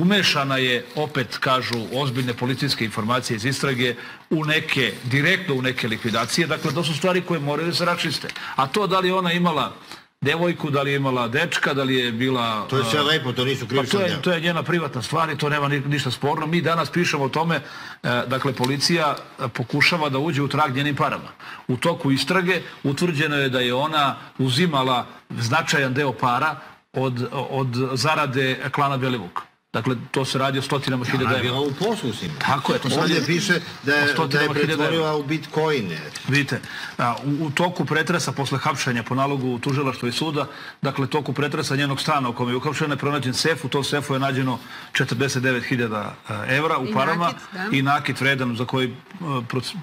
umešana je, opet kažu, ozbiljne policijske informacije iz istrage u neke, direktno u neke likvidacije. Dakle, to su stvari koje moraju da se račiste. A to da li ona imala devojku, da li je imala dečka, da li je bila... To je sve lepo, to nisu krivične pa to, je, to je njena privatna stvar i to nema ništa sporno. Mi danas pišemo o tome, dakle, policija pokušava da uđe u trag njenim parama. U toku istrage utvrđeno je da je ona uzimala značajan deo para od, od zarade klana Belivuka. Dakle, to se radi o stotinama hiljada evra. Ona je bila u poslu s njima. Tako je. To se Ovdje piše da je, da je pretvorila u bitcoine. Vidite, a, u, u toku pretresa posle hapšenja po nalogu tužilaštva i suda, dakle, toku pretresa njenog stana u kome je uhapšena je pronađen sef, u tom sefu je nađeno 49.000 evra u I parama nakit, da. i nakit vredan za koji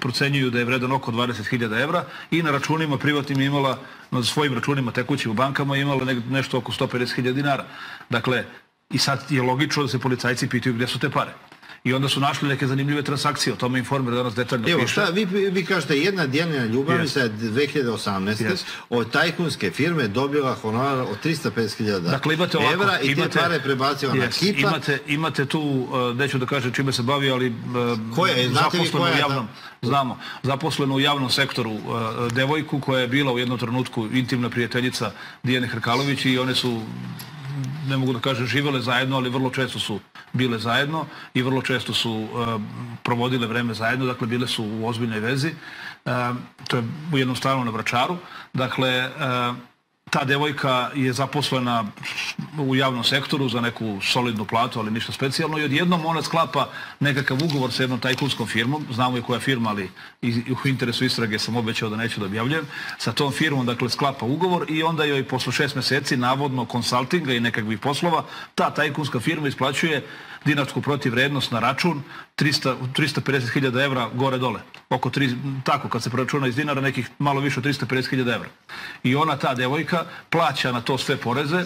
procenjuju da je vredan oko 20.000 evra i na računima privatnim imala na svojim računima tekućim u bankama imala nešto oko 150.000 dinara. Dakle, I sad je logično da se policajci pitaju gdje su te pare. I onda su našli neke zanimljive transakcije, o tome informer danas detaljno Evo, piše. šta, vi, vi kažete, jedna Dijanina Ljubavnica je 2018. Yes. od tajkunske firme dobila honorar od 350.000 dakle, imate ovako, evra i imate, te pare prebacila yes, na Kipa. Imate, imate tu, uh, neću da kažem čime se bavi, ali Koja je? Koja u javnom, znamo, zaposlenu u javnom sektoru uh, devojku koja je bila u jednom trenutku intimna prijateljica Dijane Hrkalović i one su ne mogu da kažem živele zajedno, ali vrlo često su bile zajedno i vrlo često su uh, provodile vreme zajedno, dakle bile su u ozbiljnoj vezi. Uh, to je u jednom stanu na Vračaru. Dakle, uh, ta devojka je zaposlena u javnom sektoru za neku solidnu platu, ali ništa specijalno i odjednom ona sklapa nekakav ugovor sa jednom tajkunskom firmom, znamo je koja firma, ali u interesu istrage sam obećao da neću da objavljujem, sa tom firmom dakle sklapa ugovor i onda joj posle šest meseci navodno konsultinga i nekakvih poslova ta tajkunska firma isplaćuje dinarsku protivrednost na račun 300, 350.000 evra gore dole. Oko tri, tako kad se preračuna iz dinara nekih malo više od 350.000 evra. I ona, ta devojka, plaća na to sve poreze,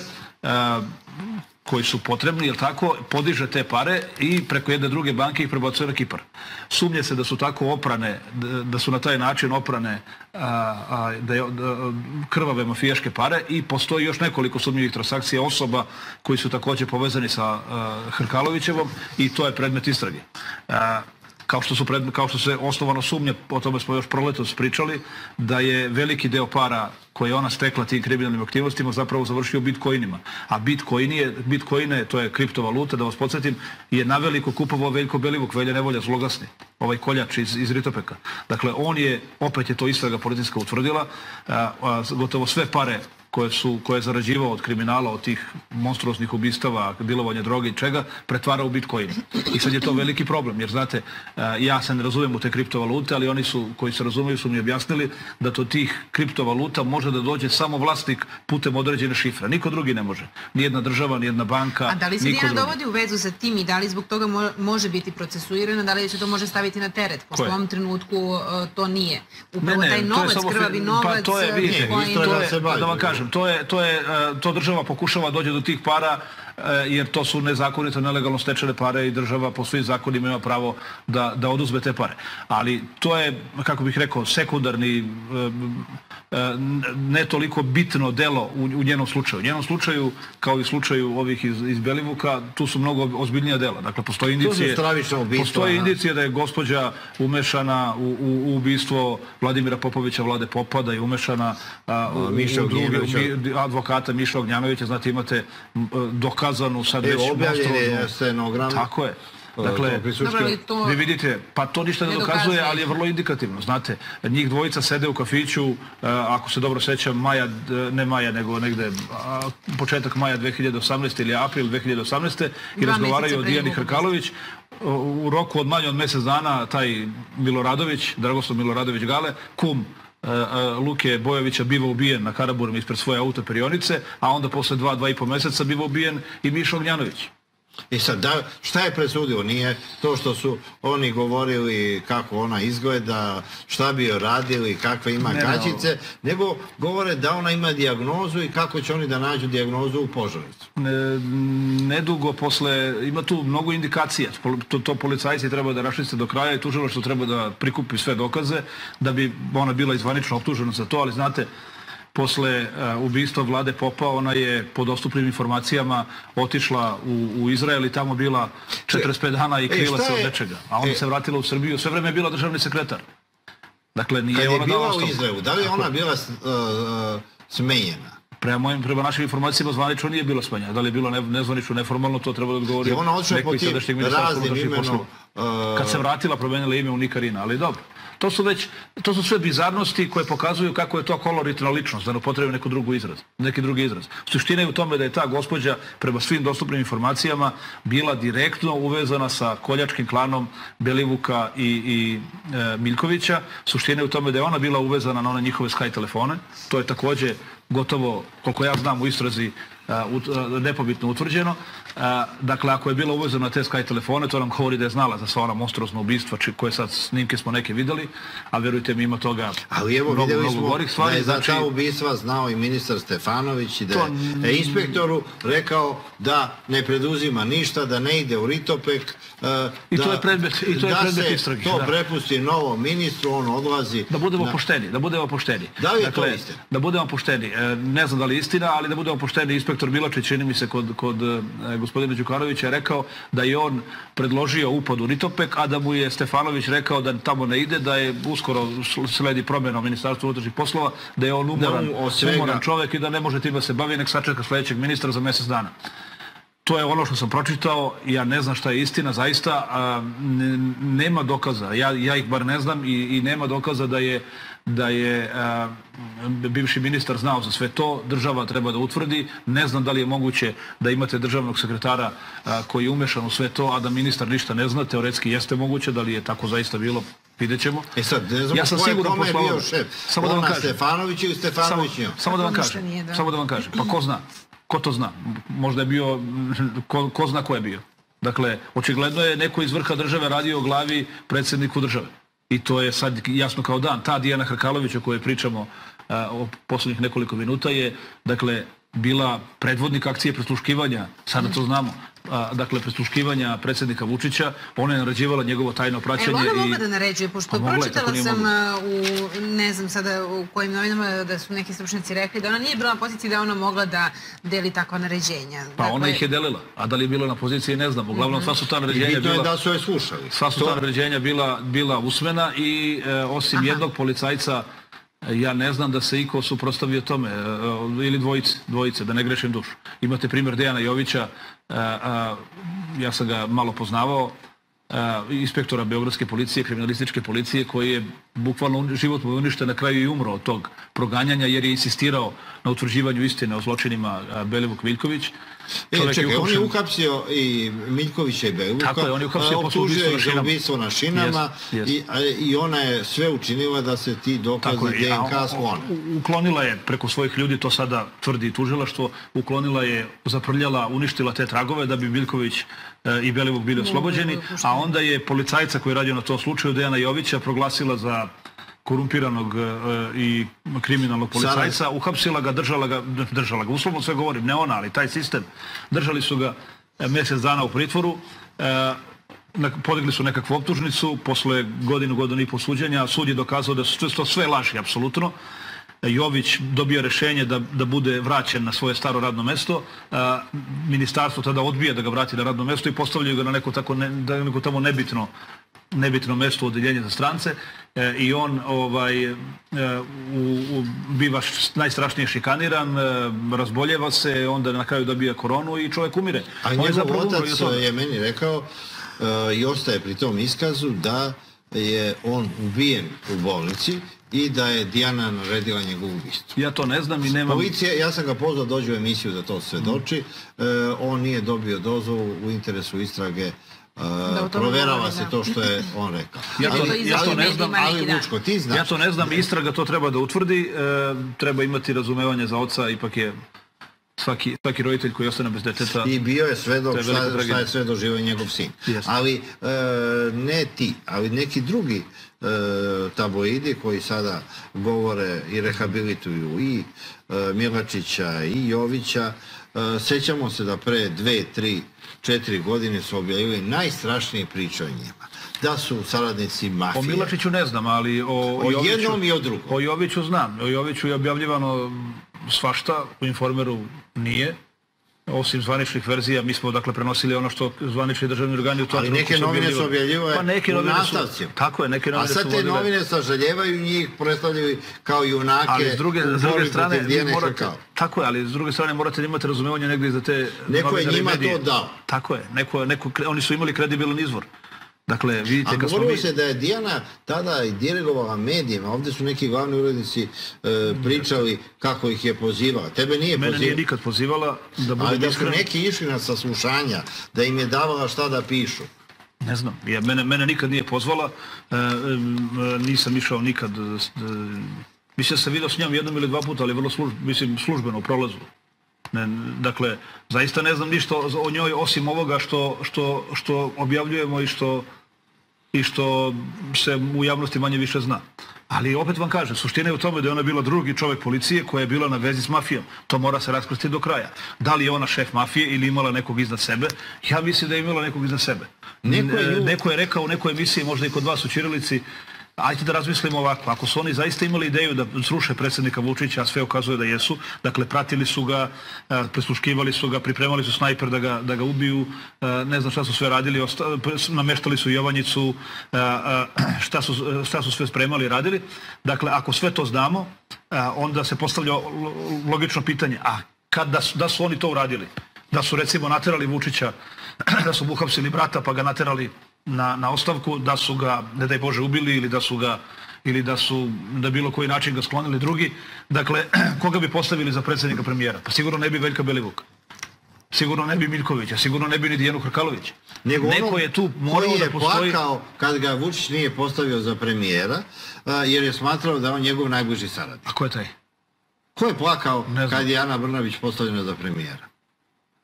koji su potrebni, jel tako, podiže te pare i preko jedne druge banke ih prebacuje na Kipar. Sumnje se da su tako oprane, da su na taj način oprane a, da je, da, krvave mafijaške pare i postoji još nekoliko sumnjivih transakcija osoba koji su također povezani sa Hrkalovićevom i to je predmet istrage. Kao što, su kao što se osnovano sumnja, o tome smo još proletos pričali, da je veliki deo para koje je ona stekla tim kriminalnim aktivnostima zapravo završio bitcoinima. A bitcoin je, bitcoine, to je kriptovaluta, da vas podsjetim, je naveliko kupovao Veljko Belivuk, Velja Nevolja, zlogasni, ovaj koljač iz, iz Ritopeka. Dakle, on je, opet je to istraga policijska utvrdila, a, a, gotovo sve pare koje, su, koje je zarađivao od kriminala, od tih monstruosnih ubistava, dilovanja droge i čega, pretvara u bitcoin. I sad je to veliki problem, jer znate, ja se ne razumijem u te kriptovalute, ali oni su, koji se razumiju su mi objasnili da to tih kriptovaluta može da dođe samo vlasnik putem određene šifre. Niko drugi ne može. Nijedna država, nijedna banka, A da li se niko Dijana drugi. dovodi u vezu sa tim i da li zbog toga mo- može biti procesuirana, da li se to može staviti na teret? Pošto u ovom trenutku uh, to nije. Upravo Ne, ne, taj to je novac, krvavi pa novac, to je, uh, vidite, bitcoin- to je, da vam kažem, to je, to je, e, to država pokušava dođe do tih para jer to su nezakonito, nelegalno stečene pare i država po svim zakonima ima pravo da, da oduzme te pare. Ali to je, kako bih rekao, sekundarni, ne toliko bitno delo u, u njenom slučaju. U njenom slučaju, kao i u slučaju ovih iz, iz Belivuka, tu su mnogo ozbiljnija dela. Dakle, postoji indicije, postoji indicije da je gospođa umešana u, u, u ubistvo Vladimira Popovića, vlade Popa, da je umešana a, u, u Ognjanovića. u- advokata Miša Ognjanovića, znate, imate m, dokazanu sad Evo, već objavljen je stenogram. Tako je. Dakle. Dobro, to- vi vidite, pa to ništa ne Ne dokazuje, dokazuje. ali je vrlo indikativno, znate. Njih dvojica sede u kafiću, e, ako se dobro sećam, maja, ne maja, nego negde početak maja 2018. ili april 2018. i Dva razgovaraju o Dijani Hrkalović. U roku od manje od mjesec dana taj Miloradović, Dragoslav Miloradović Gale, kum e, e, Luke Bojovića biva ubijen na Karaburom ispred svoje auto perionice, a onda posle dva, dva i po meseca biva ubijen i Mišo Ognjanović. I sad, da, šta je presudio? Nije to što su oni govorili kako ona izgleda, šta bi joj radili, kakve ima Ne, ne, gaćice, nego govore da ona ima dijagnozu i kako će oni da nađu dijagnozu u požarnicu. Ne- nedugo posle, ima tu mnogo indikacija, to, to policajci treba da raščiste do kraja i tužilaštvo treba da prikupi sve dokaze da bi ona bila izvanično optužena za to, ali znate, posle e, ubistva vlade Popa, ona je po dostupnim informacijama otišla u, u Izrael i tamo bila 45 dana i E, krila šta se od nečega. A onda e, se vratila u Srbiju, sve vreme je bila državni sekretar. Dakle, nije Kad je ona bila u. Izraelu, da li je ona bila uh, smenjena? Prema mojim, prema našim informacijama zvanično nije bilo smenja. Da li je bilo ne, nezvanično, neformalno, to treba da odgovori Je ona odšla neko po tim raznim imenom, uh, Kad se vratila, promenila ime u Nikarina, ali dobro. To su već, to su sve bizarnosti koje pokazuju kako je to koloritna ličnost, da ne upotrebi neku drugu izraz, neki drugi izraz. Suština je u tome da je ta gospođa, prema svim dostupnim informacijama, bila direktno uvezana sa koljačkim klanom Belivuka i, i e, Miljkovića. Suština je u tome da je ona bila uvezana na one njihove Sky telefone. To je takođe gotovo, koliko ja znam, u istrazi ut- a, nepobitno utvrđeno. A, dakle, ako je bila uvezana na te Sky telefone, to nam govori da je znala za sva ona monstruozna ubistva, či, koje sad snimke smo neke videli, a verujte mi ima toga Ali evo mnogo, vidjeli mnogo gorih stvari. da je za znači, ta ubistva znao i ministar Stefanović i da To je inspektoru rekao da ne preduzima ništa, da ne ide u Ritopek. I da, to je predmet- i to je da predmet se istrage, to da. prepusti novom ministru, on odlazi. Da budemo na- pošteni, da budemo pošteni. Da li je to dakle, istina? Da budemo pošteni. E, ne znam da li je istina, ali da budemo pošteni. Inspektor Bilačić, čini mi se, kod, kod e, gospodina Đukanovića je rekao da je on predložio upad u Ritopek, a da mu je Stefanović rekao da tamo ne ide, da je uskoro sledi promjena u Ministarstvu unutrašnjih poslova, da je on umoran, svega- umoran čovjek i da ne može tim da se bavi, nek sačeka sljedećeg ministra za mjesec dana. To je ono što sam pročitao, ja ne znam šta je istina, zaista a, n- nema dokaza, ja, ja ih bar ne znam i, i nema dokaza da je da je a, bivši ministar znao za sve to, država treba da utvrdi, ne znam da li je moguće da imate državnog sekretara a, koji je umešan u sve to, a da ministar ništa ne zna, teoretski jeste moguće, da li je tako zaista bilo, vidjet ćemo. E sad, ne znamo ja sam je siguran kome posle bio šef. Samo da vam Ona kažem. Stefanović ili Stefanović Samo, samo da vam kažem. da. Samo da vam kažem. Pa ko zna? Ko to zna? Možda je bio, ko, ko zna ko je bio. Dakle, očigledno je neko iz vrha države radio o glavi predsjedniku države. I to je sad jasno kao dan. Ta Dijana Hrkalović o kojoj pričamo a, o poslednjih nekoliko minuta je, dakle, bila predvodnik akcije prisluškivanja, sada to znamo, a, dakle, prisluškivanja predsjednika Vučića, ona je naređivala njegovo tajno praćenje. Evo ona i... mogla da naređuje, pošto Pa mogla je, pročitala sam mogla? u, ne znam sada u kojim novinama da su neki stručnjaci rekli da ona nije bila na poziciji da ona mogla da deli takva naređenja. Pa ona ih je delila, a da li je bila na poziciji ne znam. Uglavnom sva su ta naređenja Mhm. bitno je bila... da su je slušali. Sva su To- ta naređenja bila, bila usmena i e, osim jednog policajca ja ne znam da se iko suprostavio tome, e, e, ili dvojice, dvojice, da ne grešim dušu. Imate primjer Dejana Jovića, e, ja sam ga malo poznavao, inspektora Beogradske policije, kriminalističke policije, koji je bukvalno život mu uništen na kraju i umro od tog proganjanja jer je insistirao na utvrđivanju istine o zločinima Belivuk Miljković. E, čekaj, on je uhapsio i Miljkovića i Beluka. Tako je, on je uhapsio posle ubistva na ubistvo na šinama Jest, jest. I, i ona je sve učinila da se ti dokazi Tako je, DNK sklone. Uklonila je preko svojih ljudi, to sada tvrdi tužilaštvo, uklonila je, zaprljala, uništila te tragove da bi Biljković e, i Belivuk bili oslobođeni, a onda je policajca koji je radio na tom slučaju, Dejana Jovića, proglasila za korumpiranog e, i kriminalnog policajca, uhapsila ga, držala ga, držala ga, uslovno sve govorim, ne ona, ali taj sistem, držali su ga e, mjesec dana u pritvoru, e, podigli su nekakvu optužnicu, posle godinu, godinu i po suđenja, sud je dokazao da su to sve laži, apsolutno. Jović dobio rešenje da, da bude vraćen na svoje staro radno mesto. ministarstvo tada odbije da ga vrati na radno mesto i postavljaju ga na neko, tako ne, da neko tamo nebitno nebitno mesto u odeljenju za strance e, i on ovaj, e, u, u, biva najstrašnije šikaniran, e, razboljeva se, onda na kraju dobija koronu i čovjek umire. A njegov otac je meni rekao e, i ostaje pri tom iskazu da je on ubijen u bolnici i da je Dijana naredila njegovu ubistvo. Ja to ne znam i nemam... Policija, ja sam ga pozvao dođu u emisiju da to svedoči. Mm. E, on nije dobio dozvolu u interesu istrage Uh, proverava se to što je on rekao. Ja to, ali, ja to ne znam, ali Vučko, ti znaš. Ja to ne znam, istraga to treba da utvrdi, e, treba imati razumevanje za oca, ipak je svaki, svaki roditelj koji ostane bez deteta... I bio je svedok šta, šta je sve doživao njegov sin. Yes. Ali e, ne ti, ali neki drugi e, tabloidi koji sada govore i rehabilituju i e, Milačića i Jovića, e, sećamo se da pre dve, tri četiri godine su objavili najstrašnije priče o njima. Da su saradnici mafije. O Milačiću ne znam, ali o, o Joviću, jednom i o drugom. O Joviću znam. O Joviću je objavljivano svašta, u Informeru nije osim zvaničnih verzija, mi smo dakle prenosili ono što zvanični državni organi u tom Ali neke novine su objavljive pa neke u nastavcima. Tako je, neke novine su A sad te novine sažaljevaju njih, predstavljaju kao junake ali s druge, s druge strane, morate, tako je, ali s druge strane morate imati razumevanje negdje za te Neko je njima to dao. Tako je, neko, neko, oni su imali kredibilan izvor. Dakle, vidite, A govorilo mi... se da je Dijana tada i dirigovala medijima, ovdje su neki glavni urednici e, pričali kako ih je pozivala. Tebe nije Mene pozivala. nije nikad pozivala, da budem Ali da su neki išli na saslušanja, da im je davala šta da pišu. Ne znam, ja, mene, mene nikad nije pozvala, e, e, nisam išao nikad, e, mislim da sam vidio s njom jednom ili dva puta, ali vrlo služ, mislim, službeno u prolazu. Ne, dakle, zaista ne znam ništa o njoj osim ovoga što, što, što objavljujemo i što i što se u javnosti manje više zna. Ali opet vam kažem, suština je u tome da je ona bila drugi čovjek policije koja je bila na vezi s mafijom. To mora se raskrstiti do kraja. Da li je ona šef mafije ili imala nekog iznad sebe? Ja mislim da je imala nekog iznad sebe. Neko je, Neko je rekao u nekoj emisiji, možda i kod vas u Čirilici, Ajde da razmislimo ovako, ako su oni zaista imali ideju da sruše predsjednika Vučića, a sve ukazuje da jesu, dakle pratili su ga, prisluškivali su ga, pripremali su snajper da ga, da ga ubiju, ne znam šta su sve radili, nameštali su Jovanjicu, šta su, šta su sve spremali i radili. Dakle, ako sve to znamo, onda se postavlja logično pitanje, a kad da su, da su oni to uradili? Da su recimo naterali Vučića, da su uhapsili brata pa ga naterali na, na ostavku, da su ga, ne daj Bože, ubili ili da su ga ili da su na bilo koji način ga sklonili drugi. Dakle, koga bi postavili za predsjednika premijera? Pa sigurno ne bi Veljka Belivuk. Sigurno ne bi Miljkovića, sigurno ne bi ni Dijanu Hrkalović. Nego Neko je tu morao je da postoji... plakao kad ga Vučić nije postavio za premijera, jer je smatrao da on njegov najbliži saradnik. A ko je taj? Ko je plakao kad je Ana Brnavić postavljena za premijera?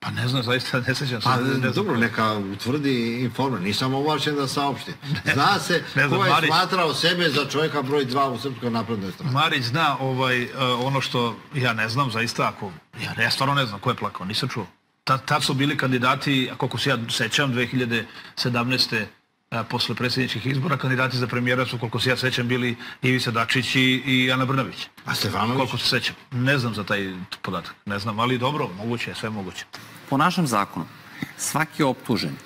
Pa ne znam, zaista ne sećam se. Pa, ne, ne dobro, neka utvrdi informer. Nisam ovlašen da saopštim. Zna se ne ko je Marić, smatrao sebe za čovjeka broj dva u Srpskoj naprednoj strani. Marić zna ovaj, uh, ono što ja ne znam, zaista ako... Ja, ja stvarno ne znam ko je plakao, nisam čuo. Tad, tad su bili kandidati, koliko se ja sećam, 2017 posle predsjedničkih izbora kandidati za premijera su, koliko se ja sećam, bili Ivica Dačić i, i Ana Brnavić. A Stefanović? Koliko se sećam. Ne znam za taj podatak. Ne znam, ali dobro, moguće je, sve moguće. Po našem zakonu, svaki optužen,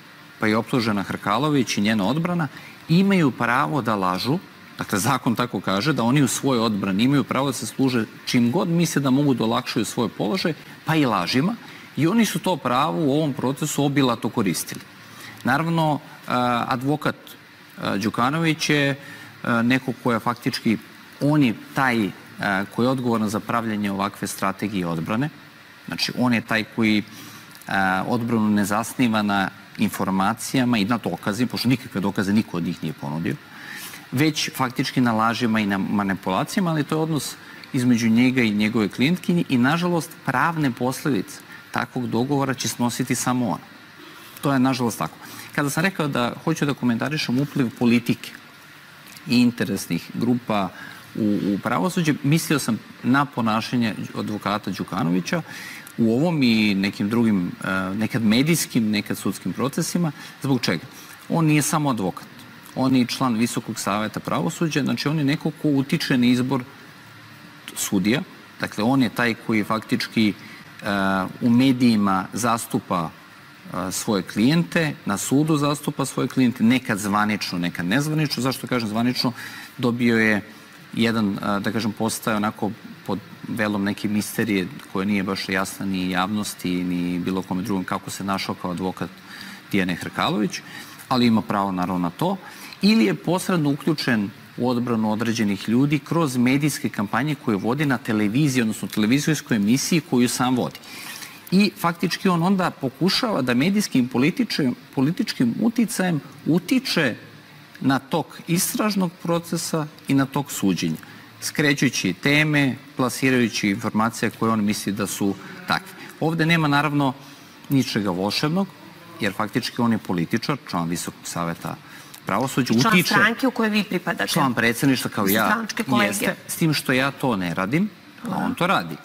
pa i optužena Hrkalović i njena odbrana, imaju pravo da lažu, dakle zakon tako kaže, da oni u svojoj odbrani imaju pravo da se služe čim god misle da mogu da olakšaju svoj položaj, pa i lažima, i oni su to pravo u ovom procesu obilato koristili. Naravno, advokat Đukanović je neko ko je faktički, on je taj koji je odgovoran za pravljanje ovakve strategije odbrane. Znači, on je taj koji odbranu ne zasniva na informacijama i na dokazima, pošto nikakve dokaze niko od njih nije ponudio, već faktički na lažima i na manipulacijama, ali to je odnos između njega i njegove klijentkinje i, nažalost, pravne posledice takvog dogovora će snositi samo ona. To je, nažalost, tako. Kada sam rekao da hoću da komentarišem upliv politike i interesnih grupa u, u pravosuđe. Mislio sam na ponašanje advokata Đukanovića u ovom i nekim drugim, e, nekad medijskim, nekad sudskim procesima. Zbog čega? On nije samo advokat. On je član Visokog saveta pravosuđa, znači on je neko ko utiče na izbor sudija. Dakle, on je taj koji faktički uh, u medijima zastupa svoje klijente, na sudu zastupa svoje klijente, nekad zvanično, nekad nezvanično. Zašto kažem zvanično? Dobio je jedan, da kažem, postaje onako pod velom neke misterije koja nije baš jasna ni javnosti, ni bilo kome drugom kako se našao kao advokat Dijane Hrkalović, ali ima pravo naravno na to. Ili je posredno uključen u odbranu određenih ljudi kroz medijske kampanje koje vodi na televiziji, odnosno televizijskoj emisiji koju sam vodi. I faktički on onda pokušava da medijskim političkim, političkim uticajem utiče na tok istražnog procesa i na tok suđenja, skrećujući teme, plasirajući informacije koje on misli da su takve. Ovde nema naravno ničega volšebnog, jer faktički on je političar, član Visokog saveta pravosuđa utiče... Član stranke u kojoj vi pripadate. Član predsedništva kao ja. Stranačke kolege. Jeste, s tim što ja to ne radim, a on to radi.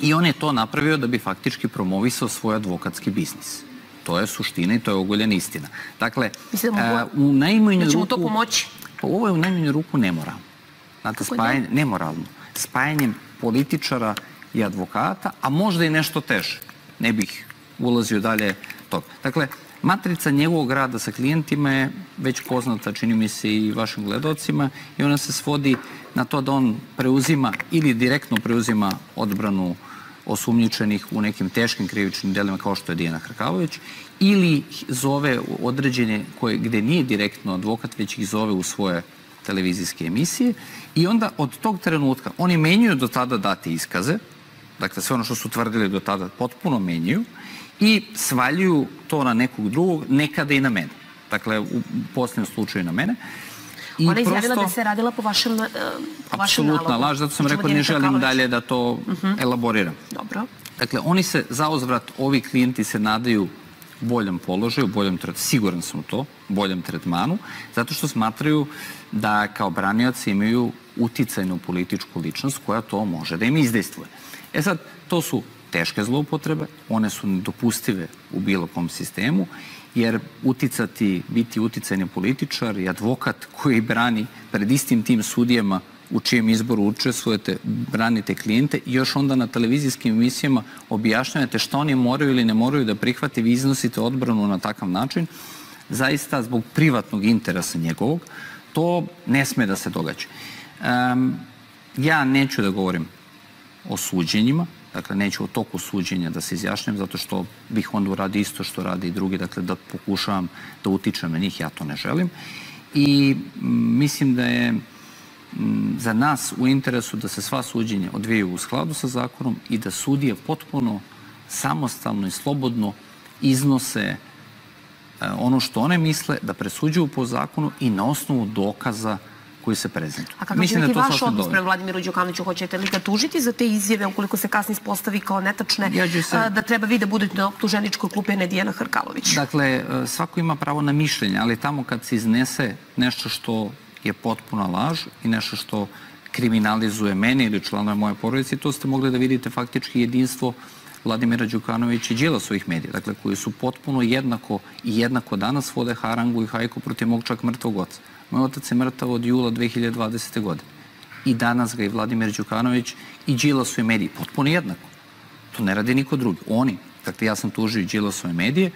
I on je to napravio da bi faktički promovisao svoj advokatski biznis. To je suština i to je ogoljena istina. Dakle, Mislim, a, u najmanju da ruku... to pomoći? Pa ovo je u najmanju ruku nemoralno. Znate, spajanje, nemoralno. Spajanjem političara i advokata, a možda i nešto teže. Ne bih ulazio dalje tog. Dakle, Matrica njegovog rada sa klijentima je već poznata, čini mi se, i vašim gledocima i ona se svodi na to da on preuzima ili direktno preuzima odbranu osumnjičenih u nekim teškim krivičnim delima kao što je Dijana Hrkalović ili zove određene koje, gde nije direktno advokat, već ih zove u svoje televizijske emisije i onda od tog trenutka oni menjaju do tada date iskaze, dakle sve ono što su tvrdili do tada potpuno menjaju i svaljuju to na nekog drugog, nekada i na mene. Dakle, u posljednom slučaju na mene. I Ona je izjavila da se radila po vašem, uh, po vašem nalogu. Apsolutna laž, zato sam rekao ne želim dalje da to uh mhm. -huh. elaboriram. Dobro. Dakle, oni se, za uzvrat, ovi klijenti se nadaju boljem položaju, boljem tretmanu, siguran sam u to, boljem tretmanu, zato što smatraju da kao branioci imaju uticajnu političku ličnost koja to može da im izdejstvuje. E sad, to su teške zloupotrebe, one su nedopustive u bilo kom sistemu, jer uticati, biti uticajni političar i advokat koji brani pred istim tim sudijama u čijem izboru učestvujete, branite klijente i još onda na televizijskim emisijama objašnjavate šta oni moraju ili ne moraju da prihvate, vi iznosite odbranu na takav način, zaista zbog privatnog interesa njegovog, to ne sme da se događa. Um, ja neću da govorim o suđenjima, Dakle, neću o toku suđenja da se izjašnjam, zato što bih onda uradio isto što radi i drugi, dakle, da pokušavam da utičem na njih, ja to ne želim. I mislim da je za nas u interesu da se sva suđenja odvijaju u skladu sa zakonom i da sudije potpuno samostalno i slobodno iznose e, ono što one misle, da presuđuju po zakonu i na osnovu dokaza koji se prezentuju. A kako će biti da vaš odnos prema Vladimiru Đukanoviću? Hoćete li ga tužiti za te izjave ukoliko se kasnije spostavi kao netačne, ja se... da treba vi da budete na optuženičkoj klupi, ne Dijana Hrkalović? Dakle, e, svako ima pravo na mišljenje, ali tamo kad se iznese nešto što je potpuna laž i nešto što kriminalizuje mene ili članove moje porodice, to ste mogli da vidite faktički jedinstvo Vladimira Đukanovića i Đilasovih medija, dakle koji su potpuno jednako i jednako danas vode harangu i hajku protiv mog čak mrtvog oca. Moj otac je mrtav od jula 2020. godine. I danas ga i Vladimir Đukanović i Đilasove mediji. Potpuno jednako. To ne radi niko drugi. Oni. Dakle, ja sam tužio i Đilasove medije.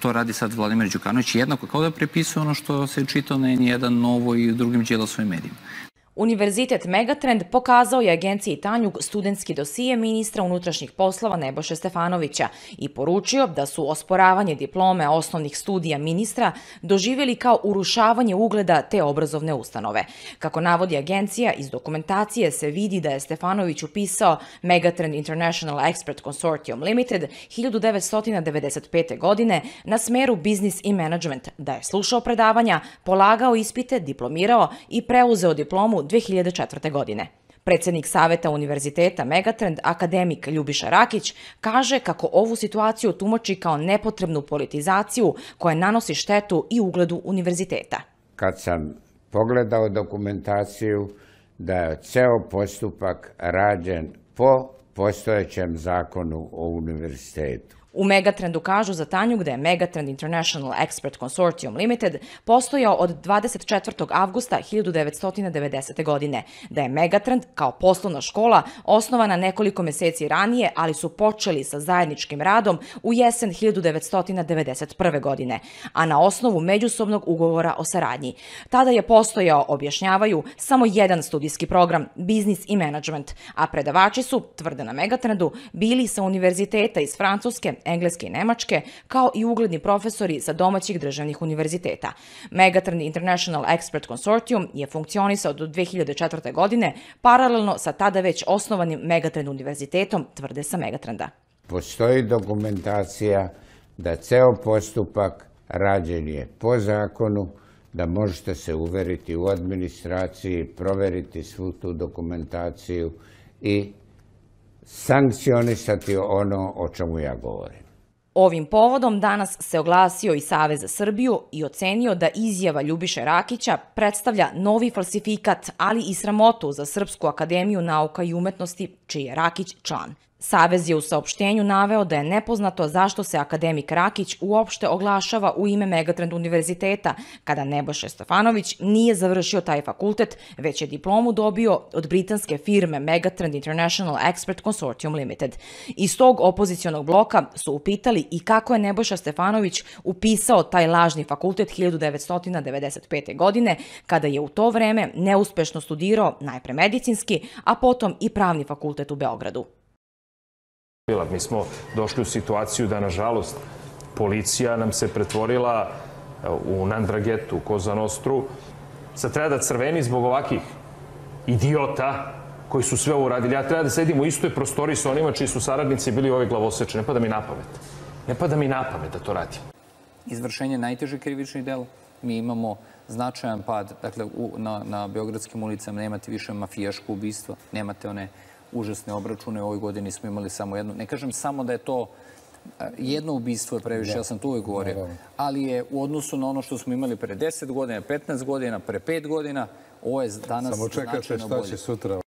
To radi sad Vladimir Đukanović jednako kao da prepisuje ono što se čitao na N1 Novo i drugim Đilasovim medijima. Univerzitet Megatrend pokazao je agenciji Tanjug studentski dosije ministra unutrašnjih poslova Neboše Stefanovića i poručio da su osporavanje diplome osnovnih studija ministra doživjeli kao urušavanje ugleda te obrazovne ustanove. Kako navodi agencija, iz dokumentacije se vidi da je Stefanović upisao Megatrend International Expert Consortium Limited 1995. godine na smeru Business i Management, da je slušao predavanja, polagao ispite, diplomirao i preuzeo diplomu 2004. godine. Predsednik Saveta Univerziteta Megatrend, akademik Ljubiša Rakić, kaže kako ovu situaciju tumači kao nepotrebnu politizaciju koja nanosi štetu i ugledu univerziteta. Kad sam pogledao dokumentaciju da je ceo postupak rađen po postojećem zakonu o univerzitetu. U Megatrendu kažu za Tanju gde je Megatrend International Expert Consortium Limited postojao od 24. avgusta 1990. godine, da je Megatrend kao poslovna škola osnovana nekoliko meseci ranije, ali su počeli sa zajedničkim radom u jesen 1991. godine, a na osnovu međusobnog ugovora o saradnji. Tada je postojao, objašnjavaju, samo jedan studijski program, biznis i management, a predavači su, tvrde na Megatrendu, bili sa univerziteta iz Francuske, Engleske i Nemačke, kao i ugledni profesori sa domaćih državnih univerziteta. Megatrend International Expert Consortium je funkcionisao do 2004. godine, paralelno sa tada već osnovanim Megatrend univerzitetom, tvrde sa Megatrenda. Postoji dokumentacija da ceo postupak rađen je po zakonu, da možete se uveriti u administraciji, proveriti svu tu dokumentaciju i sankcionisati ono o čemu ja govorim. Ovim povodom danas se oglasio i Savez za Srbiju i ocenio da izjava Ljubiše Rakića predstavlja novi falsifikat, ali i sramotu za Srpsku akademiju nauka i umetnosti, čiji je Rakić član. Savez je u saopštenju naveo da je nepoznato zašto se akademik Rakić uopšte oglašava u ime Megatrend univerziteta, kada Nebojša Stefanović nije završio taj fakultet, već je diplomu dobio od britanske firme Megatrend International Expert Consortium Limited. Iz tog opozicionog bloka su upitali i kako je Nebojša Stefanović upisao taj lažni fakultet 1995. godine, kada je u to vreme neuspešno studirao najpre medicinski, a potom i pravni fakultet u Beogradu. Mi smo došli u situaciju da, nažalost, policija nam se pretvorila u Nandragetu, u Kozanostru. Sad treba da crveni zbog ovakih idiota koji su sve ovo uradili. Ja treba da sedim u istoj prostoriji sa onima čiji su saradnici bili ove glavoseče. Ne pada mi na. Ne pada mi na pamet da to radim. Izvršenje najtežih krivičnih dela. Mi imamo značajan pad. Dakle, u, na, na Beogradskim ulicama nemate više mafijaško ubistvo, nemate one užasne obračune. U ovoj godini smo imali samo jedno. Ne kažem samo da je to jedno ubistvo je previše, ja sam to uvijek govorio, ali je u odnosu na ono što smo imali pre 10 godina, 15 godina, pre 5 godina, ovo je danas Samo čekate šta će sutra.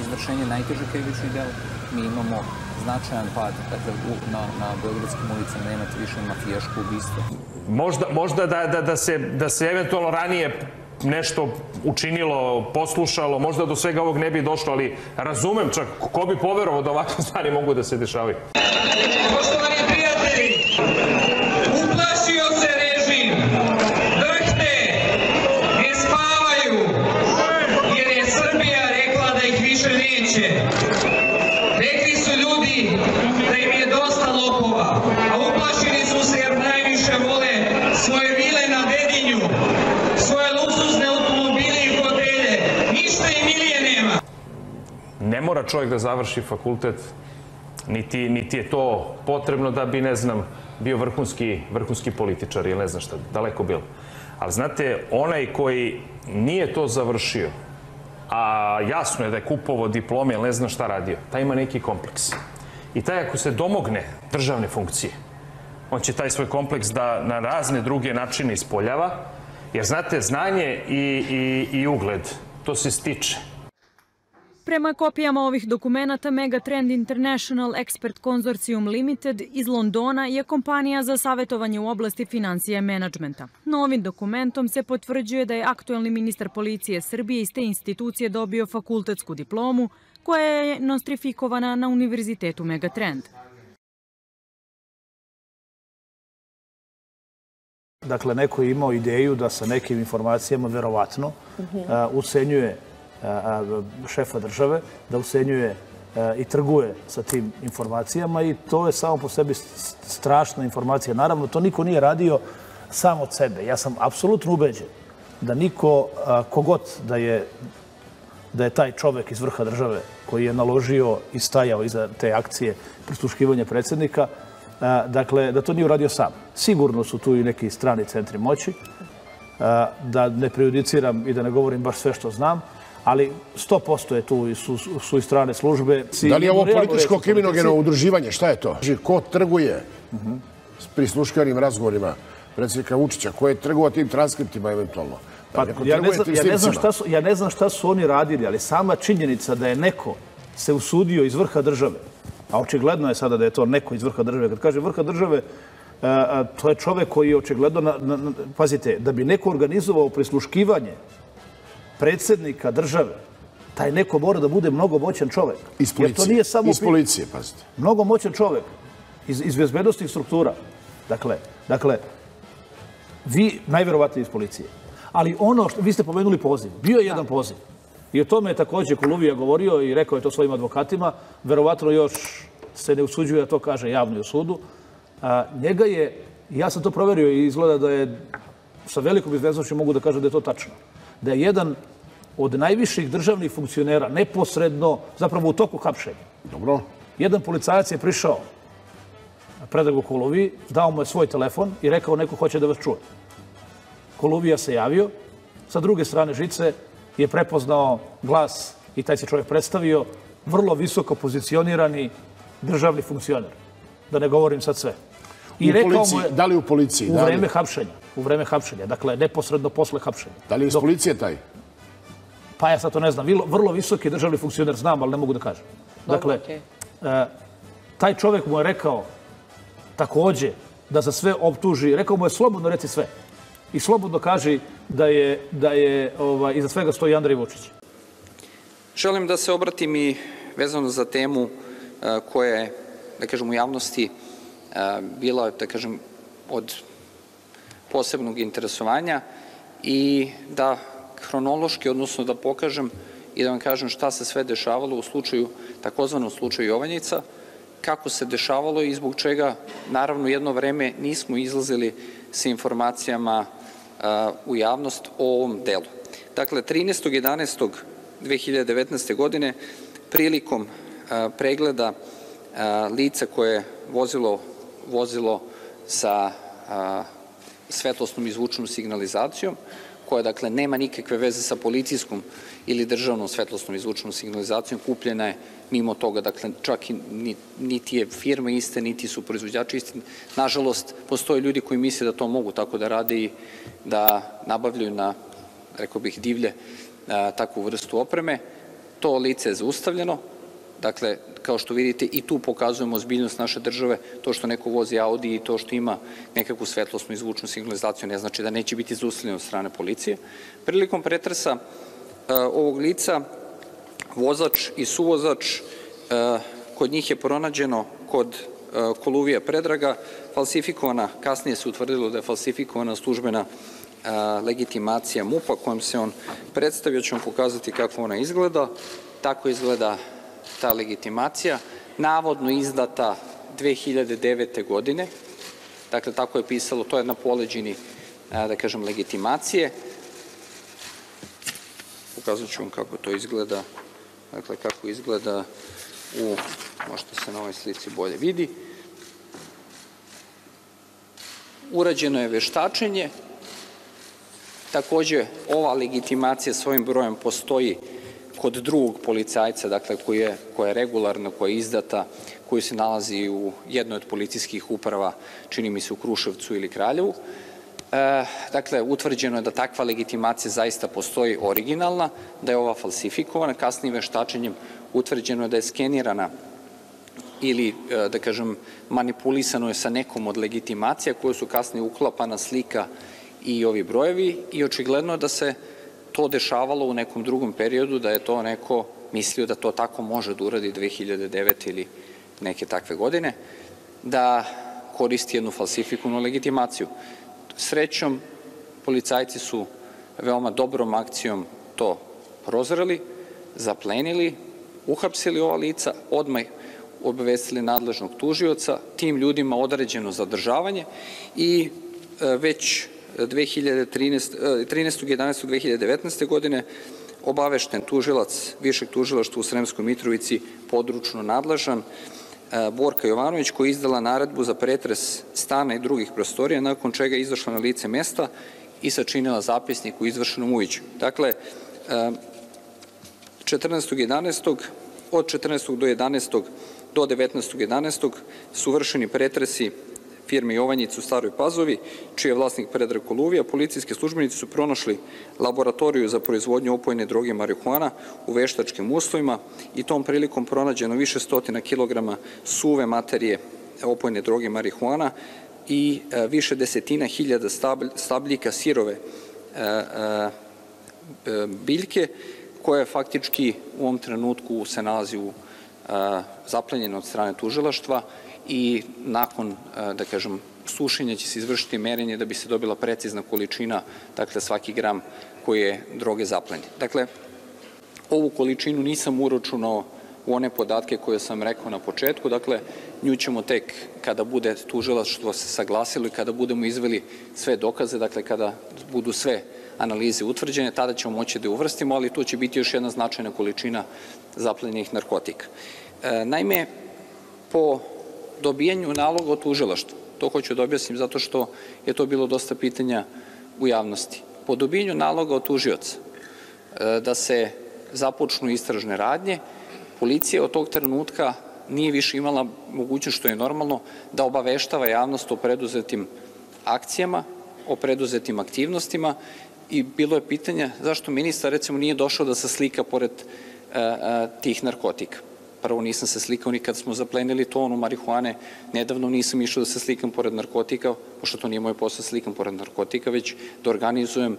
Izvršenje najtežih krivičnih dela. Mi imamo značajan pad. Dakle, u, na, na Beogradskim ulicama nemate više mafijaško ubistvo. Možda, možda da, da, da, se, da se eventualno ranije nešto učinilo, poslušalo, možda do svega ovog ne bi došlo, ali razumem čak ko bi poverovao da ovakve stvari mogu da se dešavaju. Poštovani prijatelji, čovjek da završi fakultet, niti, niti je to potrebno da bi, ne znam, bio vrhunski, vrhunski političar ili ne znam šta, daleko bilo. Ali znate, onaj koji nije to završio, a jasno je da je kupovo diplome ili ne znam šta radio, taj ima neki kompleks. I taj ako se domogne državne funkcije, on će taj svoj kompleks da na razne druge načine ispoljava, jer znate, znanje i, i, i ugled, to se stiče. Prema kopijama ovih dokumenata, Megatrend International Expert Consortium Limited iz Londona je kompanija za savjetovanje u oblasti financija i menadžmenta. Novim dokumentom se potvrđuje da je aktuelni ministar policije Srbije iz te institucije dobio fakultetsku diplomu, koja je nostrifikovana na Univerzitetu Megatrend. Dakle, neko je imao ideju da sa nekim informacijama verovatno Mhm. a, ucenjuje šefa države, da ucenjuje a, i trguje sa tim informacijama i to je samo po sebi strašna informacija. Naravno, to niko nije radio sam od sebe. Ja sam apsolutno ubeđen da niko, kogod da je da je taj čovek iz vrha države koji je naložio i stajao iza te akcije prisluškivanja predsednika, dakle, da to nije uradio sam. Sigurno su tu i neki strani centri moći, da ne prejudiciram i da ne govorim baš sve što znam, ali 100% je tu i su, su i strane službe. Da li je ovo političko kriminogeno udruživanje? Šta je to? Znači, Ko trguje s prisluškivanim razgovorima predsjednika Vučića? Ko je trgovao tim transkriptima eventualno? Pa, ja, ne znam, ja, ne znam šta su, ja ne znam šta su oni radili, ali sama činjenica da je neko se usudio iz vrha države, a očigledno je sada da je to neko iz vrha države, kad kaže vrha države, a, a, to je čovek koji je očigledno, na, na, pazite, da bi neko organizovao prisluškivanje predsednika države, taj neko mora da bude mnogo moćan čovek. Iz policije. Jer to nije samo Iz policije, pazite. Mnogo moćan čovek. Iz, iz bezbednostnih struktura. Dakle, dakle, vi najverovatnije iz policije. Ali ono što, vi ste pomenuli poziv. Bio je jedan poziv. I o tome je takođe Koluvija govorio i rekao je to svojim advokatima. Verovatno još se ne usuđuje da to kaže javno u sudu. A, njega je, ja sam to proverio i izgleda da je sa velikom izveznošću mogu da kažem da je to tačno. Da je jedan od najviših državnih funkcionera neposredno, zapravo u toku hapšenja. Dobro. Jedan policajac je prišao Predragu Kolovi, dao mu je svoj telefon i rekao neko hoće da vas čuje. Kolovija se javio, sa druge strane žice je prepoznao glas i taj se čovjek predstavio, vrlo visoko pozicionirani državni funkcioner. Da ne govorim sad sve. I u rekao policiji, mu je, da li u policiji? U vreme hapšenja. U vreme hapšenja. Dakle, neposredno posle hapšenja. Da li je iz policije taj? Pa ja sad to ne znam. Vrlo, vrlo visoki državni funkcioner znam, ali ne mogu da kažem. Dakle, okay. taj čovjek mu je rekao takođe da za sve optuži, rekao mu je slobodno reci sve. I slobodno kaži da je, da je ovaj, iza svega stoji Andrej Vučić. Želim da se obratim i vezano za temu koja je, da kažem, u javnosti bila, da kažem, od posebnog interesovanja i da hronološki, odnosno da pokažem i da vam kažem šta se sve dešavalo u slučaju, takozvanom slučaju Jovanjica, kako se dešavalo i zbog čega, naravno, jedno vreme nismo izlazili sa informacijama u javnost o ovom delu. Dakle, 13.11.2019. godine prilikom pregleda lica koje je vozilo, vozilo sa svetlosnom izvučnom signalizacijom, koja dakle nema nikakve veze sa policijskom ili državnom svetlosnom izvučnom signalizacijom, kupljena je mimo toga, dakle čak i niti je firma iste, niti su proizvođači isti. Nažalost, postoje ljudi koji misle da to mogu tako da rade i da nabavljaju na, rekao bih, divlje takvu vrstu opreme. To lice je zaustavljeno, Dakle, kao što vidite, i tu pokazujemo ozbiljnost naše države. To što neko vozi Audi i to što ima nekakvu svetlosnu izvučnu signalizaciju ne znači da neće biti zaustavljeno od strane policije. Prilikom pretresa uh, ovog lica, vozač i suvozač, uh, kod njih je pronađeno kod uh, Koluvija Predraga, falsifikovana, kasnije se utvrdilo da je falsifikovana službena legitimacija MUPA kojom se on predstavio, ću vam pokazati kako ona izgleda. Tako izgleda ta legitimacija, navodno izdata 2009. godine, dakle tako je pisalo, to je na poleđini, da kažem, legitimacije. Pokazat ću vam kako to izgleda, dakle kako izgleda u, možete se na ovoj slici bolje vidi. Urađeno je veštačenje, takođe ova legitimacija svojim brojem postoji kod drugog policajca, dakle, koji je, koja je regularna, koja je izdata, koji se nalazi u jednoj od policijskih uprava, čini mi se u Kruševcu ili Kraljevu. E, dakle, utvrđeno je da takva legitimacija zaista postoji originalna, da je ova falsifikovana, kasnijim veštačenjem utvrđeno je da je skenirana ili, e, da kažem, manipulisano je sa nekom od legitimacija koje su kasnije uklapana slika i ovi brojevi i očigledno je da se to dešavalo u nekom drugom periodu, da je to neko mislio da to tako može da uradi 2009. ili neke takve godine, da koristi jednu falsifikovnu legitimaciju. Srećom, policajci su veoma dobrom akcijom to prozreli, zaplenili, uhapsili ova lica, odmaj obavestili nadležnog tužioca, tim ljudima određeno zadržavanje i e, već 2013, 13.11.2019. E, godine obavešten tužilac Višeg tužilaštva u Sremskoj Mitrovici područno nadlažan e, Borka Jovanović koja je izdala naredbu za pretres stana i drugih prostorija nakon čega je izašla na lice mesta i sačinila zapisnik u izvršenom uviću. Dakle, e, 14.11. od 14. do 11. do 19.11. su vršeni pretresi firme Jovanjica u Staroj Pazovi, čiji je vlasnik Predrag Koluvija, policijski službenici su pronašli laboratoriju za proizvodnju opojne droge marihuana u veštačkim uslovima i tom prilikom pronađeno više stotina kilograma suve materije opojne droge marihuana i e, više desetina hiljada stabljika sirove e, e, biljke, koja faktički u ovom trenutku se nalazi u zaplenjena od strane tužilaštva i nakon, da kažem, sušenja će se izvršiti merenje da bi se dobila precizna količina, dakle svaki gram koji je droge zaplenjen. Dakle, ovu količinu nisam uročunao u one podatke koje sam rekao na početku, dakle, nju ćemo tek kada bude tužilaštvo se saglasilo i kada budemo izveli sve dokaze, dakle, kada budu sve analize utvrđene, tada ćemo moći da uvrstimo, ali to će biti još jedna značajna količina zaplenjenih narkotika. E, naime, po dobijanju naloga od tužilaštva, to hoću da objasnim zato što je to bilo dosta pitanja u javnosti, po dobijanju naloga od tužioca e, da se započnu istražne radnje, policija od tog trenutka nije više imala mogućnost, što je normalno, da obaveštava javnost o preduzetim akcijama, o preduzetim aktivnostima i bilo je pitanja zašto ministar recimo nije došao da se slika pored e, e, tih narkotika. Prvo nisam se slikao ni kad smo zaplenili tonu marihuane, nedavno nisam išao da se slikam pored narkotika, pošto to nije moj posao da slikam pored narkotika, već da organizujem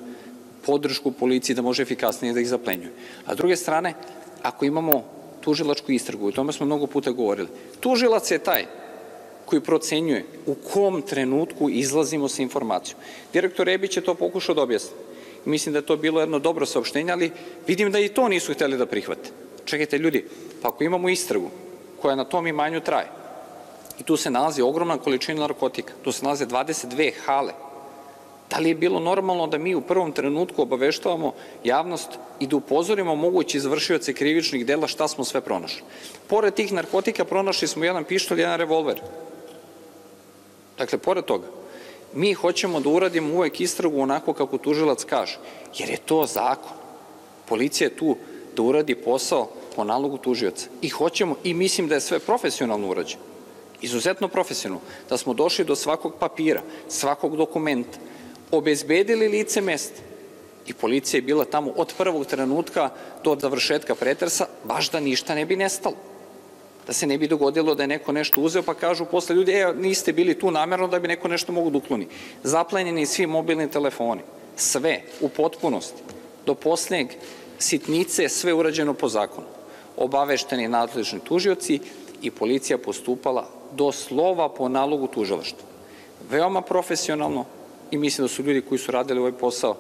podršku policiji da može efikasnije da ih zaplenjuje. A s druge strane, ako imamo tužilačku istragu, o tome smo mnogo puta govorili, tužilac je taj koji procenjuje u kom trenutku izlazimo sa informacijom. Direktor Rebić je to pokušao da objasni. Mislim da je to bilo jedno dobro saopštenje, ali vidim da i to nisu hteli da prihvate. Čekajte ljudi, pa ako imamo istragu koja na tom imanju traje i tu se nalazi ogromna količina narkotika, tu se nalaze 22 hale, da li je bilo normalno da mi u prvom trenutku obaveštavamo javnost i da upozorimo mogući izvršioce krivičnih dela šta smo sve pronašli. Pored tih narkotika pronašli smo jedan pištolj, jedan revolver. Dakle, pored toga, mi hoćemo da uradimo uvek istragu onako kako tužilac kaže, jer je to zakon. Policija je tu da uradi posao po nalogu tužioca. I hoćemo, i mislim da je sve profesionalno urađeno, izuzetno profesionalno, da smo došli do svakog papira, svakog dokumenta, obezbedili lice mesta. I policija je bila tamo od prvog trenutka do završetka pretresa, baš da ništa ne bi nestalo. Da se ne bi dogodilo da je neko nešto uzeo, pa kažu posle ljudi, e, niste bili tu namerno da bi neko nešto mogu da ukloni. Zaplenjeni svi mobilni telefoni, sve, u potpunosti, do poslednjeg sitnice, sve urađeno po zakonu. Obavešteni nadležni tužioci i policija postupala do slova po nalogu tužilaštva. Veoma profesionalno i mislim da su ljudi koji su radili ovaj posao,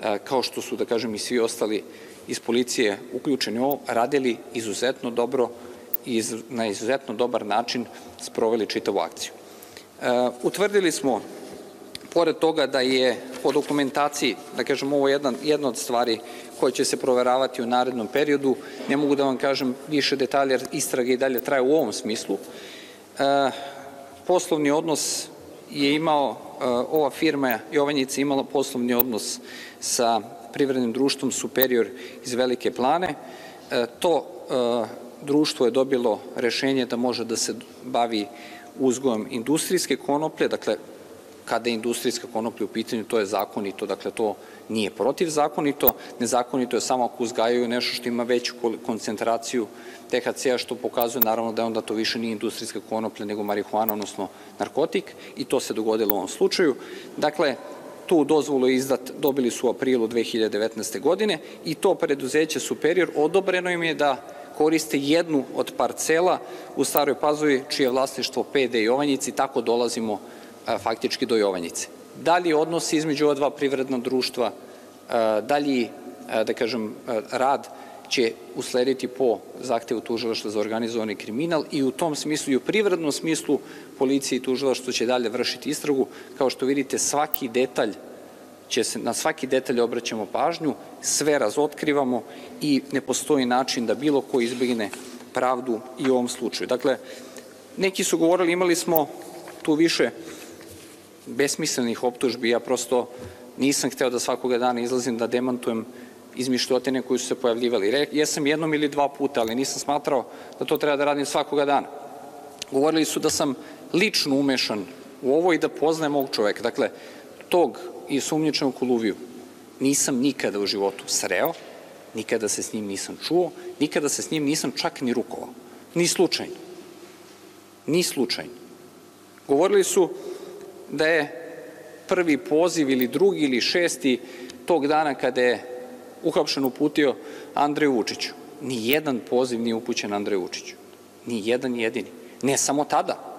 e, kao što su, da kažem, i svi ostali iz policije uključeni u ovo, radili izuzetno dobro, i na izuzetno dobar način sproveli čitavu akciju. E, utvrdili smo, pored toga da je po dokumentaciji, da kažem ovo je jedna, jedna od stvari koje će se proveravati u narednom periodu, ne mogu da vam kažem više detalja jer istraga i dalje traje u ovom smislu, e, poslovni odnos je imao, e, ova firma Jovanjica imala poslovni odnos sa privrednim društvom Superior iz Velike plane, to društvo je dobilo rešenje da može da se bavi uzgojem industrijske konoplje, dakle, kada je industrijska konoplja u pitanju, to je zakonito, dakle, to nije protivzakonito, nezakonito je samo ako uzgajaju nešto što ima veću koncentraciju THC-a, što pokazuje naravno da onda to više nije industrijska konoplja, nego marihuana, odnosno narkotik, i to se dogodilo u ovom slučaju. Dakle, tu dozvolu izdat, dobili su u aprilu 2019. godine i to preduzeće Superior odobreno im je da koriste jednu od parcela u Staroj Pazovi, čije je vlasništvo PD Jovanjici, tako dolazimo a, faktički do Jovanjice. Dalji odnosi između ova dva privredna društva, a, dalji, a, da kažem, rad će uslediti po zahtevu tužilaštva za organizovani kriminal i u tom smislu i u privrednom smislu policija i tužilaštvo će dalje vršiti istragu. Kao što vidite, svaki detalj će se, na svaki detalj obraćamo pažnju, sve razotkrivamo i ne postoji način da bilo ko izbjegne pravdu i u ovom slučaju. Dakle, neki su govorili, imali smo tu više besmislenih optužbi, ja prosto nisam hteo da svakoga dana izlazim da demantujem izmišljotine koji su se pojavljivali. Jesam jednom ili dva puta, ali nisam smatrao da to treba da radim svakoga dana. Govorili su da sam lično umešan u ovo i da poznajem ovog čoveka. Dakle, tog i sumnjičnog Koluviju nisam nikada u životu sreo, nikada se s njim nisam čuo, nikada se s njim nisam čak ni rukovao. Ni slučajno. Ni slučajno. Govorili su da je prvi poziv ili drugi ili šesti tog dana kada je uhapšen uputio Andreju Vučiću. Ni jedan poziv nije upućen Andreju Vučiću. Ni jedan jedini. Ne samo tada.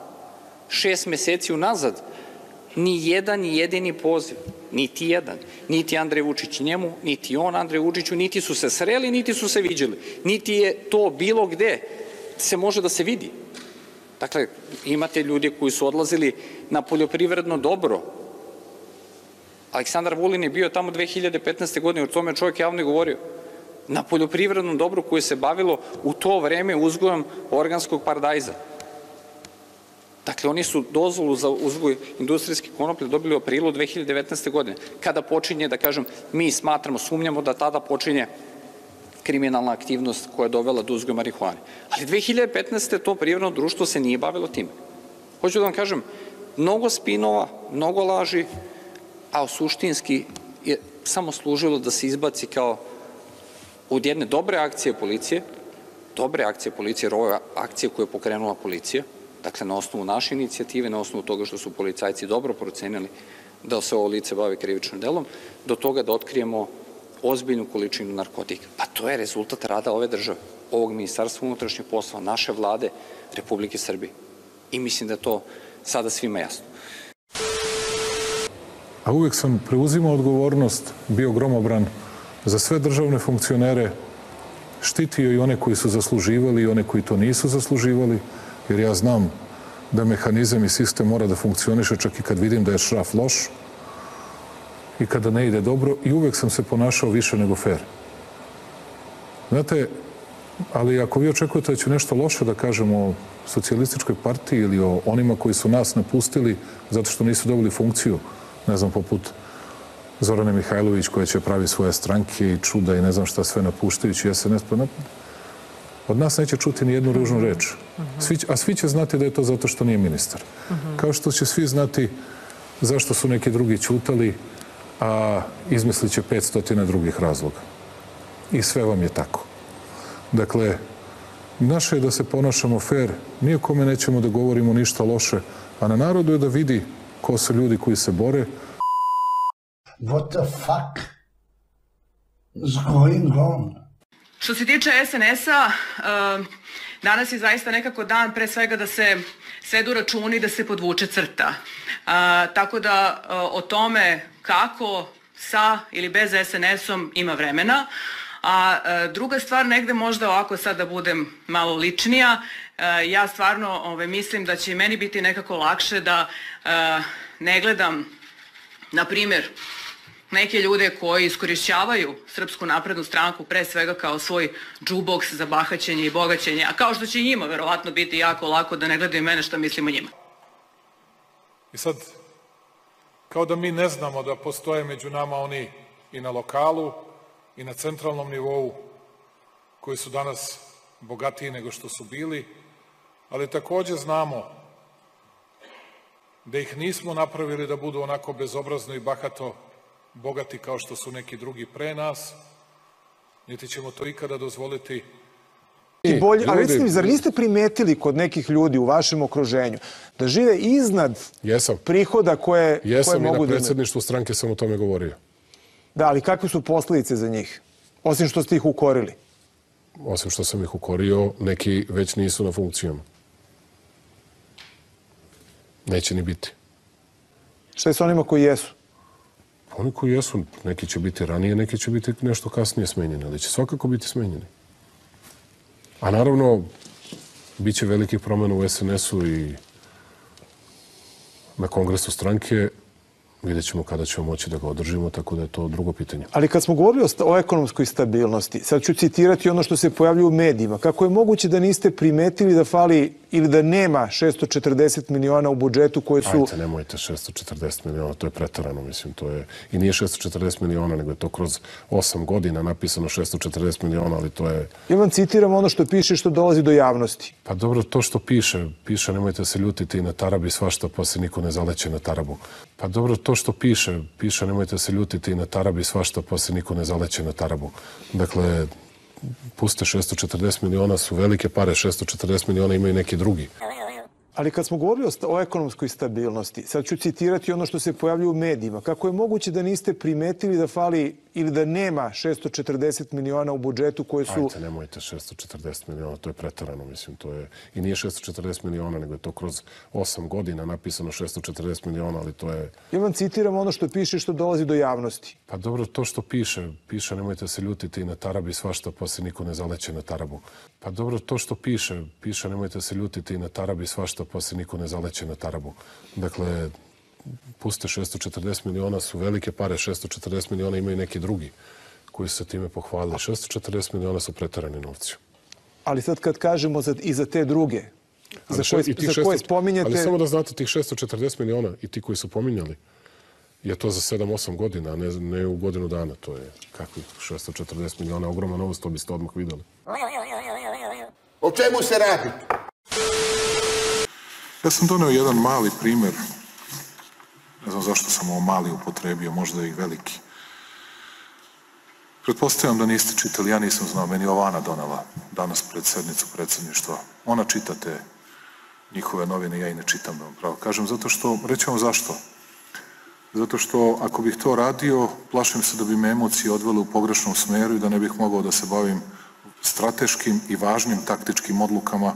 Šest meseci unazad ni jedan jedini poziv. Niti jedan. Niti Andrej Vučić njemu, niti on Andrej Vučiću, niti su se sreli, niti su se viđali. Niti je to bilo gde se može da se vidi. Dakle, imate ljudi koji su odlazili na poljoprivredno dobro. Aleksandar Vulin je bio tamo 2015. godine, o tome čovjek javno govorio. Na poljoprivrednom dobru koje se bavilo u to vreme uzgojom organskog paradajza. Dakle, oni su dozvolu za uzgoj industrijske konoplje dobili u aprilu 2019. godine. Kada počinje, da kažem, mi smatramo, sumnjamo da tada počinje kriminalna aktivnost koja je dovela do uzgoja marihuane. Ali 2015. to privredno društvo se nije bavilo time. Hoću da vam kažem, mnogo spinova, mnogo laži, a suštinski je samo služilo da se izbaci kao od jedne dobre akcije policije, dobre akcije policije, jer ovo je akcija koju je pokrenula policija, dakle na osnovu naše inicijative, na osnovu toga što su policajci dobro procenili da se ovo lice bavi krivičnim delom, do toga da otkrijemo ozbiljnu količinu narkotika. Pa to je rezultat rada ove države, ovog ministarstva unutrašnjih poslova, naše vlade Republike Srbije. I mislim da to sada svima jasno. A uvek sam preuzimao odgovornost, bio gromobran za sve državne funkcionere, štitio i one koji su zasluživali i one koji to nisu zasluživali, jer ja znam da mehanizam i sistem mora da funkcioniše čak i kad vidim da je šraf loš i kada ne ide dobro i uvek sam se ponašao više nego fair. Znate, ali ako vi očekujete da ću nešto loše da kažem o socijalističkoj partiji ili o onima koji su nas napustili zato što nisu dobili funkciju, ne znam, poput Zorane Mihajlović koja će pravi svoje stranke i čuda i ne znam šta sve napuštajući SNS, pa od nas neće čuti ni jednu ružnu reč. Svi, a svi će znati da je to zato što nije ministar. Kao što će svi znati zašto su neki drugi čutali, a izmislit će 500 drugih razloga. I sve vam je tako. Dakle, naše je da se ponašamo fair, nije kome nećemo da govorimo ništa loše, a na narodu je da vidi ko su ljudi koji se bore. What the fuck is going on? Što se tiče SNS-a, danas je zaista nekako dan pre svega da se svedu računi da se podvuče crta. tako da o tome kako sa ili bez SNS-om ima vremena. A druga stvar, negde možda ovako sad da budem malo ličnija, ja stvarno ove, mislim da će meni biti nekako lakše da ne gledam, na primjer, neke ljude koji iskorišćavaju Srpsku naprednu stranku pre svega kao svoj džuboks za bahaćenje i bogaćenje, a kao što će njima verovatno biti jako lako da ne gledaju mene šta mislim o njima. I sad, kao da mi ne znamo da postoje među nama oni i na lokalu i na centralnom nivou koji su danas bogatiji nego što su bili, ali takođe znamo da ih nismo napravili da budu onako bezobrazno i bahato bogati kao što su neki drugi pre nas, niti ćemo to ikada dozvoliti I bolje, a recite mi, zar niste primetili kod nekih ljudi u vašem okruženju da žive iznad Jesam. prihoda koje, Jesam koje mogu da... Jesam i na predsedništvu stranke sam o tome govorio. Da, ali kakve su posledice za njih? Osim što ste ih ukorili. Osim što sam ih ukorio, neki već nisu na funkcijama. Neće ni biti. Šta je sa onima koji jesu? Oni koji jesu, neki će biti ranije, neki će biti nešto kasnije smenjeni, ali će svakako biti smenjeni. A naravno, bit će velikih promjena u SNS-u i na kongresu stranke, Vidjet ćemo kada ćemo moći da ga održimo, tako da je to drugo pitanje. Ali kad smo govorili o, o ekonomskoj stabilnosti, sad ću citirati ono što se pojavljuje u medijima. Kako je moguće da niste primetili da fali ili da nema 640 miliona u budžetu koje su... Ajte, nemojte 640 miliona, to je pretarano, mislim, to je... I nije 640 miliona, nego je to kroz 8 godina napisano 640 miliona, ali to je... Ja vam citiram ono što piše što dolazi do javnosti. Pa dobro, to što piše, piše, nemojte se ljutiti i na tarabi svašta, pa se niko ne zaleće na tarabu. Pa dobro, to što piše, piše, nemojte se ljutiti na tarabi svašta, se niko ne zaleće na tarabu. Dakle, puste 640 miliona su velike pare, 640 miliona imaju neki drugi. Ali kad smo govorili o, o ekonomskoj stabilnosti, sad ću citirati ono što se pojavljuje u medijima. Kako je moguće da niste primetili da fali ili da nema 640 miliona u budžetu koje su... Ajte, nemojte 640 miliona, to je pretarano, mislim, to je... I nije 640 miliona, nego je to kroz 8 godina napisano 640 miliona, ali to je... Ja vam citiram ono što piše što dolazi do javnosti. Pa dobro, to što piše, piše, nemojte se ljutiti i na tarabi svašta, pa se niko ne zaleće na tarabu. Pa dobro, to što piše, piše, nemojte se ljutiti i na tarabi svašta, pa se niko ne zaleće na tarabu. Dakle, puste 640 miliona su velike pare, 640 miliona imaju neki drugi koji su se time pohvalili. 640 miliona su pretarani novci. Ali sad kad kažemo za, i za te druge, ali za koje, za 600, koje spominjate... Ali samo da znate, tih 640 miliona i ti koji su pominjali, je to za 7-8 godina, a ne, ne u godinu dana. To je kakvih 640 miliona, ogromna novost, to biste odmah videli. O čemu se radi? Ja sam doneo jedan mali primer Ne znam zašto sam ovo mali upotrebio, možda i veliki. Pretpostavljam da niste čitali, ja nisam znao, meni Ovana donela danas pred sednicu predsedništva. Ona čita te njihove novine, ja i ne čitam da vam pravo kažem, zato što, reći vam zašto. Zato što ako bih to radio, plašim se da bi me emocije odvele u pogrešnom smeru i da ne bih mogao da se bavim strateškim i važnim taktičkim odlukama,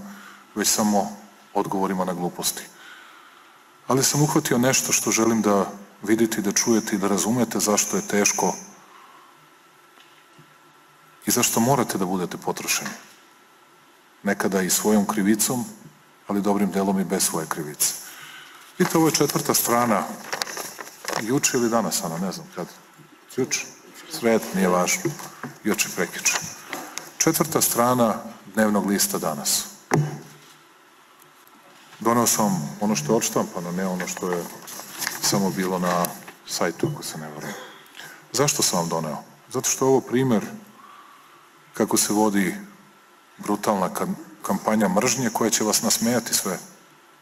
već samo odgovorima na gluposti ali sam uhvatio nešto što želim da vidite da čujete i da razumete zašto je teško i zašto morate da budete potrošeni. Nekada i svojom krivicom, ali dobrim delom i bez svoje krivice. Vidite, ovo je četvrta strana, juče ili danas, Ana, ne znam kad. Juče, sred, nije važno, juče prekiče. Četvrta strana dnevnog lista danas. Donao sam ono što je odštampano, ne ono što je samo bilo na sajtu, ako se ne varam. Zašto sam vam doneo? Zato što je ovo primer kako se vodi brutalna kampanja mržnje koja će vas nasmejati sve.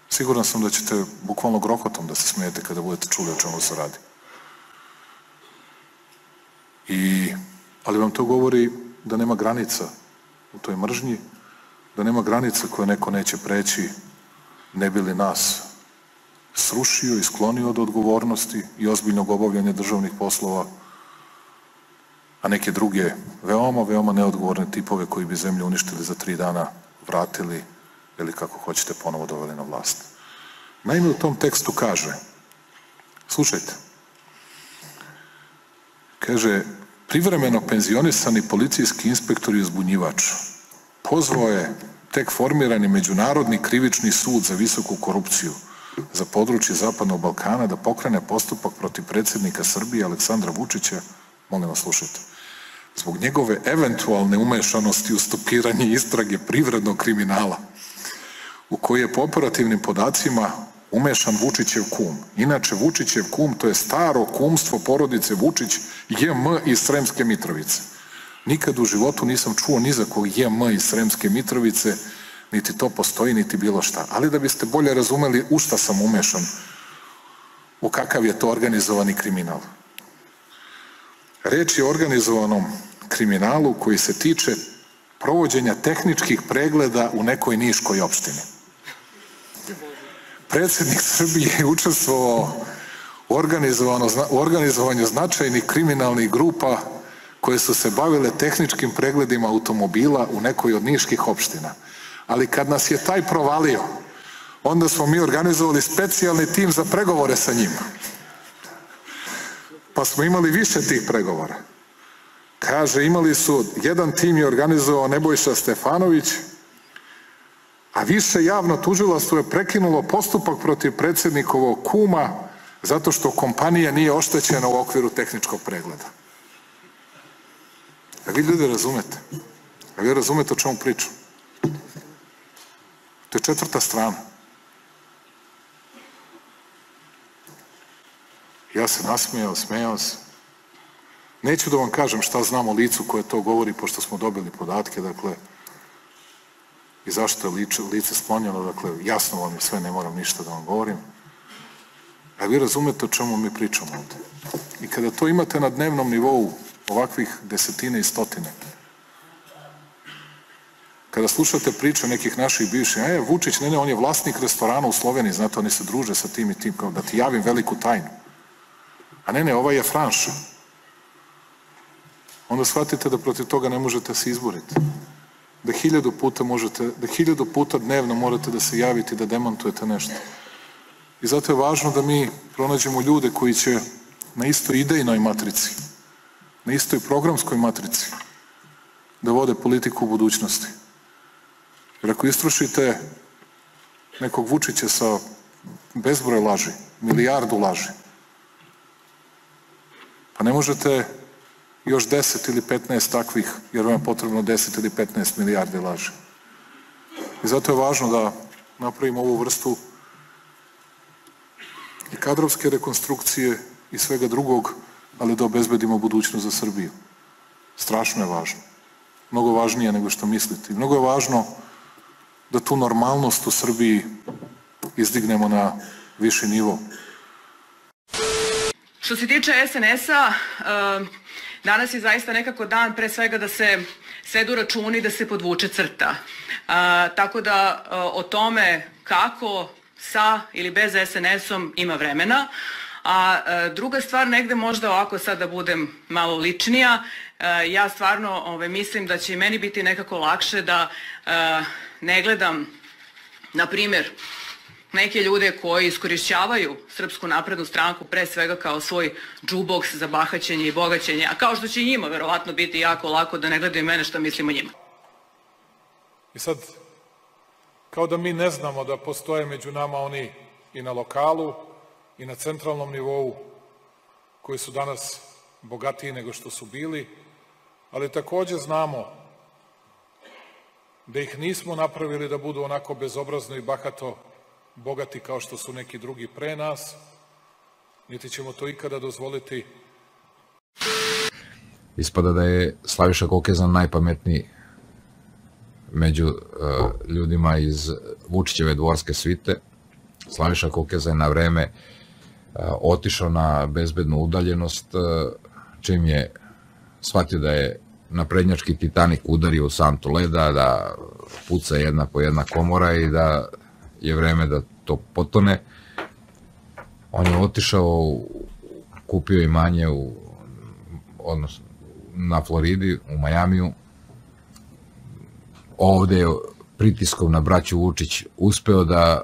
Siguran sam da ćete bukvalno grokotom da se smijete kada budete čuli o čemu se radi. I, ali vam to govori da nema granica u toj mržnji, da nema granica koje neko neće preći ne bi li nas srušio i sklonio od odgovornosti i ozbiljnog obavljanja državnih poslova, a neke druge veoma, veoma neodgovorne tipove koji bi zemlju uništili za tri dana vratili ili kako hoćete ponovo doveli na vlast. Naime, u tom tekstu kaže, slušajte, kaže, privremeno penzionisani policijski inspektor i uzbunjivač pozvao je tek formirani Međunarodni krivični sud za visoku korupciju za područje Zapadnog Balkana da pokrene postupak protiv predsednika Srbije Aleksandra Vučića, molim vas slušajte, zbog njegove eventualne umešanosti u stopiranje istrage privrednog kriminala, u koji je po operativnim podacima umešan Vučićev kum. Inače, Vučićev kum to je staro kumstvo porodice Vučić JM iz Sremske Mitrovice. Nikad u životu nisam čuo ni za kog JM iz Sremske Mitrovice, niti to postoji, niti bilo šta. Ali da biste bolje razumeli u šta sam umešan, u kakav je to organizovani kriminal. Reč je o organizovanom kriminalu koji se tiče provođenja tehničkih pregleda u nekoj niškoj opštini. Predsednik Srbije je učestvovao u, organizovanju značajnih kriminalnih grupa koje su se bavile tehničkim pregledima automobila u nekoj od niških opština. Ali kad nas je taj provalio, onda smo mi organizovali specijalni tim za pregovore sa njima. Pa smo imali više tih pregovora. Kaže, imali su, jedan tim je organizovao Nebojša Stefanović, a više javno tužilaštvo je prekinulo postupak protiv predsednikovog kuma Zato što kompanija nije oštećena u okviru tehničkog pregleda. A vi ljudi razumete? A vi razumete o čemu pričam? To je četvrta strana. Ja se nasmijao, smejao se. Neću da vam kažem šta znam o licu koje to govori, pošto smo dobili podatke, dakle, i zašto je lice, lice sklonjeno, dakle, jasno vam je sve, ne moram ništa da vam govorim. A vi razumete o čemu mi pričamo ovde. I kada to imate na dnevnom nivou, ovakvih desetine i stotine, kada slušate priče nekih naših bivših, e, Vučić, ne, ne, on je vlasnik restorana u Sloveniji, znate, oni se druže sa tim i tim, kao da ti javim veliku tajnu. A ne, ne, ovaj je franša. Onda shvatite da protiv toga ne možete se izboriti. Da hiljadu puta možete, da hiljadu puta dnevno morate da se javite da demantujete nešto. I zato je važno da mi pronađemo ljude koji će na istoj idejnoj matrici, na istoj programskoj matrici, da vode politiku u budućnosti. Jer ako istrošite nekog Vučića sa bezbroj laži, milijardu laži, pa ne možete još 10 ili 15 takvih, jer vam je potrebno 10 ili 15 milijardi laži. I zato je važno da napravimo ovu vrstu i kadrovske rekonstrukcije i svega drugog, ali da obezbedimo budućnost za Srbiju. Strašno je važno. Mnogo važnije nego što mislite. Mnogo je važno da tu normalnost u Srbiji izdignemo na viši nivo. Što se tiče SNS-a, uh, danas je zaista nekako dan pre svega da se svedu računi da se podvuče crta. Uh, tako da uh, o tome kako sa ili bez SNS-om ima vremena. A e, druga stvar, negde možda ovako sad da budem malo ličnija, e, ja stvarno ove, mislim da će i meni biti nekako lakše da e, ne gledam, na primjer, neke ljude koji iskorišćavaju Srpsku naprednu stranku pre svega kao svoj džuboks za bahaćenje i bogaćenje, a kao što će njima verovatno biti jako lako da ne gledaju mene šta mislim o njima. I sad, kao da mi ne znamo da postoje među nama oni i na lokalu i na centralnom nivou koji su danas bogatiji nego što su bili, ali takođe znamo da ih nismo napravili da budu onako bezobrazno i bahato bogati kao što su neki drugi pre nas, niti ćemo to ikada dozvoliti. Ispada da je Slaviša Kokezan najpametniji među uh, ljudima iz Vučićeve dvorske svite. Slaviša Kokeza je na vreme uh, otišao na bezbednu udaljenost, uh, čim je shvatio da je na prednjački Titanik udario u santu leda, da puca jedna po jedna komora i da je vreme da to potone. On je otišao, kupio imanje u, odnosno, na Floridi, u Majamiju, ovde je pritiskom na braću Vučić uspeo da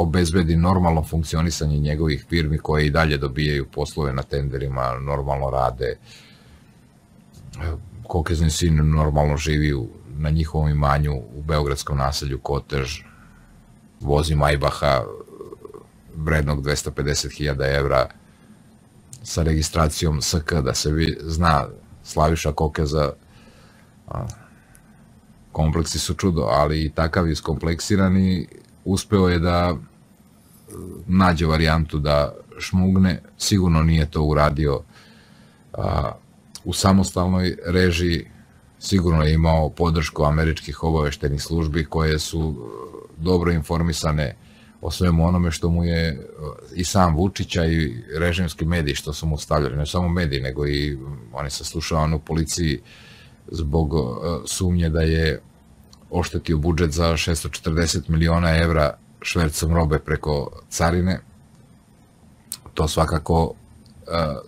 obezbedi normalno funkcionisanje njegovih firmi koje i dalje dobijaju poslove na tenderima, normalno rade. Kokezni sin normalno živi u, na njihovom imanju u beogradskom naselju Kotež, vozi Majbaha vrednog 250.000 evra sa registracijom SK, da se vi zna Slaviša Kokeza kompleksi su čudo, ali i takav iskompleksirani uspeo je da nađe varijantu da šmugne, sigurno nije to uradio a, u samostalnoj režiji, sigurno je imao podršku američkih obaveštenih službi koje su e, dobro informisane o svemu onome što mu je e, i sam Vučića i režimski mediji što su mu stavljali, ne samo mediji, nego i oni sa slušavani u policiji zbog sumnje da je oštetio budžet za 640 miliona evra švercom robe preko carine. To svakako uh,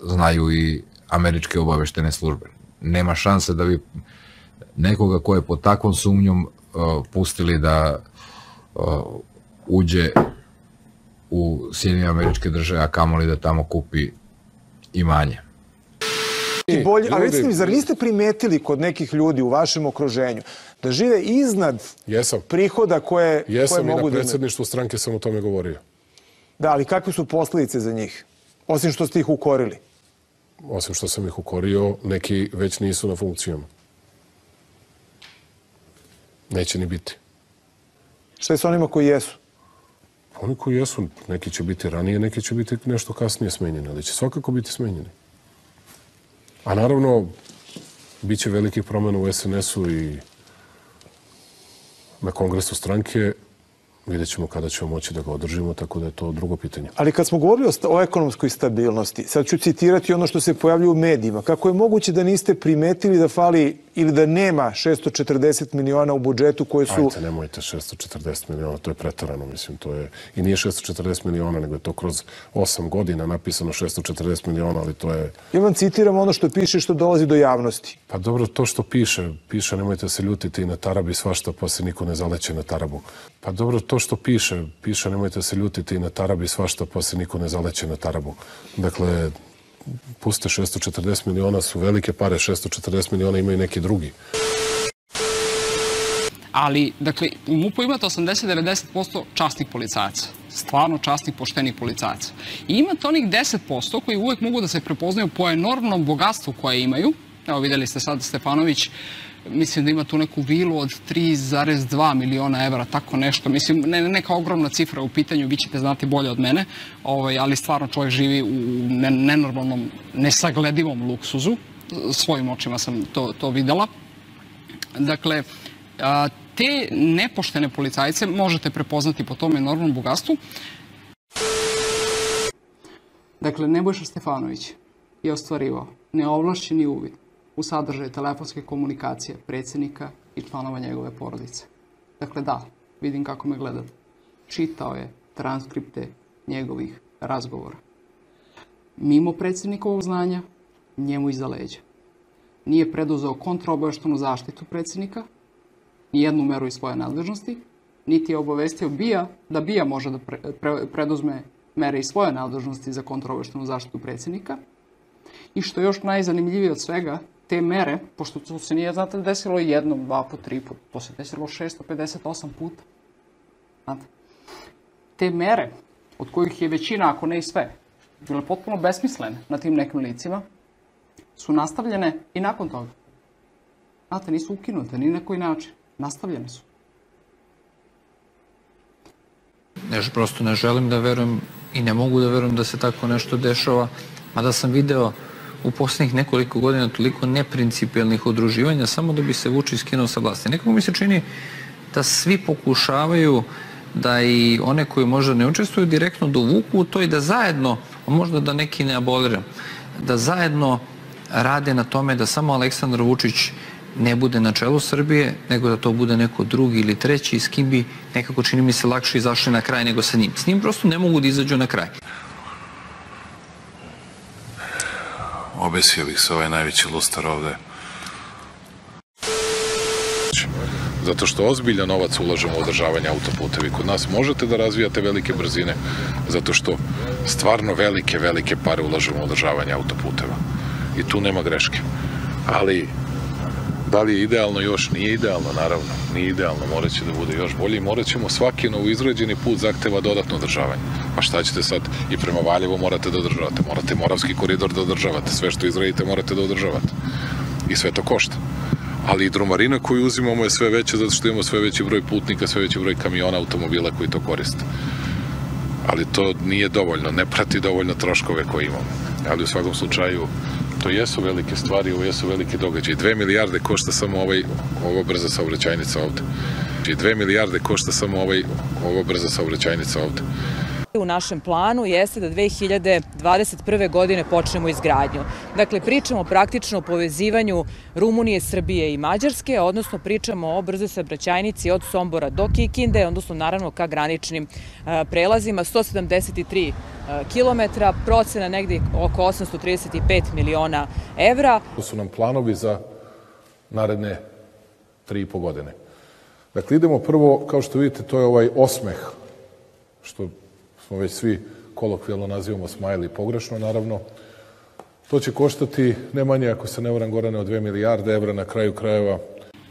znaju i američke obaveštene službe. Nema šanse da bi nekoga ko je pod takvom sumnjom uh, pustili da uh, uđe u Sjedinje američke države, a kamoli da tamo kupi imanje bolje, ali recite mi, zar niste primetili kod nekih ljudi u vašem okruženju da žive iznad Jesam. prihoda koje, Jesam koje mogu da Jesam i na predsedništvu stranke sam o tome govorio. Da, ali kakve su posledice za njih? Osim što ste ih ukorili. Osim što sam ih ukorio, neki već nisu na funkcijama. Neće ni biti. Šta je sa onima koji jesu? Oni koji jesu, neki će biti ranije, neki će biti nešto kasnije smenjeni, ali će svakako biti smenjeni. A naravno, bit će velikih promjena u SNS-u i na kongresu stranke. Vidjet ćemo kada ćemo moći da ga održimo, tako da je to drugo pitanje. Ali kad smo govorili o, o ekonomskoj stabilnosti, sad ću citirati ono što se pojavljuje u medijima. Kako je moguće da niste primetili da fali ili da nema 640 miliona u budžetu koje su... Ajte, nemojte 640 miliona, to je pretarano, mislim, to je... I nije 640 miliona, nego je to kroz 8 godina napisano 640 miliona, ali to je... Ja vam citiram ono što piše što dolazi do javnosti. Pa dobro, to što piše, piše, nemojte se ljutiti i na tarabi svašta, pa se niko ne zaleće na tarabu. Pa dobro, to što piše, piše, nemojte se ljutiti i na tarabi svašta, se niko ne zaleće na tarabu. Dakle, puste 640 miliona su velike pare, 640 miliona imaju neki drugi. Ali, dakle, u MUP-u imate 80-90% častnih policajaca. Stvarno častnih, poštenih policajaca. I imate onih 10% koji uvek mogu da se prepoznaju po enormnom bogatstvu koje imaju. Evo, videli ste sad Stefanović, mislim da ima tu neku vilu od 3,2 miliona evra, tako nešto. Mislim, ne, neka ogromna cifra u pitanju, vi ćete znati bolje od mene, ovaj, ali stvarno čovjek živi u ne- nenormalnom, nesagledivom luksuzu. Svojim očima sam to, to videla. Dakle, a, te nepoštene policajce možete prepoznati po tom enormnom bogatstvu. Dakle, Nebojša Stefanović je ostvarivao neovlašćeni uvid u sadržaj telefonske komunikacije predsjednika i članova njegove porodice. Dakle, da, vidim kako me gledate. Čitao je transkripte njegovih razgovora. Mimo predsjednikovog znanja, njemu iza leđa. Nije preduzeo kontraobaveštenu zaštitu predsjednika, nijednu meru iz svoje nadležnosti, niti je obavestio BIA da BIA može da pre, pre- preduzme mere iz svoje nadležnosti za kontraobaveštenu zaštitu predsjednika. I što je još najzanimljivije od svega, te mere, pošto to se nije, znate, desilo jednom, dva put, tri put, to se desilo 658 puta. Znate, te mere, od kojih je većina, ako ne i sve, bile potpuno besmislene na tim nekim licima, su nastavljene i nakon toga. Znate, nisu ukinute ni na koji način. Nastavljene su. Ne, prosto ne želim da verujem i ne mogu da verujem da se tako nešto dešava, mada sam video u poslednjih nekoliko godina toliko neprincipijalnih udruživanja samo da bi se Vučić skinuo sa vlasti. Nekako mi se čini da svi pokušavaju da i one koji možda ne učestvuju direktno dovuku u to i da zajedno, a možda da neki ne aboliram, da zajedno rade na tome da samo Aleksandar Vučić ne bude na čelu Srbije, nego da to bude neko drugi ili treći s kim bi nekako čini mi se lakše izašli na kraj nego sa njim. S njim prosto ne mogu da izađu na kraj. Obesio bih se ovaj najveći lustar ovde. Zato što ozbiljan novac ulažemo u održavanje autoputevi. Kod nas možete da razvijate velike brzine, zato što stvarno velike, velike pare ulažemo u održavanje autoputeva. I tu nema greške. Ali, da li je idealno još? Nije idealno, naravno. Nije idealno, morat će da bude još bolje i morat ćemo svaki novo izgrađeni put zahteva dodatno održavanje. Pa šta ćete sad? I prema Valjevu morate da održavate. Morate Moravski koridor da održavate. Sve što izradite morate da održavate. I sve to košta. Ali i drumarina koju uzimamo je sve veća zato što imamo sve veći broj putnika, sve veći broj kamiona, automobila koji to koriste. Ali to nije dovoljno, ne prati dovoljno troškove koje imamo. Ali u svakom slučaju to jesu velike stvari, ovo jesu velike događaje. Dve milijarde košta samo ovaj, ova brza saobraćajnica ovde. Znači, dve milijarde košta samo ovaj, ova brza saobraćajnica ovde. U našem planu jeste da 2021. godine počnemo izgradnju. Dakle, pričamo praktično o povezivanju Rumunije, Srbije i Mađarske, odnosno pričamo o brzoj saobraćajnici od Sombora do Kikinde, odnosno naravno ka graničnim prelazima, 173 km, procena negde oko 835 miliona evra. To su nam planovi za naredne tri i po godine. Dakle, idemo prvo, kao što vidite, to je ovaj osmeh, što smo već svi kolokvijalno nazivamo smajli pogrešno, naravno. To će koštati ne manje, ako se ne varam, Gorane, od 2 milijarde evra na kraju krajeva.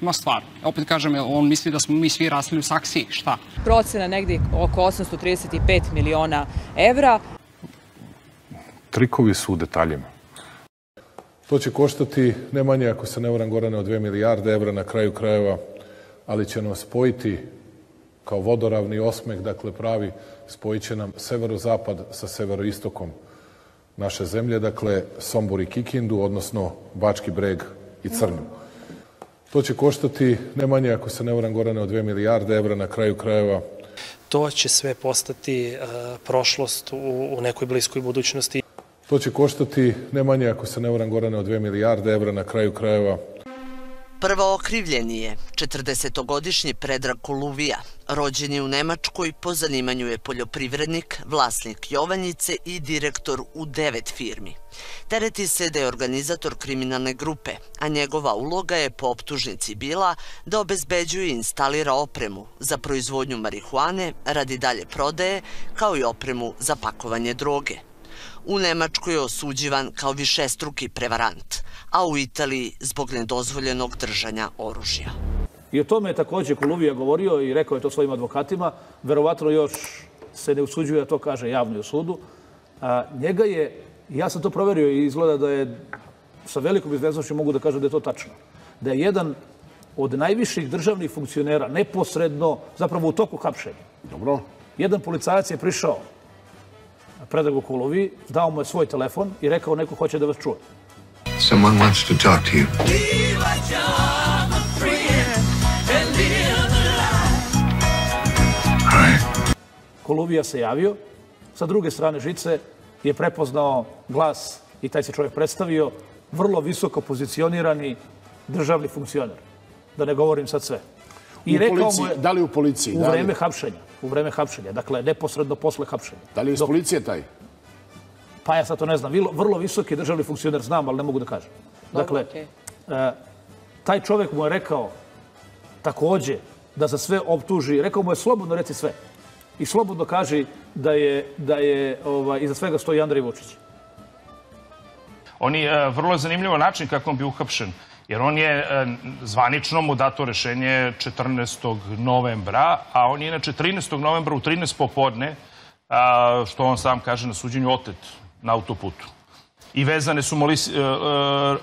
ima stvar. Opet kažem, on misli da smo mi svi rasli u saksiji, šta? Procena negdje oko 835 miliona evra. Trikovi su u detaljima. To će koštati ne manje, ako se ne varam, Gorane, od 2 milijarde evra na kraju krajeva, ali će nas spojiti kao vodoravni osmeh, dakle pravi, spojit će nam severozapad sa severoistokom naše zemlje, dakle Sombor i Kikindu, odnosno Bački breg i Crnju. To će koštati ne manje, ako se ne varam, Gorane, od 2 milijarde evra na kraju krajeva. To će sve postati uh, prošlost u, u nekoj bliskoj budućnosti. To će koštati ne manje, ako se ne varam, Gorane, od 2 milijarde evra na kraju krajeva. Prvo okrivljeni je 40-godišnji Predrag Koluvija. Rođen je u Nemačkoj, po zanimanju je poljoprivrednik, vlasnik Jovanjice i direktor u devet firmi. Tereti se da je organizator kriminalne grupe, a njegova uloga je po optužnici bila da obezbeđuje i instalira opremu za proizvodnju marihuane radi dalje prodaje, kao i opremu za pakovanje droge. U Nemačkoj je osuđivan kao višestruki prevarant, a u Italiji zbog nedozvoljenog držanja oružja. I o tome je takođe Koluvija govorio i rekao je to svojim advokatima. Verovatno još se ne usuđuje da to kaže javno u sudu. A, njega je, ja sam to proverio i izgleda da je sa velikom izveznošću mogu da kažem da je to tačno. Da je jedan od najviših državnih funkcionera neposredno, zapravo u toku hapšenja. Dobro. Jedan policajac je prišao Predragu Kulovi, dao mu je svoj telefon i rekao neko hoće da vas čuje. Someone wants to talk to you. Koluvija se javio. Sa druge strane žice je prepoznao glas i taj se čovjek predstavio vrlo visoko pozicionirani državni funkcioner. Da ne govorim sad sve. I u rekao policiji, mu je, da li u policiji? U da vreme hapšenja. U vreme hapšenja. Dakle, neposredno posle hapšenja. Da li je iz policije taj? Pa ja sad to ne znam. Vrlo visoki državni funkcioner znam, ali ne mogu da kažem. Dakle, okay. taj čovjek mu je rekao takođe da za sve optuži, rekao mu je slobodno reci sve. I slobodno kaži da je, da je ovaj, iza svega stoji Andrej Vučić. On je vrlo zanimljivo način kako on bi uhapšen. Jer on je, zvanično mu dato rešenje 14. novembra, a on je inače 13. novembra u 13 popodne, što on sam kaže na suđenju, otet na autoputu. I vezane su mu lisi,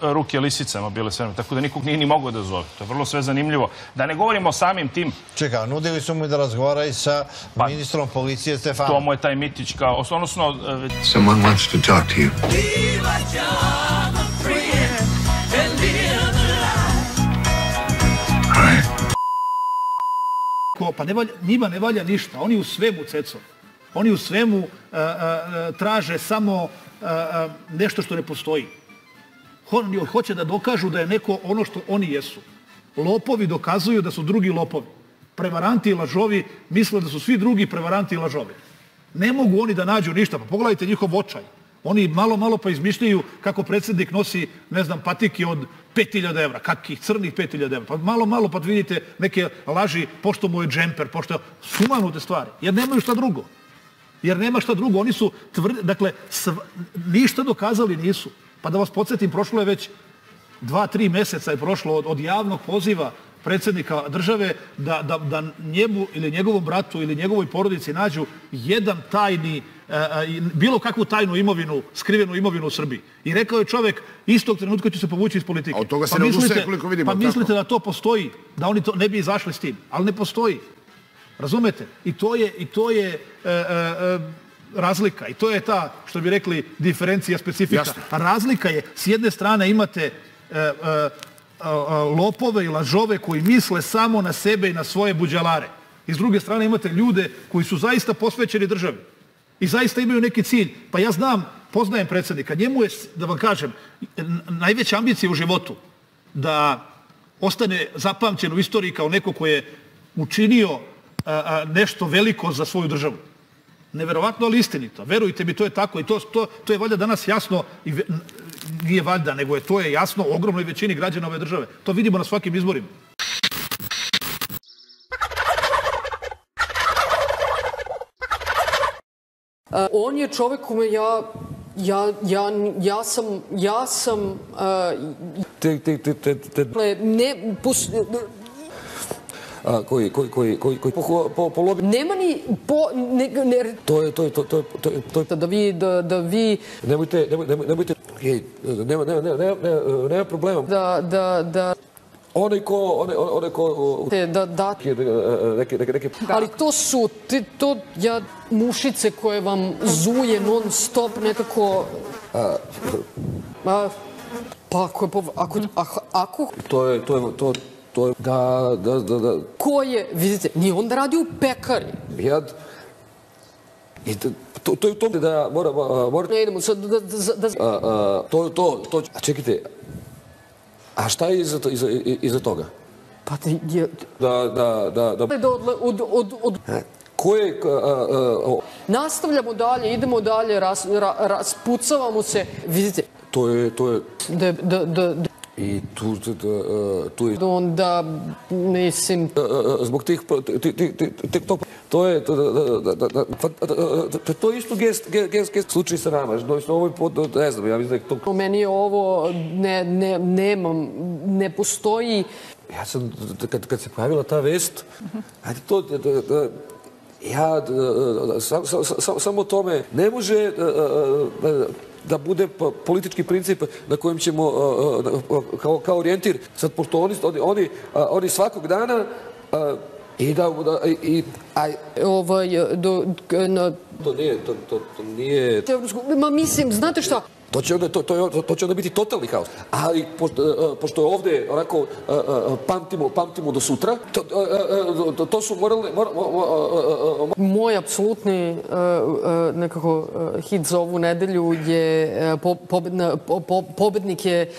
ruke lisicama bile sve, tako da nikog nije ni mogao da zove. To je vrlo sve zanimljivo. Da ne govorimo o samim tim... Čekaj, nudili su mu da razgovara i sa pa, ministrom policije Stefanom. To mu je taj Mitić kao, odnosno... Someone wants to talk to you. Pa ne valja, njima ne valja ništa. Oni u svemu, ceco. Oni u svemu a, a, traže samo a, nešto što ne postoji. Oni hoće da dokažu da je neko ono što oni jesu. Lopovi dokazuju da su drugi lopovi. Prevaranti i lažovi misle da su svi drugi prevaranti i lažovi. Ne mogu oni da nađu ništa. Pa pogledajte njihov očaj. Oni malo, malo pa izmišljaju kako predsjednik nosi, ne znam, patike od 5000 evra. Kakih crnih 5000 evra. Pa malo, malo pa vidite neke laži pošto mu je džemper, pošto sumanute stvari. Jer nemaju šta drugo. Jer nema šta drugo. Oni su tvrdi, dakle, sv, ništa dokazali nisu. Pa da vas podsjetim, prošlo je već dva, tri meseca je prošlo od, od javnog poziva predsjednika države da, da, da njemu ili njegovom bratu ili njegovoj porodici nađu jedan tajni bilo kakvu tajnu imovinu, skrivenu imovinu u Srbiji. I rekao je čovek, istog trenutka će se povući iz politike. A od toga se pa ne odustaje koliko vidimo. Pa mislite da to postoji, da oni to ne bi izašli s tim. Ali ne postoji. Razumete? I to je, i to je e, e, e, razlika. I to je ta, što bi rekli, diferencija, specifika. Jasne. Razlika je, s jedne strane imate e, e, lopove i lažove koji misle samo na sebe i na svoje buđalare. I s druge strane imate ljude koji su zaista posvećeni državi i zaista imaju neki cilj. Pa ja znam, poznajem predsednika, njemu je, da vam kažem, najveća ambicija u životu da ostane zapamćen u istoriji kao neko ko je učinio nešto veliko za svoju državu. Neverovatno, ali istinito. Verujte mi, to je tako i to, to, to je valjda danas jasno i nije valjda, nego je to je jasno ogromnoj većini građana ove države. To vidimo na svakim izborima. On je čovek kome ja Ja, ja, ja sam, ja sam, uh, Te, te, te, te, te, dakle, ne, pos, koji, koji, koji, koji, koji po, po, po lobi... nema ni po, ne, ne, To je, to je, to, to, je- to, to je... da vi, da, da vi, Nemojte, nemoj, nemoj, nemojte... Hej, nema, nema, nema, nema, nema, problema. da, da, da, Onaj ko, onaj, onaj ko... te, da, da, Neke, neke, neke... ali to su, te, to, ja, mušice koje vam zuje non stop nekako, A, a, pa ako, je ako, ako, ako to je, to je, to, to je, da, da, da, da, ko je, vidite, ni onda radi u pekari. ja... I to, to, to je u tom da mora, a, mora, Ne idemo sad, da, da, da, a, a, to, to, to, a čekajte, a šta je iza, to, iza, iza toga? pa da, je, Da, da, da, da, da od, od, od, od, ko je, a, a, a, nastavljamo dalje, idemo dalje, ras, ra, raspucavamo se, vidite, to je, to je, da, da, da, da i tu, da, da, tu je, onda, mislim, zbog tih, ti, ti, ti, ti, to, to je, da, da, da, da, da, pa, da, da, to je isto gest, gest, gest, slučaj sa nama, znači, ovo je, pod, ne znam, ja mislim da je to, meni je ovo, ne, ne, nemam, ne postoji, ja sam, da, kad, kad se pojavila ta vest, ajde to, da, da, da, ja, sam, sam, sam, samo tome, ne može da, da, bude politički princip na kojem ćemo a, a, kao, kao orijentir, sad pošto oni, oni, oni, a, svakog dana a, i da, da i, aj, ovaj, do, na, to nije, to, to, to nije, ma mislim, znate šta, To će onda, to, to, to će onda biti totalni haos. Ali pošto, e, pošto je ovde onako e, e, pamtimo, pamtimo do sutra, to, e, e, to, to su moralne... Mor, mo- mo- e, e, Moj apsolutni nekako hit za ovu nedelju je po, pobedna, po, po, pobednik je